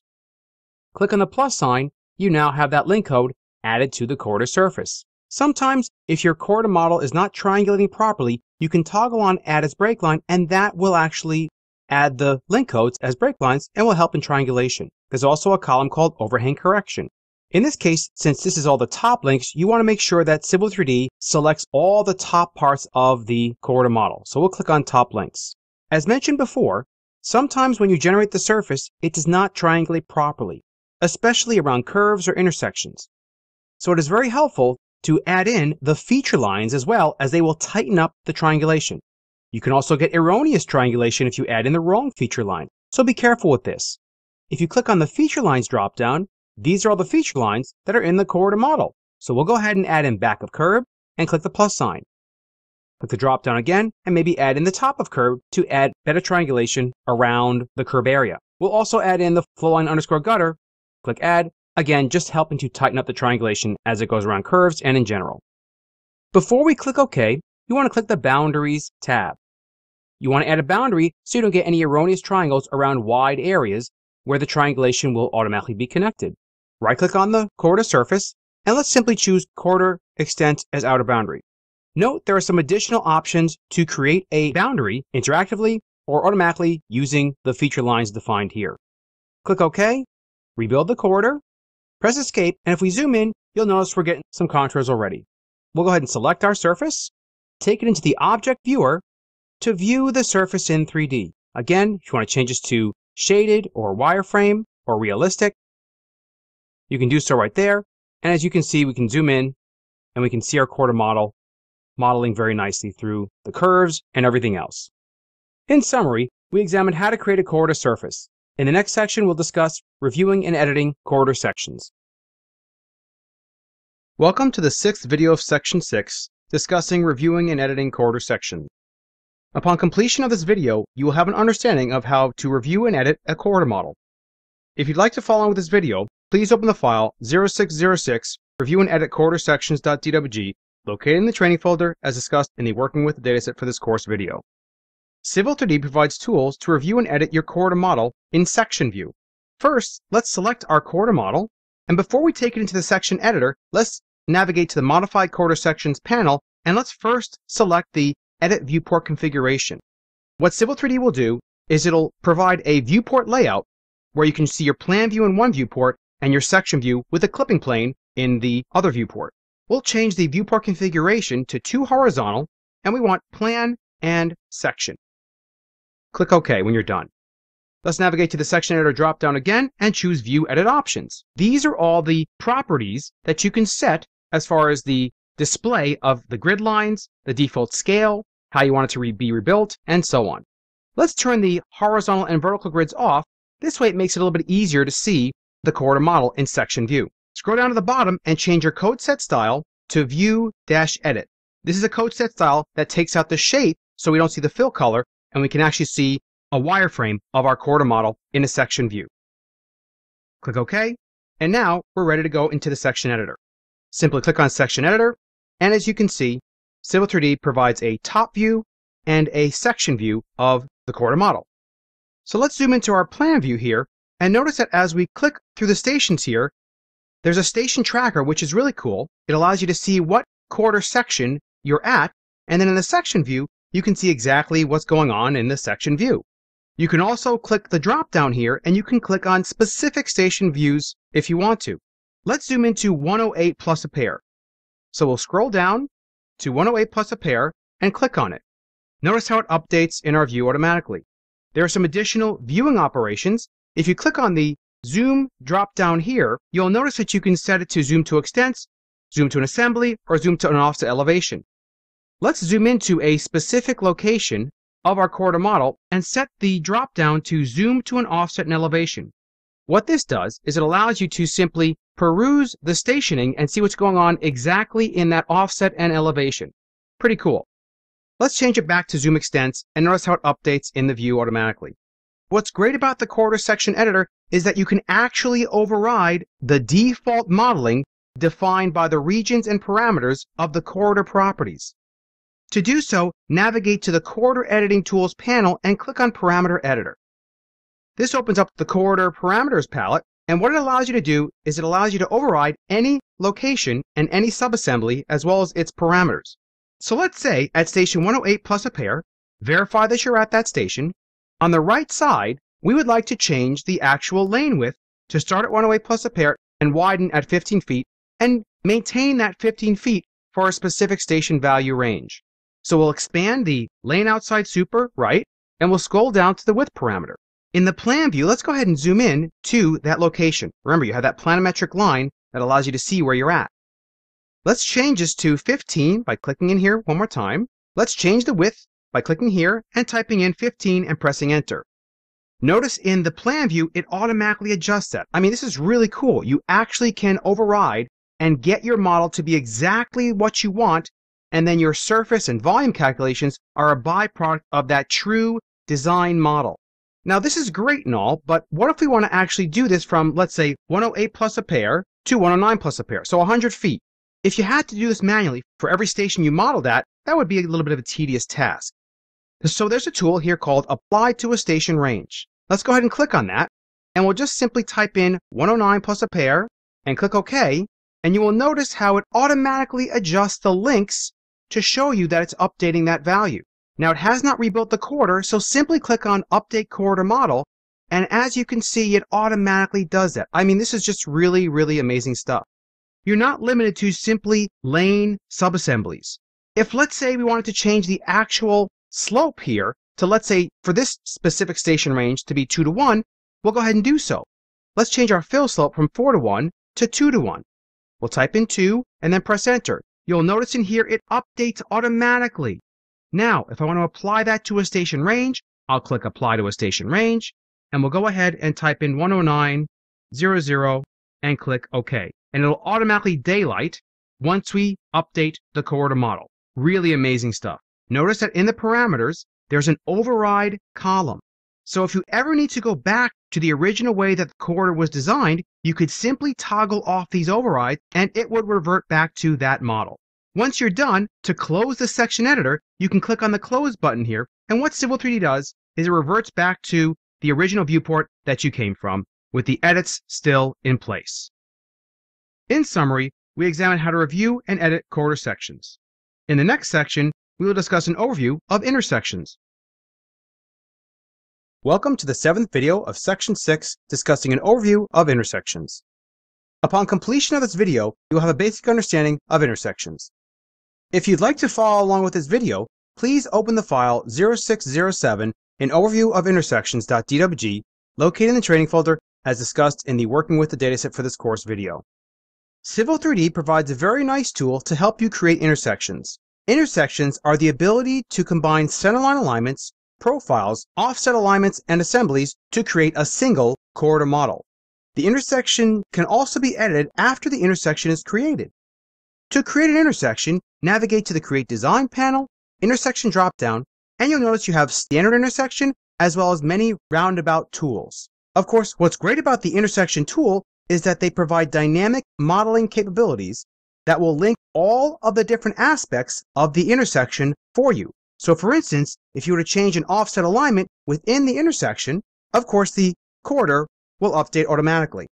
Click on the plus sign, you now have that link code added to the corridor surface. Sometimes, if your corridor model is not triangulating properly, you can toggle on Add as Breakline, and that will actually add the link codes as break lines and will help in triangulation. There's also a column called Overhang Correction. In this case, since this is all the top links, you want to make sure that Civil 3D selects all the top parts of the corridor model. So we'll click on Top Links. As mentioned before, sometimes when you generate the surface, it does not triangulate properly especially around curves or intersections. So it is very helpful to add in the feature lines as well as they will tighten up the triangulation. You can also get erroneous triangulation if you add in the wrong feature line, so be careful with this. If you click on the feature lines dropdown, these are all the feature lines that are in the corridor model. So we'll go ahead and add in back of curb and click the plus sign. Click the dropdown again and maybe add in the top of curb to add better triangulation around the curve area. We'll also add in the flowline underscore gutter Click Add, again, just helping to tighten up the triangulation as it goes around curves and in general. Before we click OK, you want to click the Boundaries tab. You want to add a boundary so you don't get any erroneous triangles around wide areas where the triangulation will automatically be connected. Right click on the corridor surface and let's simply choose corridor extent as outer boundary. Note there are some additional options to create a boundary interactively or automatically using the feature lines defined here. Click OK rebuild the corridor, press escape, and if we zoom in, you'll notice we're getting some contours already. We'll go ahead and select our surface, take it into the object viewer to view the surface in 3D. Again, if you want to change this to shaded or wireframe or realistic, you can do so right there. And as you can see, we can zoom in and we can see our corridor model modeling very nicely through the curves and everything else. In summary, we examined how to create a corridor surface. In the next section, we'll discuss reviewing and editing corridor sections. Welcome to the sixth video of Section 6, discussing reviewing and editing corridor sections. Upon completion of this video, you will have an understanding of how to review and edit a corridor model. If you'd like to follow with this video, please open the file 0606 review and edit corridor sections.dwg located in the training folder as discussed in the Working with the Dataset for this course video. Civil 3D provides tools to review and edit your corridor model in section view. First, let's select our corridor model, and before we take it into the section editor, let's navigate to the Modified Corridor Sections panel, and let's first select the Edit Viewport Configuration. What Civil 3D will do is it'll provide a viewport layout where you can see your plan view in one viewport and your section view with a clipping plane in the other viewport. We'll change the viewport configuration to two horizontal, and we want plan and section. Click OK when you're done. Let's navigate to the section editor dropdown again and choose View Edit Options. These are all the properties that you can set as far as the display of the grid lines, the default scale, how you want it to re be rebuilt, and so on. Let's turn the horizontal and vertical grids off. This way it makes it a little bit easier to see the corridor model in section view. Scroll down to the bottom and change your code set style to View-Edit. This is a code set style that takes out the shape so we don't see the fill color and we can actually see a wireframe of our corridor model in a section view. Click OK, and now we're ready to go into the section editor. Simply click on Section Editor, and as you can see, Civil 3D provides a top view and a section view of the corridor model. So let's zoom into our plan view here, and notice that as we click through the stations here, there's a station tracker, which is really cool. It allows you to see what corridor section you're at, and then in the section view, you can see exactly what's going on in the section view. You can also click the drop down here and you can click on specific station views if you want to. Let's zoom into 108 plus a pair. So we'll scroll down to 108 plus a pair and click on it. Notice how it updates in our view automatically. There are some additional viewing operations. If you click on the zoom drop down here, you'll notice that you can set it to zoom to extents, zoom to an assembly, or zoom to an offset elevation. Let's zoom into a specific location of our corridor model and set the drop down to zoom to an offset and elevation. What this does is it allows you to simply peruse the stationing and see what's going on exactly in that offset and elevation. Pretty cool. Let's change it back to zoom extents and notice how it updates in the view automatically. What's great about the corridor section editor is that you can actually override the default modeling defined by the regions and parameters of the corridor properties. To do so, navigate to the Corridor Editing Tools panel and click on Parameter Editor. This opens up the Corridor Parameters palette, and what it allows you to do is it allows you to override any location and any subassembly as well as its parameters. So let's say at station 108 plus a pair, verify that you're at that station. On the right side, we would like to change the actual lane width to start at 108 plus a pair and widen at 15 feet and maintain that 15 feet for a specific station value range. So we'll expand the lane outside super right, and we'll scroll down to the width parameter. In the plan view, let's go ahead and zoom in to that location. Remember, you have that planimetric line that allows you to see where you're at. Let's change this to 15 by clicking in here one more time. Let's change the width by clicking here and typing in 15 and pressing enter. Notice in the plan view, it automatically adjusts that. I mean, this is really cool. You actually can override and get your model to be exactly what you want and then your surface and volume calculations are a byproduct of that true design model. Now this is great and all, but what if we want to actually do this from, let's say, 108 plus a pair to 109 plus a pair, so 100 feet. If you had to do this manually for every station you modeled at, that would be a little bit of a tedious task. So there's a tool here called Apply to a Station Range. Let's go ahead and click on that, and we'll just simply type in 109 plus a pair and click OK, and you will notice how it automatically adjusts the links to show you that it's updating that value. Now it has not rebuilt the corridor, so simply click on Update Corridor Model, and as you can see, it automatically does that. I mean, this is just really, really amazing stuff. You're not limited to simply lane subassemblies. If let's say we wanted to change the actual slope here to let's say for this specific station range to be 2 to 1, we'll go ahead and do so. Let's change our fill slope from 4 to 1 to 2 to 1. We'll type in 2 and then press enter. You'll notice in here it updates automatically. Now, if I want to apply that to a station range, I'll click Apply to a Station Range, and we'll go ahead and type in 109.00 and click OK. And it'll automatically daylight once we update the corridor model. Really amazing stuff. Notice that in the parameters, there's an override column. So if you ever need to go back to the original way that the corridor was designed, you could simply toggle off these overrides and it would revert back to that model. Once you're done, to close the section editor, you can click on the close button here. And what Civil 3D does is it reverts back to the original viewport that you came from with the edits still in place. In summary, we examined how to review and edit corridor sections. In the next section, we will discuss an overview of intersections. Welcome to the seventh video of Section 6 discussing an overview of intersections. Upon completion of this video, you will have a basic understanding of intersections. If you'd like to follow along with this video, please open the file 0607 in Overview of Intersections.dwg located in the training folder as discussed in the Working with the Dataset for this course video. Civil 3D provides a very nice tool to help you create intersections. Intersections are the ability to combine centerline alignments profiles, offset alignments, and assemblies to create a single corridor model. The intersection can also be edited after the intersection is created. To create an intersection, navigate to the Create Design panel, Intersection dropdown, and you'll notice you have Standard Intersection as well as many roundabout tools. Of course, what's great about the intersection tool is that they provide dynamic modeling capabilities that will link all of the different aspects of the intersection for you. So for instance, if you were to change an offset alignment within the intersection, of course the corridor will update automatically.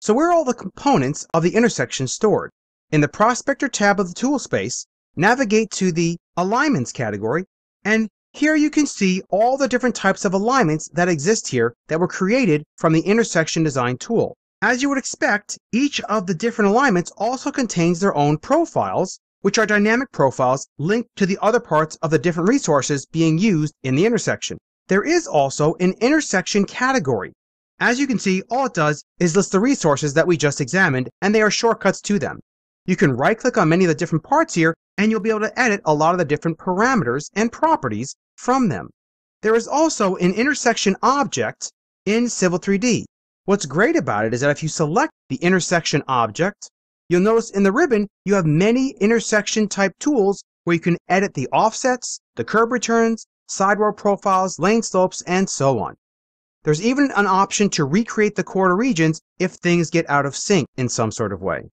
So where are all the components of the intersection stored? In the Prospector tab of the tool space, navigate to the Alignments category, and here you can see all the different types of alignments that exist here that were created from the Intersection Design tool. As you would expect, each of the different alignments also contains their own profiles, which are dynamic profiles linked to the other parts of the different resources being used in the intersection. There is also an intersection category. As you can see, all it does is list the resources that we just examined, and they are shortcuts to them. You can right click on many of the different parts here, and you'll be able to edit a lot of the different parameters and properties from them. There is also an intersection object in Civil 3D. What's great about it is that if you select the intersection object, you'll notice in the ribbon you have many intersection type tools where you can edit the offsets, the curb returns, sidewalk profiles, lane slopes, and so on. There's even an option to recreate the corridor regions if things get out of sync in some sort of way.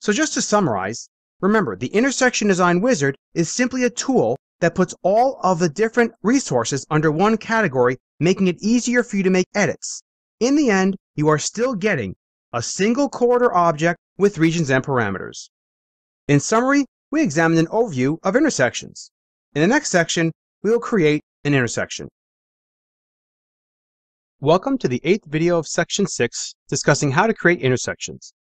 So just to summarize, remember the intersection design wizard is simply a tool that puts all of the different resources under one category, making it easier for you to make edits. In the end, you are still getting a single corridor object with regions and parameters. In summary, we examined an overview of intersections. In the next section, we will create an intersection. Welcome to the eighth video of section 6 discussing how to create intersections.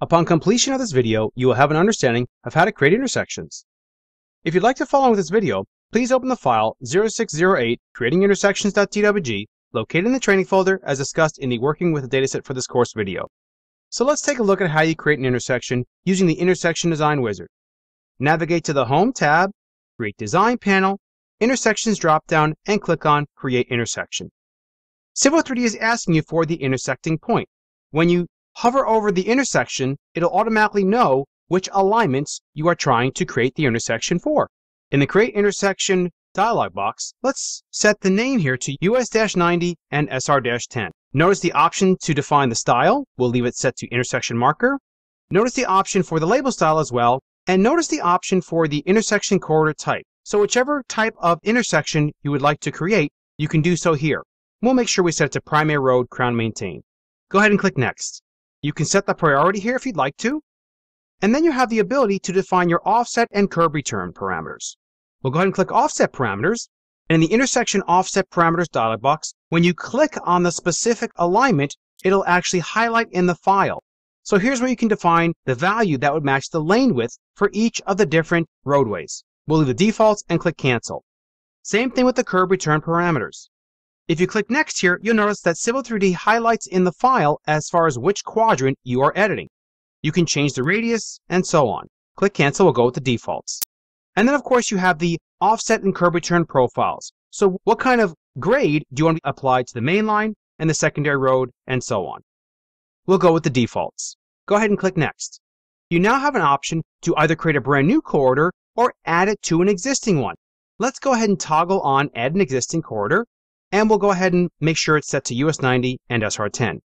Upon completion of this video, you will have an understanding of how to create intersections. If you'd like to follow with this video, please open the file 0608 creatingintersections.dwg located in the training folder as discussed in the Working with a Dataset for this course video. So let's take a look at how you create an intersection using the Intersection Design Wizard. Navigate to the Home tab, Create Design panel, Intersections dropdown, and click on Create Intersection. Civil 3D is asking you for the intersecting point. When you hover over the intersection, it'll automatically know which alignments you are trying to create the intersection for. In the Create Intersection dialog box, let's set the name here to US-90 and SR-10. Notice the option to define the style. We'll leave it set to intersection marker. Notice the option for the label style as well. And notice the option for the intersection corridor type. So whichever type of intersection you would like to create, you can do so here. We'll make sure we set it to primary road crown maintain. Go ahead and click next. You can set the priority here if you'd like to. And then you have the ability to define your offset and curb return parameters. We'll go ahead and click Offset Parameters. And in the Intersection Offset Parameters dialog box, when you click on the specific alignment, it'll actually highlight in the file. So here's where you can define the value that would match the lane width for each of the different roadways. We'll leave the defaults and click Cancel. Same thing with the curb return parameters. If you click Next here, you'll notice that Civil 3D highlights in the file as far as which quadrant you are editing. You can change the radius and so on. Click Cancel will go with the defaults. And then, of course, you have the offset and curb return profiles. So what kind of grade do you want to apply to the main line and the secondary road and so on? We'll go with the defaults. Go ahead and click Next. You now have an option to either create a brand new corridor or add it to an existing one. Let's go ahead and toggle on Add an Existing Corridor, and we'll go ahead and make sure it's set to US 90 and SR10.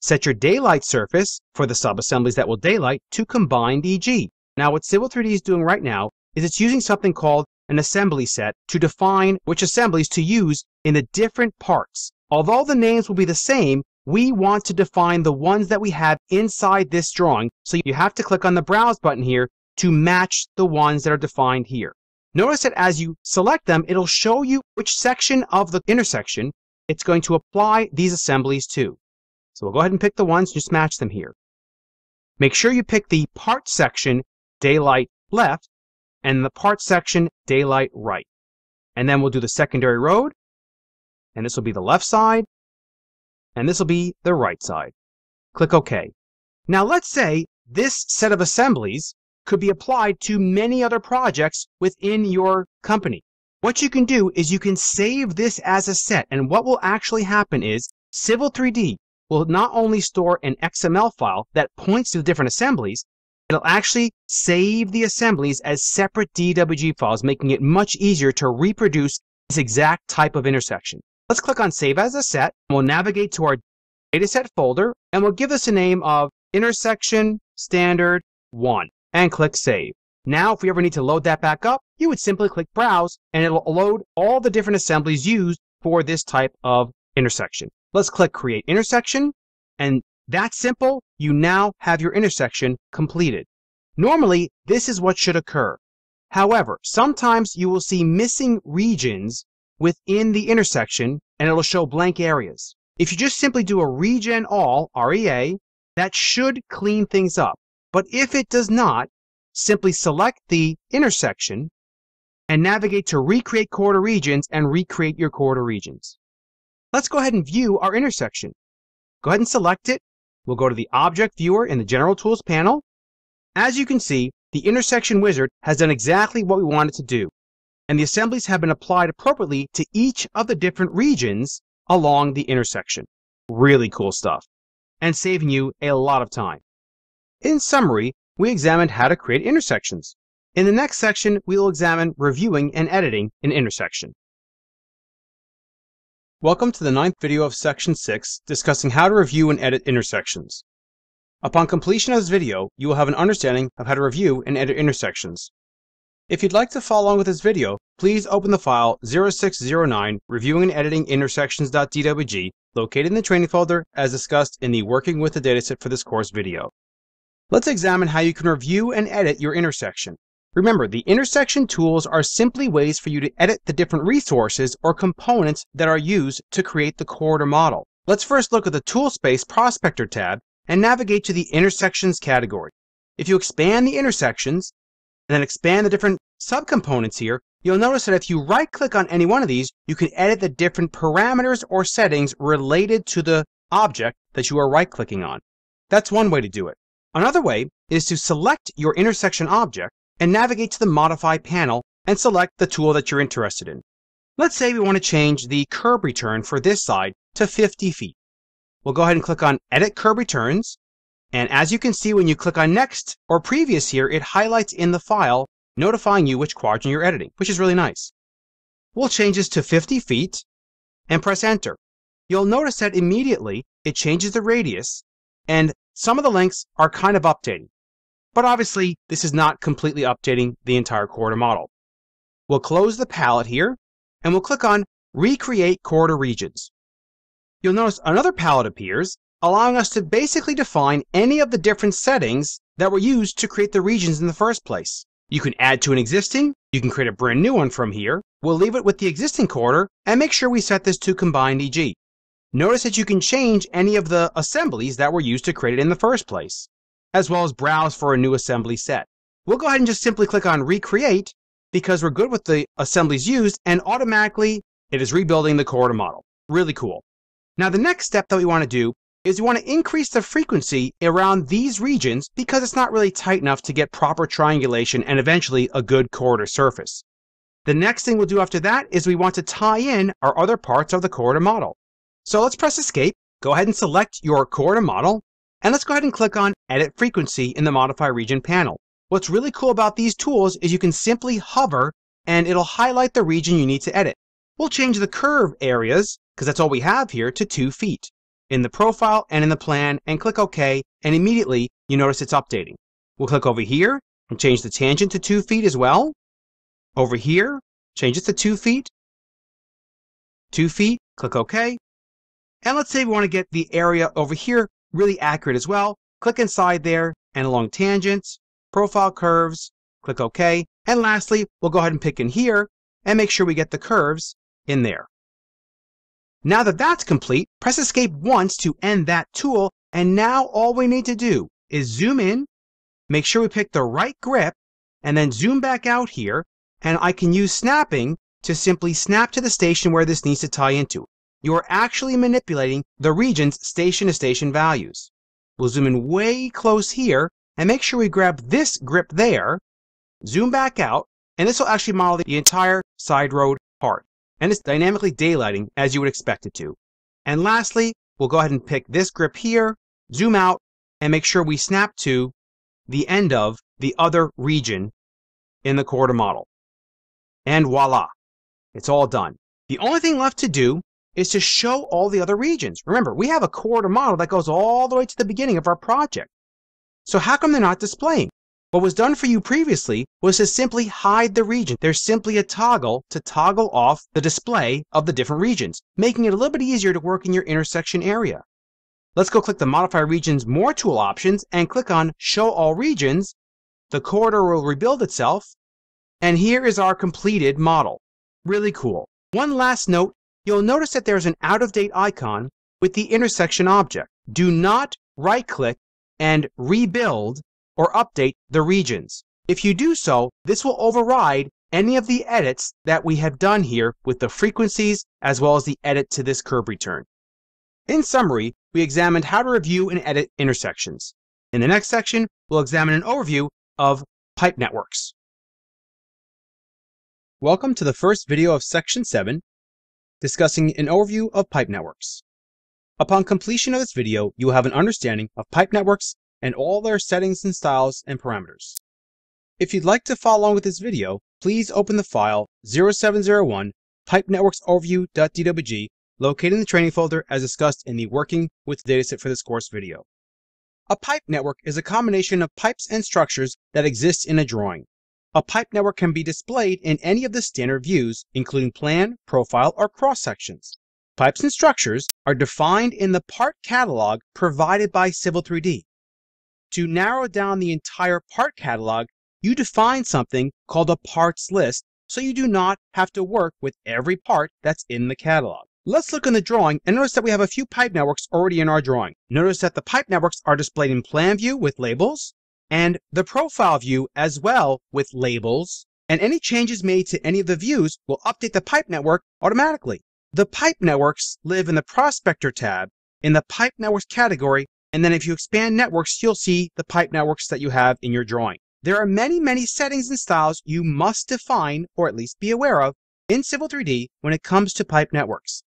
Set your daylight surface for the sub-assemblies that will daylight to combined EG. Now what Civil 3D is doing right now is it's using something called an assembly set to define which assemblies to use in the different parts. Although the names will be the same, we want to define the ones that we have inside this drawing. So you have to click on the Browse button here to match the ones that are defined here. Notice that as you select them, it'll show you which section of the intersection it's going to apply these assemblies to. So we'll go ahead and pick the ones, just match them here. Make sure you pick the part section daylight left and the part section daylight right. And then we'll do the secondary road, and this will be the left side, and this will be the right side. Click OK. Now let's say this set of assemblies could be applied to many other projects within your company. What you can do is you can save this as a set, and what will actually happen is Civil 3D will not only store an XML file that points to the different assemblies, it'll actually save the assemblies as separate DWG files, making it much easier to reproduce this exact type of intersection. Let's click on Save as a Set. We'll navigate to our dataset folder, and we'll give this a name of intersection standard 1 and click Save. Now, if we ever need to load that back up, you would simply click Browse and it'll load all the different assemblies used for this type of intersection. Let's click Create Intersection, and that's simple. You now have your intersection completed. Normally, this is what should occur. However, sometimes you will see missing regions within the intersection and it'll show blank areas. If you just simply do a regen all, REA, that should clean things up. But if it does not, simply select the intersection and navigate to recreate corridor regions and recreate your corridor regions. Let's go ahead and view our intersection. Go ahead and select it. We'll go to the object viewer in the general tools panel. As you can see, the intersection wizard has done exactly what we wanted to do and the assemblies have been applied appropriately to each of the different regions along the intersection. Really cool stuff, and saving you a lot of time. In summary, we examined how to create intersections. In the next section, we will examine reviewing and editing an intersection. Welcome to the ninth video of section 6, discussing how to review and edit intersections. Upon completion of this video, you will have an understanding of how to review and edit intersections. If you'd like to follow along with this video, please open the file 0609 Reviewing and Editing Intersections.dwg located in the training folder as discussed in the Working with the Dataset for this course video. Let's examine how you can review and edit your intersection. Remember, the intersection tools are simply ways for you to edit the different resources or components that are used to create the corridor model. Let's first look at the Toolspace Prospector tab and navigate to the Intersections category. If you expand the intersections, and then expand the different subcomponents here, you'll notice that if you right click on any one of these, you can edit the different parameters or settings related to the object that you are right clicking on. That's one way to do it. Another way is to select your intersection object and navigate to the modify panel and select the tool that you're interested in. Let's say we want to change the curb return for this side to 50 feet. We'll go ahead and click on edit curb returns and as you can see when you click on next or previous here, it highlights in the file notifying you which quadrant you're editing, which is really nice. We'll change this to 50 feet and press enter. You'll notice that immediately it changes the radius and some of the lengths are kind of updating. But obviously this is not completely updating the entire corridor model. We'll close the palette here and we'll click on recreate corridor regions. You'll notice another palette appears allowing us to basically define any of the different settings that were used to create the regions in the first place. You can add to an existing, you can create a brand new one from here. We'll leave it with the existing corridor and make sure we set this to combined EG. Notice that you can change any of the assemblies that were used to create it in the first place, as well as browse for a new assembly set. We'll go ahead and just simply click on recreate because we're good with the assemblies used and automatically it is rebuilding the corridor model. Really cool. Now the next step that we want to do is we want to increase the frequency around these regions because it's not really tight enough to get proper triangulation and eventually a good corridor surface. The next thing we'll do after that is we want to tie in our other parts of the corridor model. So let's press escape, go ahead and select your corridor model, and let's go ahead and click on Edit Frequency in the Modify Region panel. What's really cool about these tools is you can simply hover and it'll highlight the region you need to edit. We'll change the curve areas, because that's all we have here, to 2 feet in the profile and in the plan and click OK and immediately you notice it's updating. We'll click over here and change the tangent to 2 feet as well. Over here, change it to 2 feet. 2 feet, click OK. And let's say we want to get the area over here really accurate as well. Click inside there and along tangents, profile curves, click OK. And lastly, we'll go ahead and pick in here and make sure we get the curves in there. Now that that's complete, press escape once to end that tool, and now all we need to do is zoom in, make sure we pick the right grip, and then zoom back out here, and I can use snapping to simply snap to the station where this needs to tie into. You are actually manipulating the region's station-to-station -station values. We'll zoom in way close here, and make sure we grab this grip there, zoom back out, and this will actually model the entire side road part and it's dynamically daylighting as you would expect it to. And lastly, we'll go ahead and pick this grip here, zoom out, and make sure we snap to the end of the other region in the corridor model. And voila, it's all done. The only thing left to do is to show all the other regions. Remember, we have a corridor model that goes all the way to the beginning of our project. So how come they're not displaying? What was done for you previously was to simply hide the region. There's simply a toggle to toggle off the display of the different regions, making it a little bit easier to work in your intersection area. Let's go click the Modify Regions More tool options and click on Show All Regions. The corridor will rebuild itself. And here is our completed model. Really cool. One last note, you'll notice that there's an out-of-date icon with the intersection object. Do not right-click and rebuild or update the regions. If you do so, this will override any of the edits that we have done here with the frequencies as well as the edit to this curb return. In summary, we examined how to review and edit intersections. In the next section, we'll examine an overview of pipe networks. Welcome to the first video of Section 7, discussing an overview of pipe networks. Upon completion of this video, you will have an understanding of pipe networks and all their settings and styles and parameters. If you'd like to follow along with this video, please open the file 0701 pipenetworksoverview.dwg located in the training folder as discussed in the Working with Dataset for this course video. A pipe network is a combination of pipes and structures that exist in a drawing. A pipe network can be displayed in any of the standard views, including plan, profile, or cross sections. Pipes and structures are defined in the part catalog provided by Civil 3D to narrow down the entire part catalog, you define something called a parts list so you do not have to work with every part that's in the catalog. Let's look in the drawing and notice that we have a few pipe networks already in our drawing. Notice that the pipe networks are displayed in plan view with labels and the profile view as well with labels and any changes made to any of the views will update the pipe network automatically. The pipe networks live in the prospector tab in the pipe networks category and then if you expand networks, you'll see the pipe networks that you have in your drawing. There are many, many settings and styles you must define or at least be aware of in Civil 3D when it comes to pipe networks.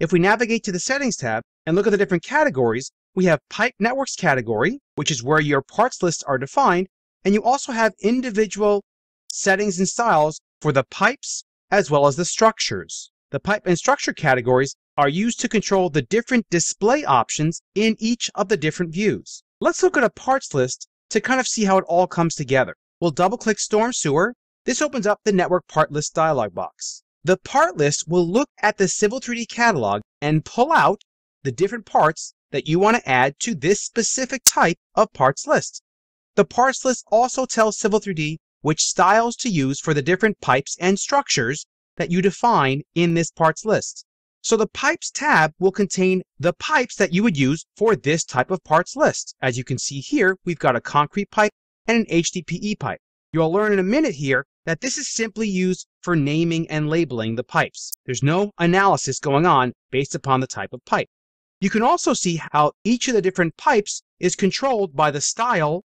If we navigate to the settings tab and look at the different categories, we have pipe networks category, which is where your parts lists are defined, and you also have individual settings and styles for the pipes as well as the structures. The pipe and structure categories are used to control the different display options in each of the different views. Let's look at a parts list to kind of see how it all comes together. We'll double click Storm Sewer. This opens up the Network Part List dialog box. The part list will look at the Civil 3D catalog and pull out the different parts that you want to add to this specific type of parts list. The parts list also tells Civil 3D which styles to use for the different pipes and structures that you define in this parts list. So the pipes tab will contain the pipes that you would use for this type of parts list. As you can see here, we've got a concrete pipe and an HDPE pipe. You'll learn in a minute here that this is simply used for naming and labeling the pipes. There's no analysis going on based upon the type of pipe. You can also see how each of the different pipes is controlled by the style,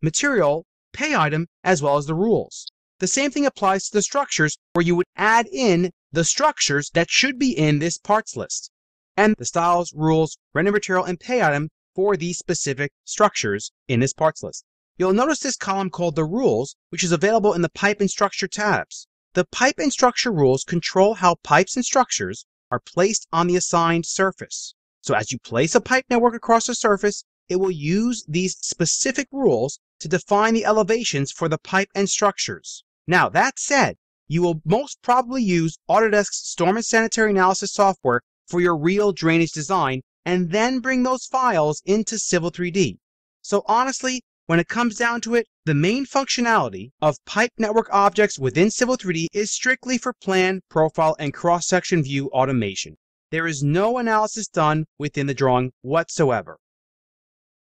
material, pay item, as well as the rules. The same thing applies to the structures where you would add in the structures that should be in this parts list and the styles, rules, render material, and pay item for these specific structures in this parts list. You'll notice this column called the rules, which is available in the pipe and structure tabs. The pipe and structure rules control how pipes and structures are placed on the assigned surface. So as you place a pipe network across a surface, it will use these specific rules to define the elevations for the pipe and structures. Now, that said, you will most probably use Autodesk's Storm and Sanitary Analysis software for your real drainage design and then bring those files into Civil 3D. So honestly, when it comes down to it, the main functionality of pipe network objects within Civil 3D is strictly for plan, profile, and cross-section view automation. There is no analysis done within the drawing whatsoever.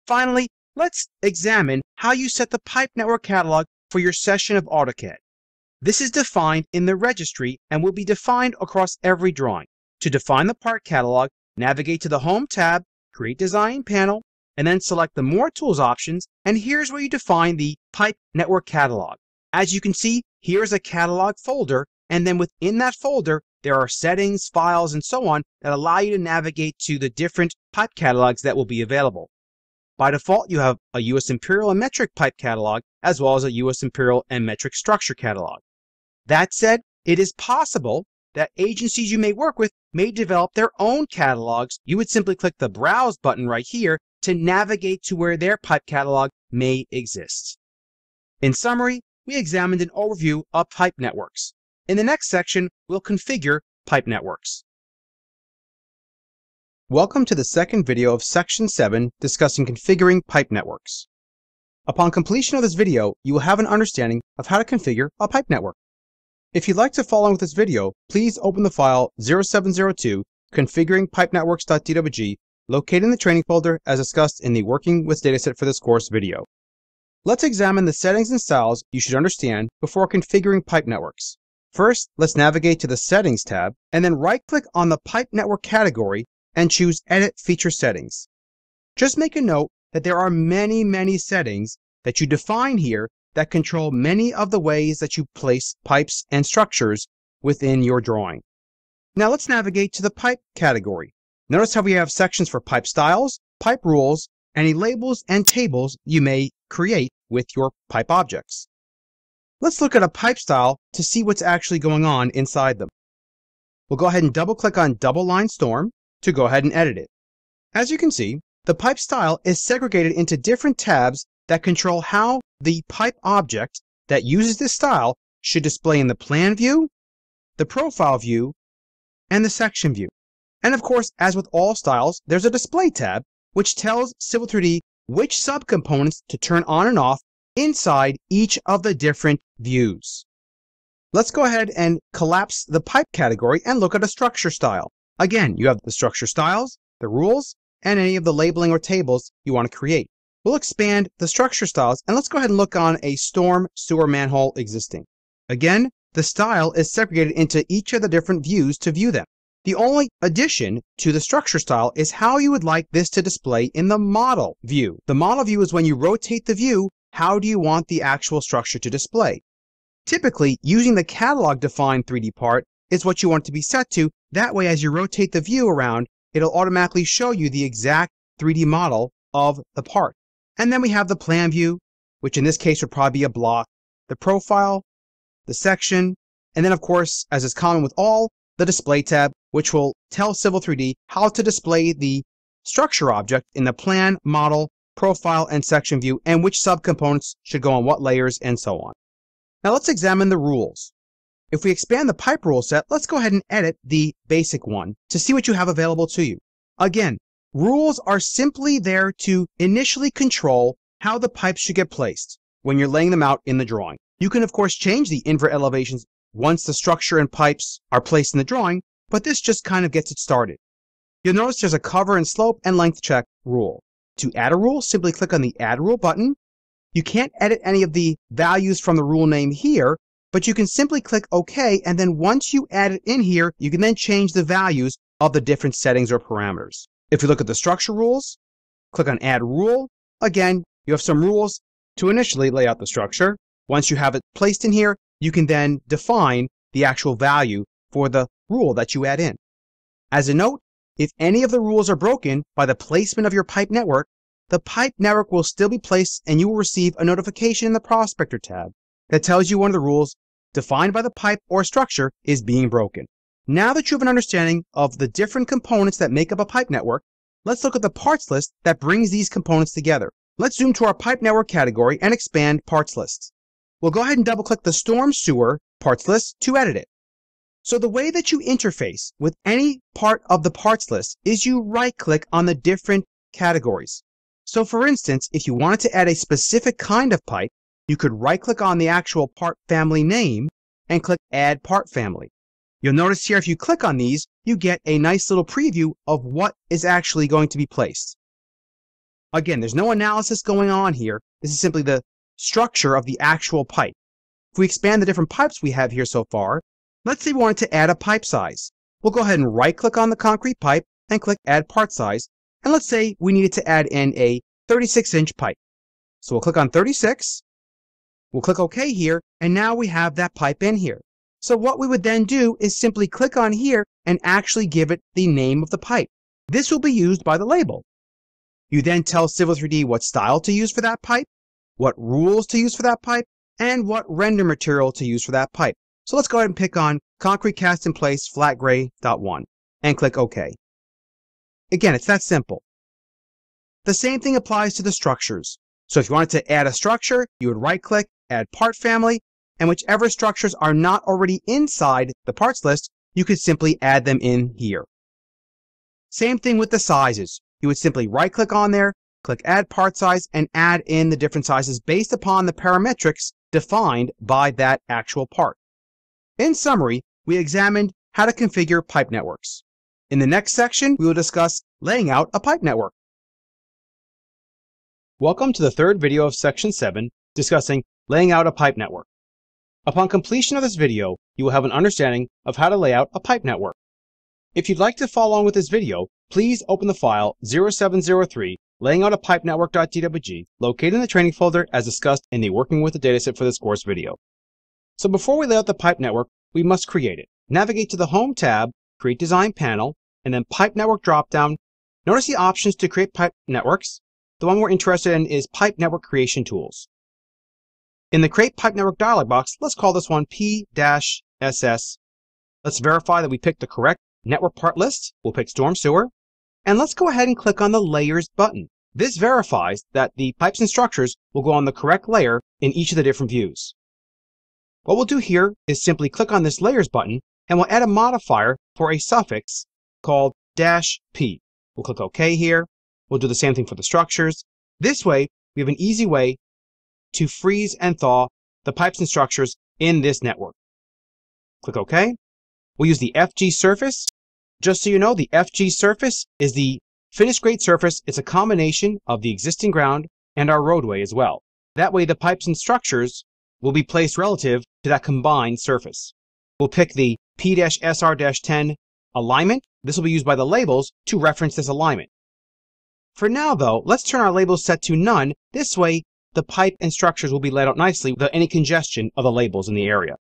Finally, let's examine how you set the pipe network catalog for your session of AutoCAD. This is defined in the registry and will be defined across every drawing. To define the part catalog, navigate to the Home tab, Create Design panel, and then select the More Tools options, and here's where you define the Pipe Network Catalog. As you can see, here's a catalog folder, and then within that folder, there are settings, files, and so on that allow you to navigate to the different pipe catalogs that will be available. By default, you have a U.S. Imperial and metric pipe catalog, as well as a U.S. Imperial and metric structure catalog. That said, it is possible that agencies you may work with may develop their own catalogs. You would simply click the Browse button right here to navigate to where their pipe catalog may exist. In summary, we examined an overview of pipe networks. In the next section, we'll configure pipe networks. Welcome to the second video of Section 7 discussing configuring pipe networks. Upon completion of this video, you will have an understanding of how to configure a pipe network. If you'd like to follow with this video, please open the file 0702 configuring pipenetworks.dwg located in the training folder as discussed in the Working with Dataset for this course video. Let's examine the settings and styles you should understand before configuring pipe networks. First, let's navigate to the Settings tab and then right-click on the pipe network category and choose Edit Feature Settings. Just make a note that there are many, many settings that you define here that control many of the ways that you place pipes and structures within your drawing. Now let's navigate to the pipe category. Notice how we have sections for pipe styles, pipe rules, any labels and tables you may create with your pipe objects. Let's look at a pipe style to see what's actually going on inside them. We'll go ahead and double click on double line storm to go ahead and edit it. As you can see, the pipe style is segregated into different tabs that control how the pipe object that uses this style should display in the plan view, the profile view, and the section view. And of course, as with all styles, there's a display tab which tells Civil 3D which subcomponents to turn on and off inside each of the different views. Let's go ahead and collapse the pipe category and look at a structure style. Again, you have the structure styles, the rules, and any of the labeling or tables you want to create. We'll expand the structure styles and let's go ahead and look on a storm sewer manhole existing. Again, the style is segregated into each of the different views to view them. The only addition to the structure style is how you would like this to display in the model view. The model view is when you rotate the view, how do you want the actual structure to display? Typically, using the catalog defined 3D part is what you want to be set to. That way, as you rotate the view around, it'll automatically show you the exact 3D model of the part. And then we have the plan view, which in this case would probably be a block, the profile, the section, and then of course, as is common with all, the display tab, which will tell Civil 3D how to display the structure object in the plan, model, profile, and section view, and which subcomponents should go on what layers, and so on. Now let's examine the rules. If we expand the pipe rule set, let's go ahead and edit the basic one to see what you have available to you. Again, Rules are simply there to initially control how the pipes should get placed when you're laying them out in the drawing. You can of course change the invert elevations once the structure and pipes are placed in the drawing, but this just kind of gets it started. You'll notice there's a cover and slope and length check rule. To add a rule, simply click on the Add Rule button. You can't edit any of the values from the rule name here, but you can simply click OK, and then once you add it in here, you can then change the values of the different settings or parameters. If we look at the structure rules, click on Add Rule. Again, you have some rules to initially lay out the structure. Once you have it placed in here, you can then define the actual value for the rule that you add in. As a note, if any of the rules are broken by the placement of your pipe network, the pipe network will still be placed and you will receive a notification in the Prospector tab that tells you one of the rules defined by the pipe or structure is being broken. Now that you have an understanding of the different components that make up a pipe network, let's look at the parts list that brings these components together. Let's zoom to our pipe network category and expand parts lists. We'll go ahead and double click the storm sewer parts list to edit it. So the way that you interface with any part of the parts list is you right click on the different categories. So for instance, if you wanted to add a specific kind of pipe, you could right click on the actual part family name and click add part family. You'll notice here if you click on these, you get a nice little preview of what is actually going to be placed. Again, there's no analysis going on here. This is simply the structure of the actual pipe. If we expand the different pipes we have here so far, let's say we wanted to add a pipe size. We'll go ahead and right click on the concrete pipe and click add part size. And let's say we needed to add in a 36 inch pipe. So we'll click on 36. We'll click OK here. And now we have that pipe in here. So what we would then do is simply click on here and actually give it the name of the pipe. This will be used by the label. You then tell Civil 3D what style to use for that pipe, what rules to use for that pipe, and what render material to use for that pipe. So let's go ahead and pick on concrete cast in place flat gray dot one and click OK. Again, it's that simple. The same thing applies to the structures. So if you wanted to add a structure, you would right click, add part family, and whichever structures are not already inside the parts list, you could simply add them in here. Same thing with the sizes. You would simply right click on there, click add part size, and add in the different sizes based upon the parametrics defined by that actual part. In summary, we examined how to configure pipe networks. In the next section, we will discuss laying out a pipe network. Welcome to the third video of section 7 discussing laying out a pipe network. Upon completion of this video, you will have an understanding of how to lay out a pipe network. If you'd like to follow along with this video, please open the file 0703 laying out a pipe network.dwg located in the training folder as discussed in the working with the dataset for this course video. So before we lay out the pipe network, we must create it. Navigate to the Home tab, Create Design panel, and then Pipe Network dropdown. Notice the options to create pipe networks. The one we're interested in is Pipe Network Creation Tools. In the Create Pipe Network dialog box, let's call this one P-SS. Let's verify that we picked the correct network part list. We'll pick Storm Sewer. And let's go ahead and click on the Layers button. This verifies that the pipes and structures will go on the correct layer in each of the different views. What we'll do here is simply click on this Layers button and we'll add a modifier for a suffix called dash P. We'll click OK here. We'll do the same thing for the structures. This way, we have an easy way to freeze and thaw the pipes and structures in this network. Click OK. We'll use the FG surface. Just so you know, the FG surface is the finished grade surface. It's a combination of the existing ground and our roadway as well. That way the pipes and structures will be placed relative to that combined surface. We'll pick the P-SR-10 alignment. This will be used by the labels to reference this alignment. For now though, let's turn our labels set to none. This way, the pipe and structures will be laid out nicely without any congestion of the labels in the area.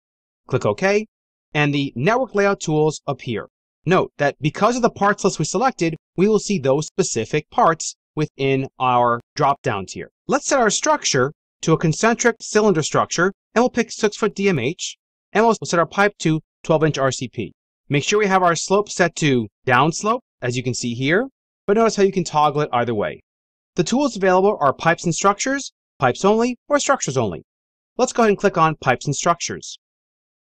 Click OK, and the network layout tools appear. Note that because of the parts list we selected, we will see those specific parts within our drop-down tier. Let's set our structure to a concentric cylinder structure, and we'll pick 6 foot DMH, and we'll set our pipe to 12 inch RCP. Make sure we have our slope set to downslope, as you can see here, but notice how you can toggle it either way. The tools available are pipes and structures, pipes only, or structures only. Let's go ahead and click on pipes and structures.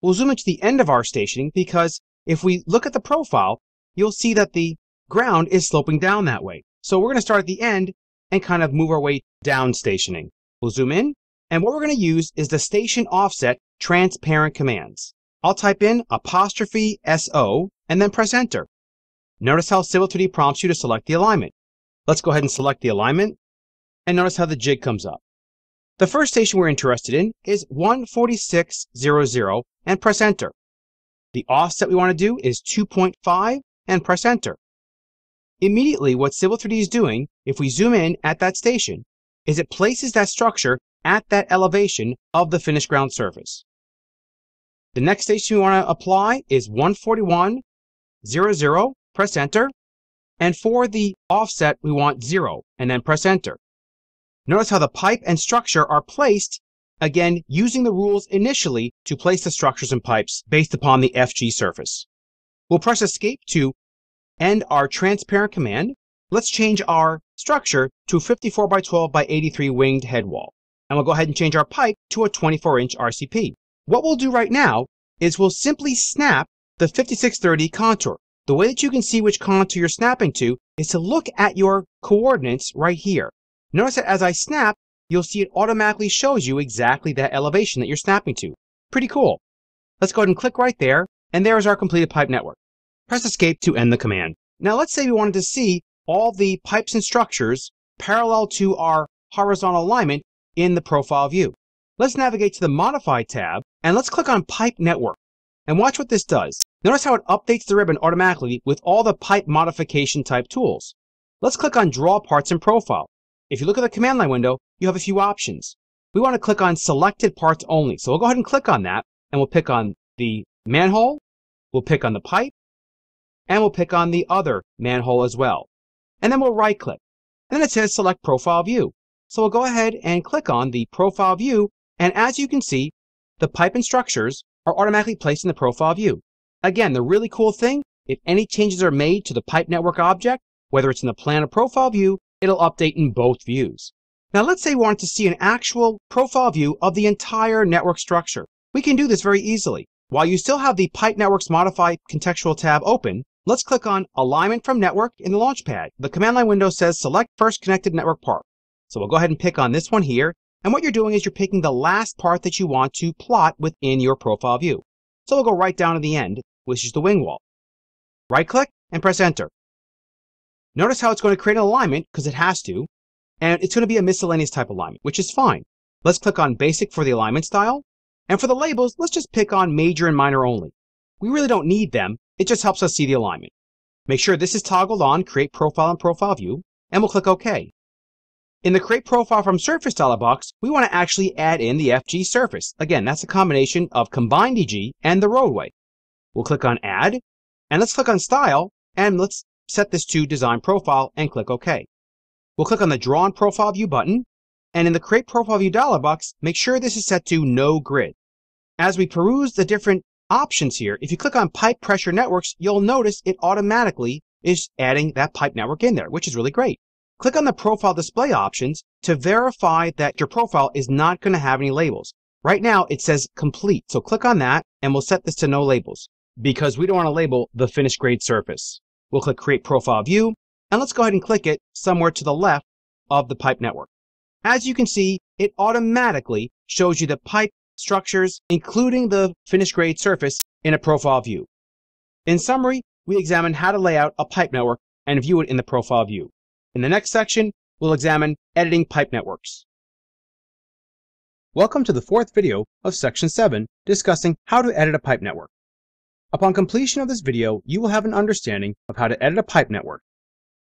We'll zoom into the end of our stationing because if we look at the profile, you'll see that the ground is sloping down that way. So we're going to start at the end and kind of move our way down stationing. We'll zoom in, and what we're going to use is the station offset transparent commands. I'll type in apostrophe SO and then press enter. Notice how Civil 3D prompts you to select the alignment. Let's go ahead and select the alignment, and notice how the jig comes up. The first station we're interested in is 14600 and press enter. The offset we want to do is 2.5 and press enter. Immediately what Civil 3D is doing, if we zoom in at that station, is it places that structure at that elevation of the finished ground surface. The next station we want to apply is 141.00, 00, press enter, and for the offset we want 0, and then press enter. Notice how the pipe and structure are placed, again using the rules initially to place the structures and pipes based upon the FG surface. We'll press escape to end our transparent command. Let's change our structure to 54 by 12 by 83 winged head wall. And we'll go ahead and change our pipe to a 24 inch RCP. What we'll do right now is we'll simply snap the 5630 contour. The way that you can see which contour you're snapping to is to look at your coordinates right here. Notice that as I snap, you'll see it automatically shows you exactly that elevation that you're snapping to. Pretty cool. Let's go ahead and click right there, and there is our completed pipe network. Press escape to end the command. Now let's say we wanted to see all the pipes and structures parallel to our horizontal alignment in the profile view. Let's navigate to the Modify tab and let's click on Pipe Network and watch what this does. Notice how it updates the ribbon automatically with all the pipe modification type tools. Let's click on Draw Parts in Profile. If you look at the command line window, you have a few options. We want to click on Selected Parts Only. So we'll go ahead and click on that and we'll pick on the manhole, we'll pick on the pipe, and we'll pick on the other manhole as well. And then we'll right click. And then it says select profile view. So we'll go ahead and click on the profile view. And as you can see, the pipe and structures are automatically placed in the profile view. Again, the really cool thing, if any changes are made to the pipe network object, whether it's in the plan or profile view, it'll update in both views. Now let's say we want to see an actual profile view of the entire network structure. We can do this very easily. While you still have the Pipe Networks Modify contextual tab open, let's click on Alignment from Network in the Launchpad. The command line window says Select First Connected Network Part. So we'll go ahead and pick on this one here. And what you're doing is you're picking the last part that you want to plot within your profile view. So we'll go right down to the end, which is the wing wall. Right click and press enter. Notice how it's going to create an alignment because it has to, and it's going to be a miscellaneous type alignment, which is fine. Let's click on basic for the alignment style. And for the labels, let's just pick on major and minor only. We really don't need them. It just helps us see the alignment. Make sure this is toggled on, create profile and profile view, and we'll click OK. In the Create Profile from Surface dialog box, we want to actually add in the FG surface. Again, that's a combination of combined EG and the roadway. We'll click on Add, and let's click on Style, and let's set this to Design Profile and click OK. We'll click on the Draw on Profile View button, and in the Create Profile View dialog box, make sure this is set to No Grid. As we peruse the different options here, if you click on Pipe Pressure Networks, you'll notice it automatically is adding that pipe network in there, which is really great. Click on the profile display options to verify that your profile is not going to have any labels. Right now it says complete, so click on that and we'll set this to no labels because we don't want to label the finished grade surface. We'll click create profile view and let's go ahead and click it somewhere to the left of the pipe network. As you can see, it automatically shows you the pipe structures, including the finished grade surface in a profile view. In summary, we examine how to lay out a pipe network and view it in the profile view. In the next section, we'll examine editing pipe networks. Welcome to the fourth video of Section 7 discussing how to edit a pipe network. Upon completion of this video, you will have an understanding of how to edit a pipe network.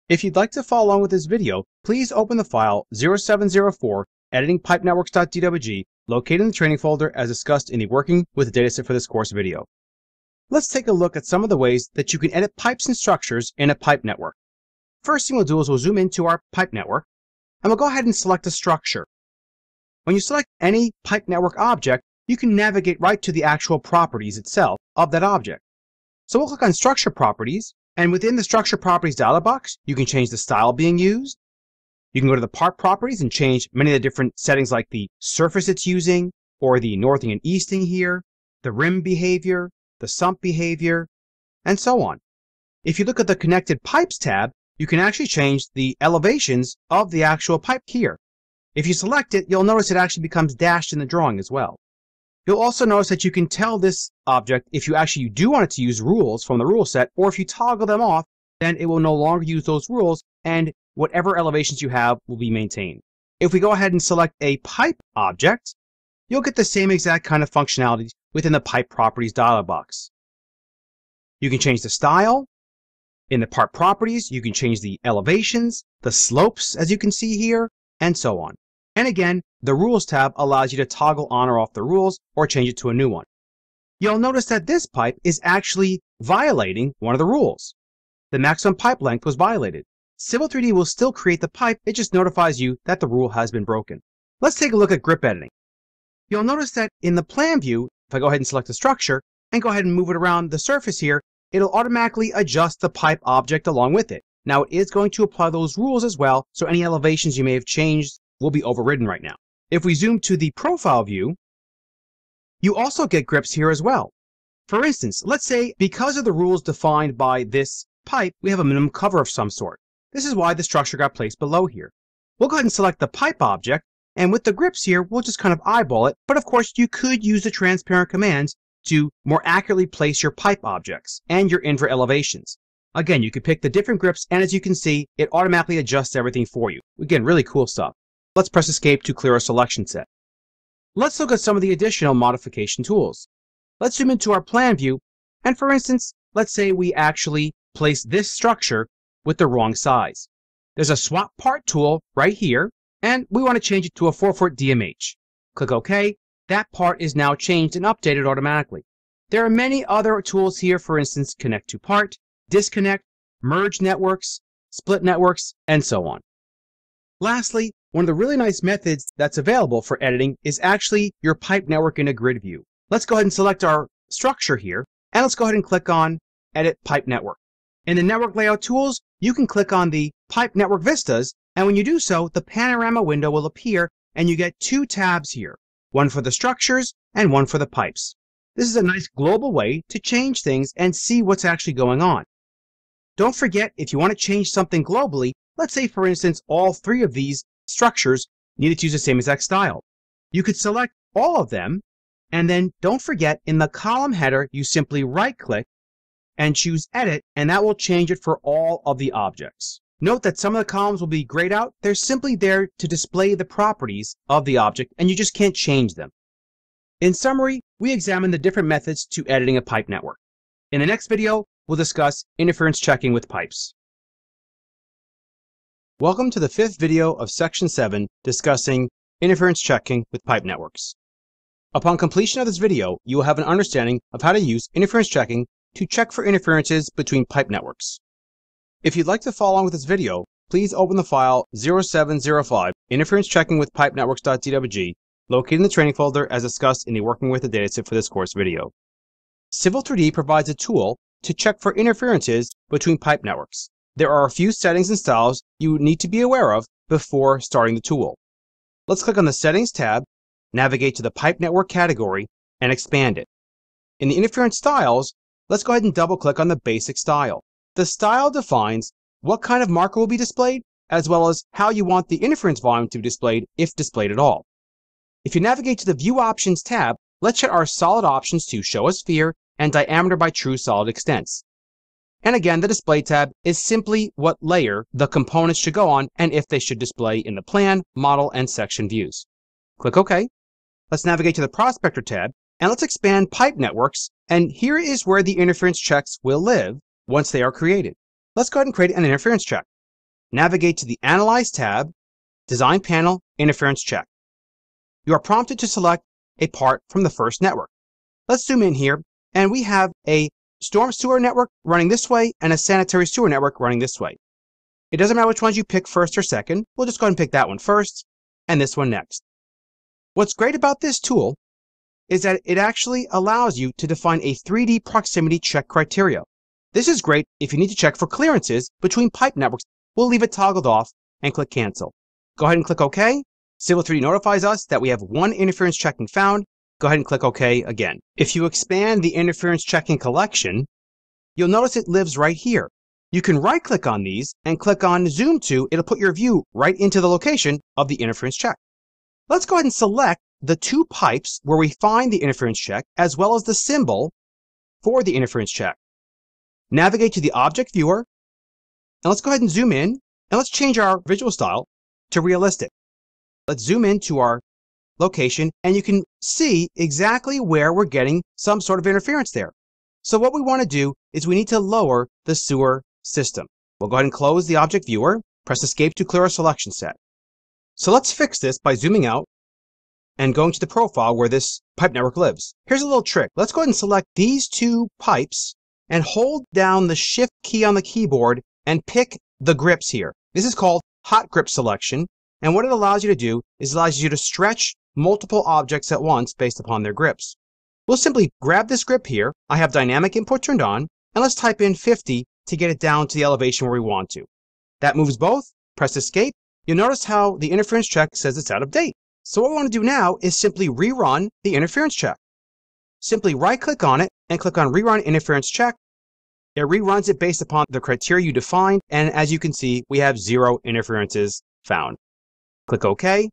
If you'd like to follow along with this video, please open the file 0704 editingpipenetworks.dwg located in the training folder as discussed in the Working with the Dataset for this course video. Let's take a look at some of the ways that you can edit pipes and structures in a pipe network. First thing we'll do is we'll zoom into our pipe network and we'll go ahead and select a structure. When you select any pipe network object, you can navigate right to the actual properties itself of that object. So we'll click on Structure Properties, and within the Structure Properties dialog box, you can change the style being used. You can go to the Part Properties and change many of the different settings like the surface it's using, or the northing and easting here, the rim behavior, the sump behavior, and so on. If you look at the Connected Pipes tab, you can actually change the elevations of the actual pipe here. If you select it, you'll notice it actually becomes dashed in the drawing as well. You'll also notice that you can tell this object if you actually do want it to use rules from the rule set, or if you toggle them off, then it will no longer use those rules, and whatever elevations you have will be maintained. If we go ahead and select a pipe object, you'll get the same exact kind of functionality within the pipe properties dialog box. You can change the style, in the part properties, you can change the elevations, the slopes, as you can see here, and so on. And again, the Rules tab allows you to toggle on or off the rules or change it to a new one. You'll notice that this pipe is actually violating one of the rules. The maximum pipe length was violated. Civil 3D will still create the pipe, it just notifies you that the rule has been broken. Let's take a look at grip editing. You'll notice that in the plan view, if I go ahead and select the structure and go ahead and move it around the surface here, it'll automatically adjust the pipe object along with it. Now it is going to apply those rules as well, so any elevations you may have changed will be overridden right now. If we zoom to the profile view, you also get grips here as well. For instance, let's say because of the rules defined by this pipe, we have a minimum cover of some sort. This is why the structure got placed below here. We'll go ahead and select the pipe object, and with the grips here, we'll just kind of eyeball it, but of course you could use the transparent commands to more accurately place your pipe objects and your invert elevations. Again, you can pick the different grips, and as you can see, it automatically adjusts everything for you. Again, really cool stuff. Let's press escape to clear our selection set. Let's look at some of the additional modification tools. Let's zoom into our plan view, and for instance, let's say we actually place this structure with the wrong size. There's a swap part tool right here, and we want to change it to a 4 foot DMH. Click OK, that part is now changed and updated automatically. There are many other tools here, for instance, connect to part, disconnect, merge networks, split networks, and so on. Lastly, one of the really nice methods that's available for editing is actually your pipe network in a grid view. Let's go ahead and select our structure here, and let's go ahead and click on Edit Pipe Network. In the Network Layout tools, you can click on the Pipe Network Vistas, and when you do so, the panorama window will appear, and you get two tabs here, one for the structures and one for the pipes. This is a nice global way to change things and see what's actually going on. Don't forget, if you want to change something globally, Let's say, for instance, all three of these structures needed to use the same exact style. You could select all of them, and then don't forget, in the column header, you simply right-click and choose Edit, and that will change it for all of the objects. Note that some of the columns will be grayed out. They're simply there to display the properties of the object, and you just can't change them. In summary, we examined the different methods to editing a pipe network. In the next video, we'll discuss interference checking with pipes. Welcome to the fifth video of Section 7 discussing interference checking with pipe networks. Upon completion of this video, you will have an understanding of how to use interference checking to check for interferences between pipe networks. If you'd like to follow along with this video, please open the file 0705 interference checking with pipe networks.dwg located in the training folder as discussed in the working with the dataset for this course video. Civil 3D provides a tool to check for interferences between pipe networks. There are a few settings and styles you need to be aware of before starting the tool. Let's click on the Settings tab, navigate to the Pipe Network category, and expand it. In the Interference Styles, let's go ahead and double click on the Basic Style. The style defines what kind of marker will be displayed, as well as how you want the interference volume to be displayed, if displayed at all. If you navigate to the View Options tab, let's set our solid options to Show a Sphere and Diameter by True Solid Extents. And again, the display tab is simply what layer the components should go on and if they should display in the plan, model, and section views. Click OK. Let's navigate to the Prospector tab and let's expand pipe networks. And here is where the interference checks will live once they are created. Let's go ahead and create an interference check. Navigate to the Analyze tab, Design Panel, Interference Check. You are prompted to select a part from the first network. Let's zoom in here and we have a storm sewer network running this way and a sanitary sewer network running this way. It doesn't matter which ones you pick first or second. We'll just go ahead and pick that one first and this one next. What's great about this tool is that it actually allows you to define a 3D proximity check criteria. This is great if you need to check for clearances between pipe networks. We'll leave it toggled off and click cancel. Go ahead and click OK. Civil 3D notifies us that we have one interference checking found go ahead and click OK again. If you expand the interference checking collection, you'll notice it lives right here. You can right click on these and click on zoom to, it'll put your view right into the location of the interference check. Let's go ahead and select the two pipes where we find the interference check as well as the symbol for the interference check. Navigate to the object viewer and let's go ahead and zoom in and let's change our visual style to realistic. Let's zoom in to our location and you can see exactly where we're getting some sort of interference there. So what we want to do is we need to lower the sewer system. We'll go ahead and close the object viewer, press escape to clear our selection set. So let's fix this by zooming out and going to the profile where this pipe network lives. Here's a little trick. Let's go ahead and select these two pipes and hold down the shift key on the keyboard and pick the grips here. This is called hot grip selection. And what it allows you to do is allows you to stretch multiple objects at once based upon their grips. We'll simply grab this grip here. I have dynamic input turned on, and let's type in 50 to get it down to the elevation where we want to. That moves both. Press escape. You'll notice how the interference check says it's out of date. So what we want to do now is simply rerun the interference check. Simply right click on it and click on rerun interference check. It reruns it based upon the criteria you defined. And as you can see, we have zero interferences found. Click OK.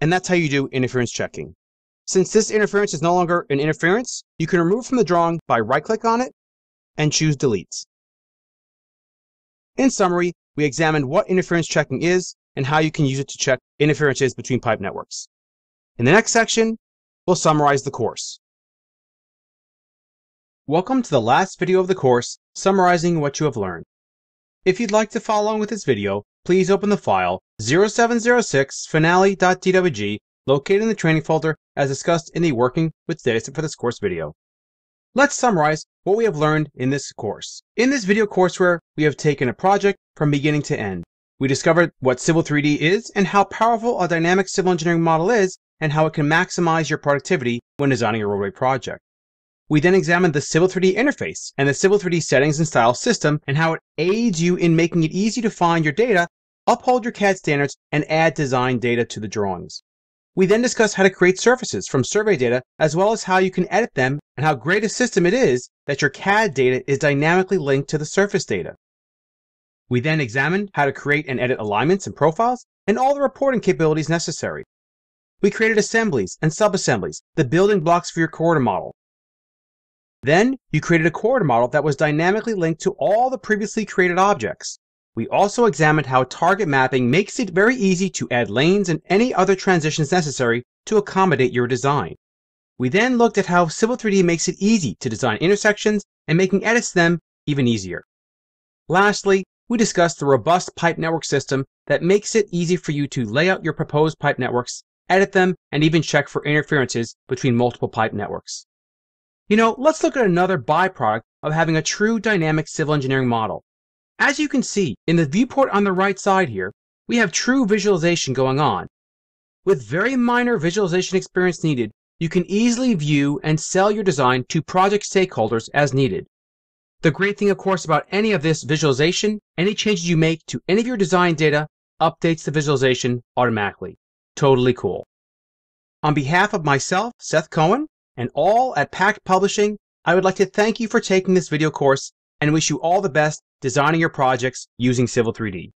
And that's how you do interference checking. Since this interference is no longer an interference, you can remove from the drawing by right-click on it and choose Delete. In summary, we examined what interference checking is and how you can use it to check interferences between pipe networks. In the next section, we'll summarize the course. Welcome to the last video of the course, summarizing what you have learned. If you'd like to follow along with this video, please open the file 0706 finale.dwg located in the training folder as discussed in the Working with Dataset for this course video. Let's summarize what we have learned in this course. In this video courseware, we have taken a project from beginning to end. We discovered what Civil 3D is and how powerful a dynamic civil engineering model is and how it can maximize your productivity when designing a roadway project. We then examined the Civil 3D interface and the Civil 3D settings and style system and how it aids you in making it easy to find your data, uphold your CAD standards, and add design data to the drawings. We then discussed how to create surfaces from survey data as well as how you can edit them and how great a system it is that your CAD data is dynamically linked to the surface data. We then examined how to create and edit alignments and profiles and all the reporting capabilities necessary. We created assemblies and subassemblies, the building blocks for your corridor model. Then you created a corridor model that was dynamically linked to all the previously created objects. We also examined how target mapping makes it very easy to add lanes and any other transitions necessary to accommodate your design. We then looked at how Civil 3D makes it easy to design intersections and making edits to them even easier. Lastly, we discussed the robust pipe network system that makes it easy for you to lay out your proposed pipe networks, edit them, and even check for interferences between multiple pipe networks. You know, let's look at another byproduct of having a true dynamic civil engineering model. As you can see, in the viewport on the right side here, we have true visualization going on. With very minor visualization experience needed, you can easily view and sell your design to project stakeholders as needed. The great thing, of course, about any of this visualization, any changes you make to any of your design data updates the visualization automatically. Totally cool. On behalf of myself, Seth Cohen, and all at Packt Publishing, I would like to thank you for taking this video course and wish you all the best designing your projects using Civil 3D.